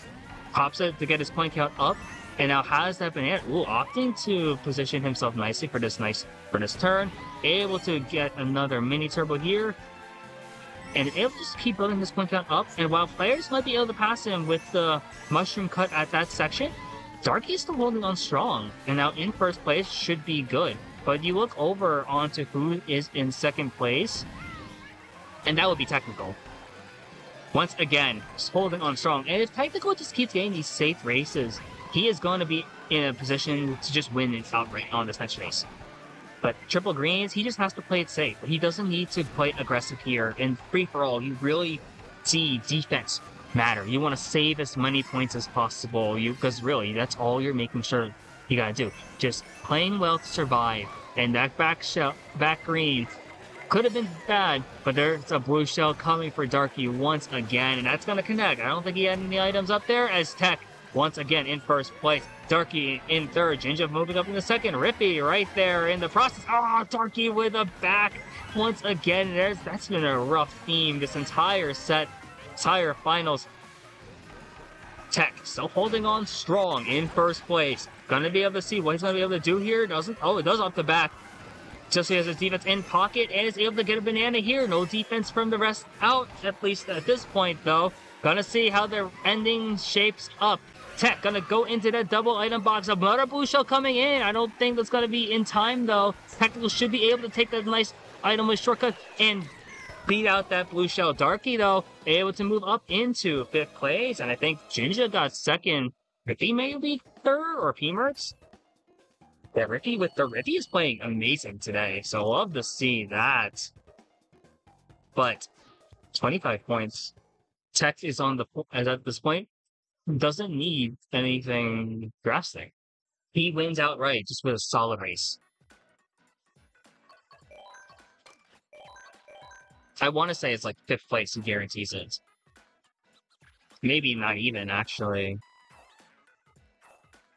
pops it to get his coin count up, and now has that banana. Ooh, opting to position himself nicely for this nice for this turn. Able to get another mini turbo here. and able to just keep building his point count up. And while players might be able to pass him with the mushroom cut at that section, Darky is still holding on strong, and now in first place should be good. But you look over onto who is in second place, and that would be technical. Once again, just holding on strong. And if technical just keeps getting these safe races, he is going to be in a position to just win it outright on this next race. But triple greens, he just has to play it safe. He doesn't need to play aggressive here. In free for all, you really see defense matter. You want to save as many points as possible. You because really that's all you're making sure you gotta do. Just playing well to survive. And that back shell, back green could have been bad, but there's a blue shell coming for Darky once again, and that's gonna connect. I don't think he had any items up there as Tech once again in first place. Darky in third. Ginja moving up in the second. Riffy right there in the process. Oh, Darky with a back once again. There's that's been a rough theme this entire set, entire finals. Tech still holding on strong in first place. Gonna be able to see what he's gonna be able to do here. Doesn't oh it does off the back. Just has his defense in pocket and is able to get a banana here. No defense from the rest out, at least at this point though. Gonna see how their ending shapes up. Tech gonna go into that double item box. A Another blue shell coming in. I don't think that's gonna be in time though. Technical should be able to take that nice item with shortcut and beat out that blue shell. Darky though, able to move up into fifth place. And I think Ginja got second. Riffy maybe third or P-Merks? Yeah, Riffy with the Riffy is playing amazing today, so love to see that. But 25 points. Tech is on the at this point doesn't need anything drastic. He wins outright just with a solid race. I want to say it's like fifth place who guarantees it. Maybe not even actually.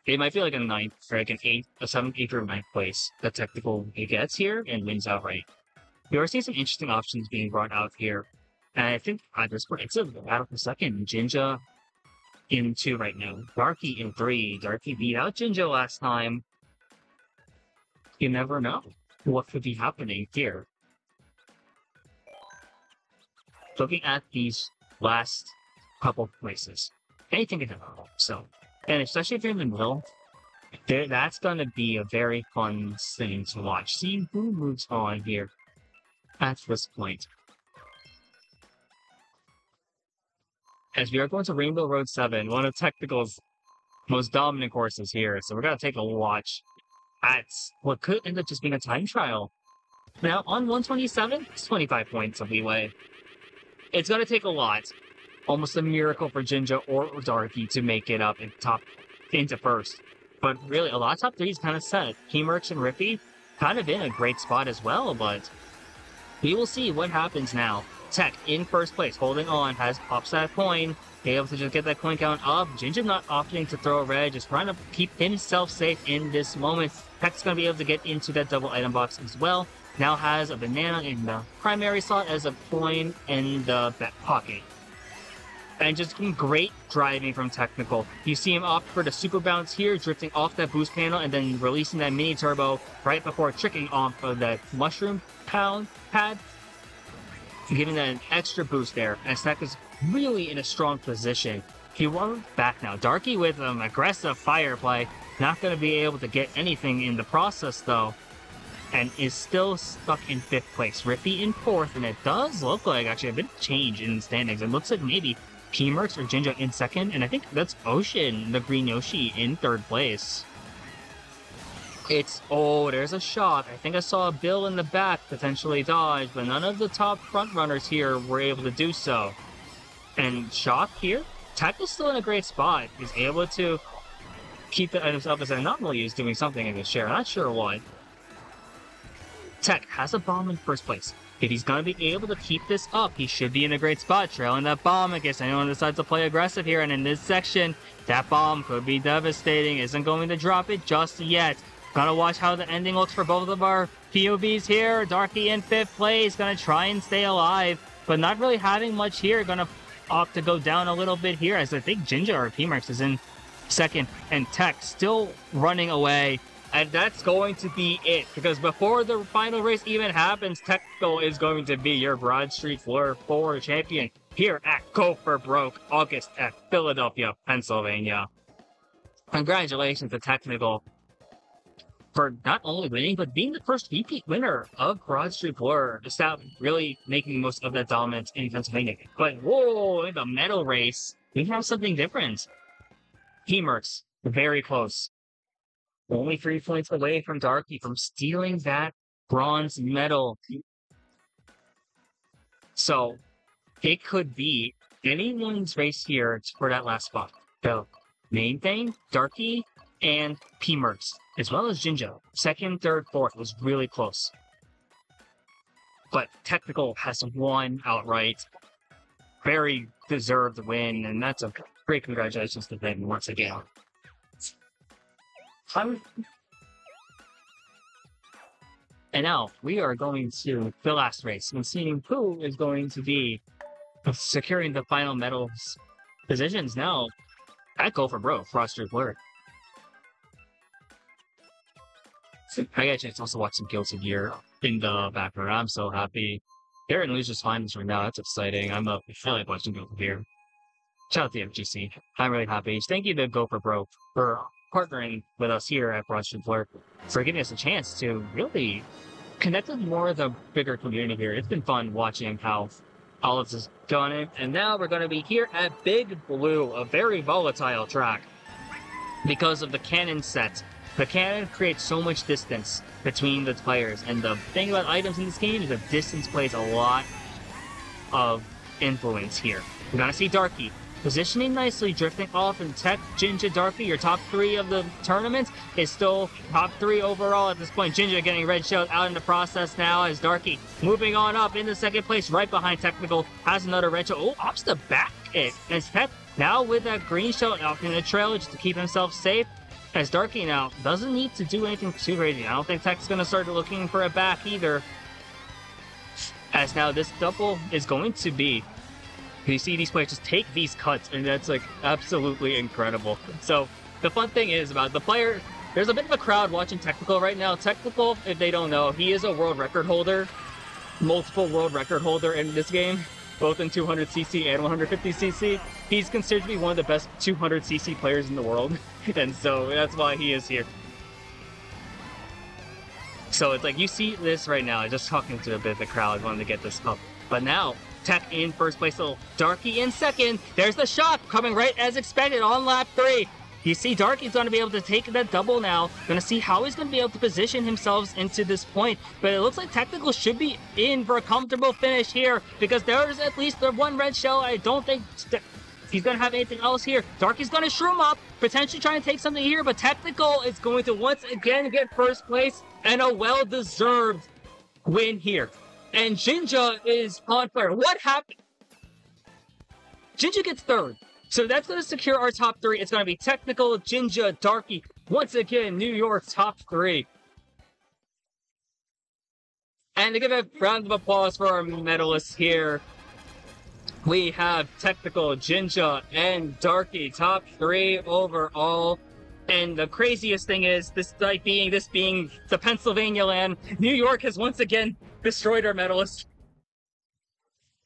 It might be like a ninth or like an eighth, a seventh, eighth, or ninth place that technical he gets here and wins outright. We are seeing some interesting options being brought out here. And I think at this point, it's a battle for second. Ginja in two right now. Darky in three. Darky beat out Ginja last time. You never know what could be happening here. Looking at these last couple places, anything can happen. So, and especially if you're in the middle, there, that's going to be a very fun thing to watch. See who moves on here at this point. As we are going to Rainbow Road 7, one of Technical's most dominant courses here, so we're going to take a watch at what could end up just being a time trial. Now, on 127, it's 25 points of leeway. It's going to take a lot. Almost a miracle for Ginja or Darky to make it up in top into first. But really, a lot of top threes kind of set. P-Merks and Riffy kind of in a great spot as well, but we will see what happens now. Tech in first place, holding on, has pops that coin, be able to just get that coin count up. Ginja not opting to throw red, just trying to keep himself safe in this moment. Tech's gonna be able to get into that double item box as well. Now has a banana in the primary slot as a coin in the back pocket. And just great driving from Technical. You see him opt for the super bounce here, drifting off that boost panel and then releasing that mini turbo right before tricking off of that mushroom pound pad giving that an extra boost there, and is really in a strong position. He won back now. Darky with an aggressive fire play, not going to be able to get anything in the process though, and is still stuck in fifth place. Riffy in fourth, and it does look like actually a bit of change in standings. It looks like maybe P-Merks or Ginja in second, and I think that's Ocean, the Green Yoshi, in third place. It's oh, there's a shot. I think I saw a Bill in the back potentially dodge, but none of the top front runners here were able to do so. And Shock here, Tech is still in a great spot. He's able to keep items up as anomaly is doing something in his share. Not sure what. Tech has a bomb in first place. If he's gonna be able to keep this up, he should be in a great spot, trailing that bomb in case anyone decides to play aggressive here. And in this section, that bomb could be devastating. Isn't going to drop it just yet. Gotta watch how the ending looks for both of our POVs here. Darky in fifth place, gonna try and stay alive, but not really having much here. Gonna opt to go down a little bit here, as I think Ginja or P-Merks is in second, and Tech still running away. and that's going to be it. Because before the final race even happens, Techco is going to be your Broad Street Blur 4 champion here at Go for Broke, August at Philadelphia, Pennsylvania. Congratulations to Technical for not only winning, but being the first repeat winner of Broad Street Blur, just out really making most of that dominance in Pennsylvania. But whoa, in the medal race, we have something different. Teamworks, very close. Only three points away from Darky from stealing that bronze medal. So it could be anyone's race here for that last spot. The main thing, Darky and P Merks, as well as Ginja. Second, third, fourth was really close. But Technical has won outright. Very deserved win, and that's a great congratulations to them once again. I'm- And now we are going to the last race and seeing who is going to be securing the final medals positions now. I go for bro, Froster Blur. I got a chance to also watch some Guilty Gear in the background. I'm so happy. They're in Losers Finals right now. That's exciting. I'm up. I watching Guilty Gear. Shout out to FGC. I'm really happy. Thank you to Go for Bro for partnering with us here at Broad Street Blur for giving us a chance to really connect with more of the bigger community here. It's been fun watching how all of this is going. And now we're going to be here at Big Blue, a very volatile track because of the cannon set. The cannon creates so much distance between the players, and the thing about items in this game is that distance plays a lot of influence here. We're gonna see Darky positioning nicely, drifting off, and Tech, Ginja, Darky, your top three of the tournament, is still top three overall at this point. Ginja getting red shelled out in the process now as Darky moving on up into second place, right behind Technical, has another red shell. Oh, opts the back it. As Tech now with that green shell out in the trail just to keep himself safe. As Darky now doesn't need to do anything too crazy. I don't think Tech's gonna start looking for a back either. As now this double is going to be you see these players just take these cuts, and that's like absolutely incredible. So the fun thing is about the player. There's a bit of a crowd watching Technical right now. Technical, if they don't know, he is a world record holder, multiple world record holder in this game, both in 200cc and 150cc. He's considered to be one of the best 200cc players in the world, and so that's why he is here. So it's like you see this right now, just talking to a bit of the crowd, wanting to get this up. But now, Tech in first place, so Darky in second. There's the shot coming right as expected on lap three. You see Darky's going to be able to take that double now. Going to see how he's going to be able to position himself into this point. But it looks like Technical should be in for a comfortable finish here because there's at least the one red shell. I don't think he's going to have anything else here. Darky's going to shroom up, potentially trying to take something here, but Technical is going to once again get first place and a well-deserved win here. And Ginja is on fire. What happened? Ginja gets third. So that's going to secure our top three. It's going to be Technical, Ginja, Darky. Once again, New York top three. And to give a round of applause for our medalists here, we have Technical, Ginja, and Darky top three overall. And the craziest thing is, this like being this being the Pennsylvania land, New York has once again destroyed our medalists.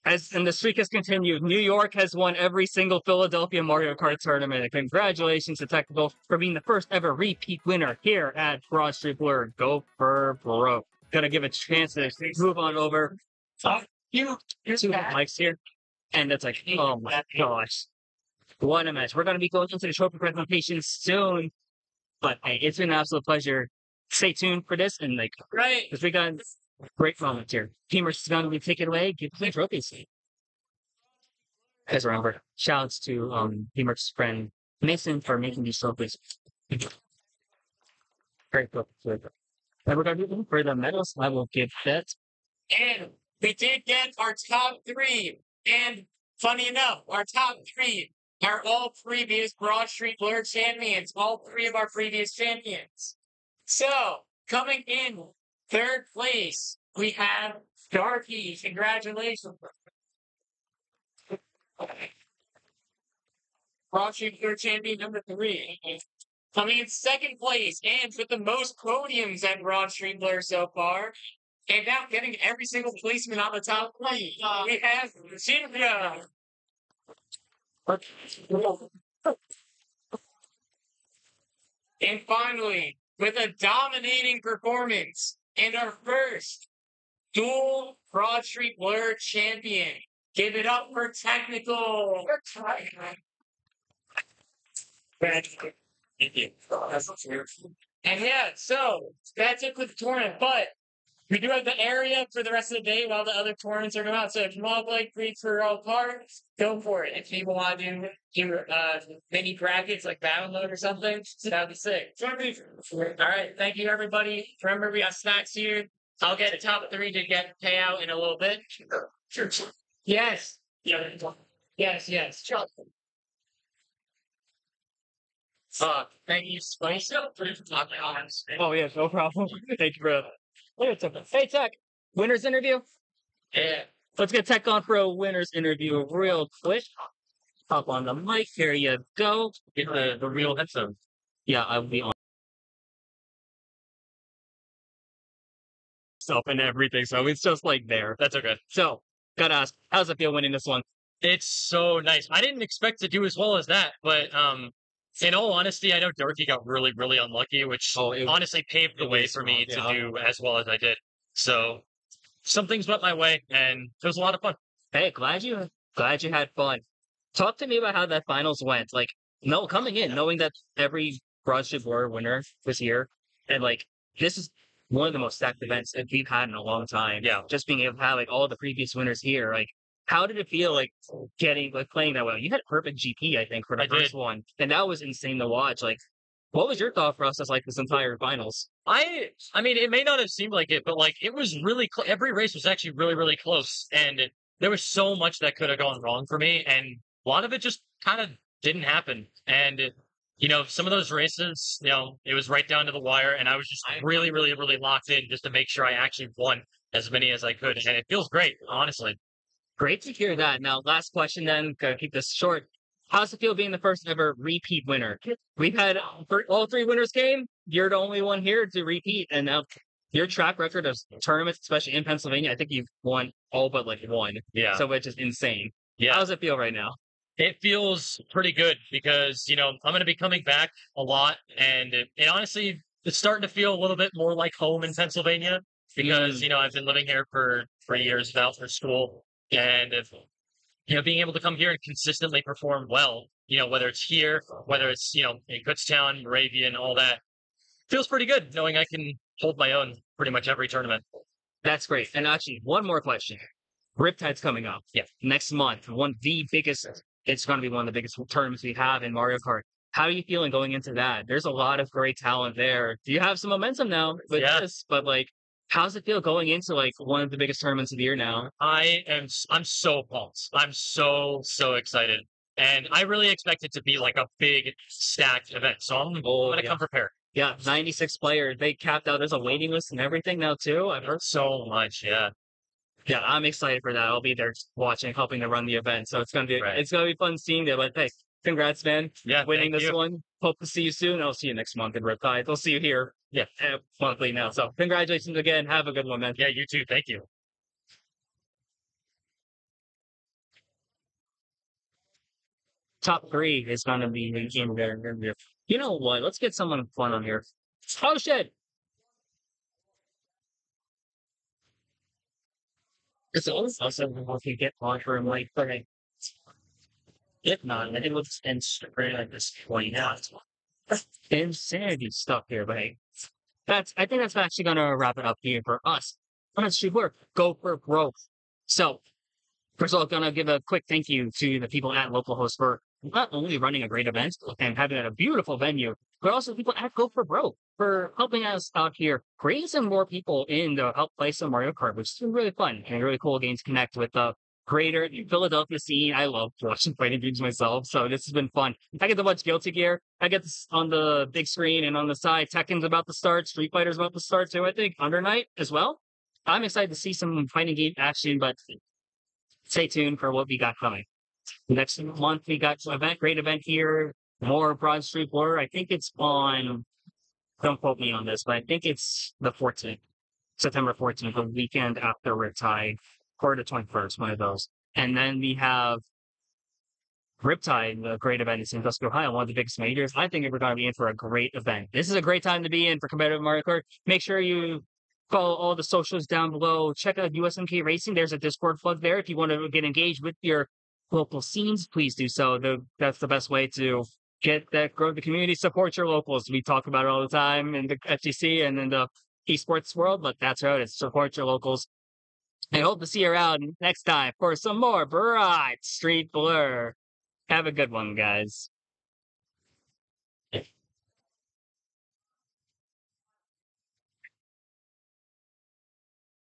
As and the streak has continued, New York has won every single Philadelphia Mario Kart tournament. And congratulations to Technical for being the first ever repeat winner here at Broad Street Blur. Go for broke. Gonna give a chance to move on over oh, to the mics here. And it's like, oh my gosh. What a match. We're gonna be going into the trophy presentation soon. But hey, it's been an absolute pleasure. Stay tuned for this and like Right. because we got great volunteer. Teamers is gonna be taken away, give the trophies. As remember, shouts to um Teamers friend Mason for making these trophies. Great book. And we're be looking for the medals. I will give that. And we did get our top three. And funny enough, our top three are all previous Broad Street Blur champions, all three of our previous champions. So, coming in third place, we have Darky. Congratulations. Street Blur champion number three. Coming in second place and with the most podiums at Street Blur so far. And now getting every single placement on the top three. We have Cynthia. And finally, with a dominating performance and our first dual Broad Street Blur champion. Give it up for technical. Thank you. And yeah, so that's it for the tournament. But we do have the area for the rest of the day while the other tournaments are going on. So if you want to play Greek for all parts, go for it. If people want to do, do uh, mini brackets like Battle Mode or something, that'd be sick. All right. Thank you, everybody. Remember, we got snacks here. I'll get the top three to get payout in a little bit. Sure. Yes. Yes, yes. Uh, thank you, Spice. Oh yeah, no problem. Thank you, bro. Hey, Tech. Winners interview. Yeah. Let's get Tech on for a winners interview real quick. Hop on the mic. Here you go. Get the, the real headset. Yeah, I'll be on. Stuff and everything, so it's just like there. That's okay. So, gotta ask, how's it feel winning this one? It's so nice. I didn't expect to do as well as that, but um, in all honesty, I know Dorothy got really, really unlucky, which Oh, it- honestly paved the way for me small, to do as well as I did. So some things went my way, and it was a lot of fun. Hey, glad you glad you had fun. Talk to me about how that finals went. Like, no, coming in, knowing that every Broad Street Blur winner was here, and like this is one of the most stacked events that we've had in a long time. Yeah. Just being able to have like all the previous winners here, like how did it feel like getting like playing that well? You had a perfect GP, I think, for the I first did. one. And that was insane to watch. Like what was your thought process like this entire finals? I I mean, it may not have seemed like it, but like it was really cl- every race was actually really really close, and there was so much that could have gone wrong for me, and a lot of it just kind of didn't happen. And you know, some of those races, you know, it was right down to the wire, and I was just really really really locked in just to make sure I actually won as many as I could, and it feels great, honestly. Great to hear that. Now, last question then, gotta keep this short. How's it feel being the first ever repeat winner? We've had all three winners came. You're the only one here to repeat, and now your track record of tournaments, especially in Pennsylvania, I think you've won all but like one. Yeah, So which is insane. yeah. How does it feel right now? It feels pretty good because, you know, I'm going to be coming back a lot. And it, it honestly, it's starting to feel a little bit more like home in Pennsylvania because, Mm. you know, I've been living here for three years without for school. And, if, you know, being able to come here and consistently perform well, you know, whether it's here, whether it's, you know, in Kutztown, Moravian, all that, feels pretty good knowing I can hold my own pretty much every tournament. That's great. And actually, one more question. Riptide's coming up. Yeah. Next month. One of the biggest it's gonna be one of the biggest tournaments we have in Mario Kart. How are you feeling going into that? There's a lot of great talent there. Do you have some momentum now with Yeah. this? But like how's it feel going into like one of the biggest tournaments of the year now? I am I'm so pumped. I'm so so excited. And I really expect it to be like a big stacked event. So I'm, Oh, I'm gonna yeah. come prepared. Yeah, 96 players. They capped out. There's a waiting list and everything now too. I've heard. So much, yeah. Yeah, I'm excited for that. I'll be there watching, helping to run the event. So it's gonna be Right. it's gonna be fun seeing that. But hey, congrats, man. Yeah. winning this you. one. Hope to see you soon. I'll see you next month in Riptide. I'll see you here. Yeah. monthly now. So congratulations again. Have a good one, man. Yeah, you too. Thank you. Top three is gonna be in there. You know what? Let's get someone fun on here. Oh shit! It's also if you get on for like okay. If not, then it will just end straight like this point out. Insanity stuff here, but hey. That's I think that's actually gonna wrap it up here for us. Honestly, we're go for growth. So First of all, gonna give a quick thank you to the people at Localhost for not only running a great event and having a beautiful venue, but also people at Go for Broke for helping us out here, bringing some more people in to help play some Mario Kart, which is really fun and really cool game to connect with the greater Philadelphia scene. I love watching fighting games myself, so this has been fun. I get to watch Guilty Gear. I get this on the big screen and on the side. Tekken's about to start. Street Fighter's about to start too. I think Under Night as well. I'm excited to see some fighting game action, but stay tuned for what we got coming. Next month we got an event, great event here. more Broad Street Blur. I think it's on. Don't quote me on this, but I think it's the 14th, September 14th, the weekend after Riptide, the 21st, one of those. And then we have Riptide, the great event in Sandusky, Ohio, one of the biggest majors. I think we're going to be in for a great event. This is a great time to be in for competitive Mario Kart. Make sure you follow all the socials down below. Check out USMK Racing. There's a Discord plug there. If you want to get engaged with your local scenes, please do so. That's the best way to get that grow the community. Support your locals. We talk about it all the time in the FGC and in the esports world, but that's how It's support your locals. I hope to see you around next time for some more Broad Street Blur. Have a good one, guys.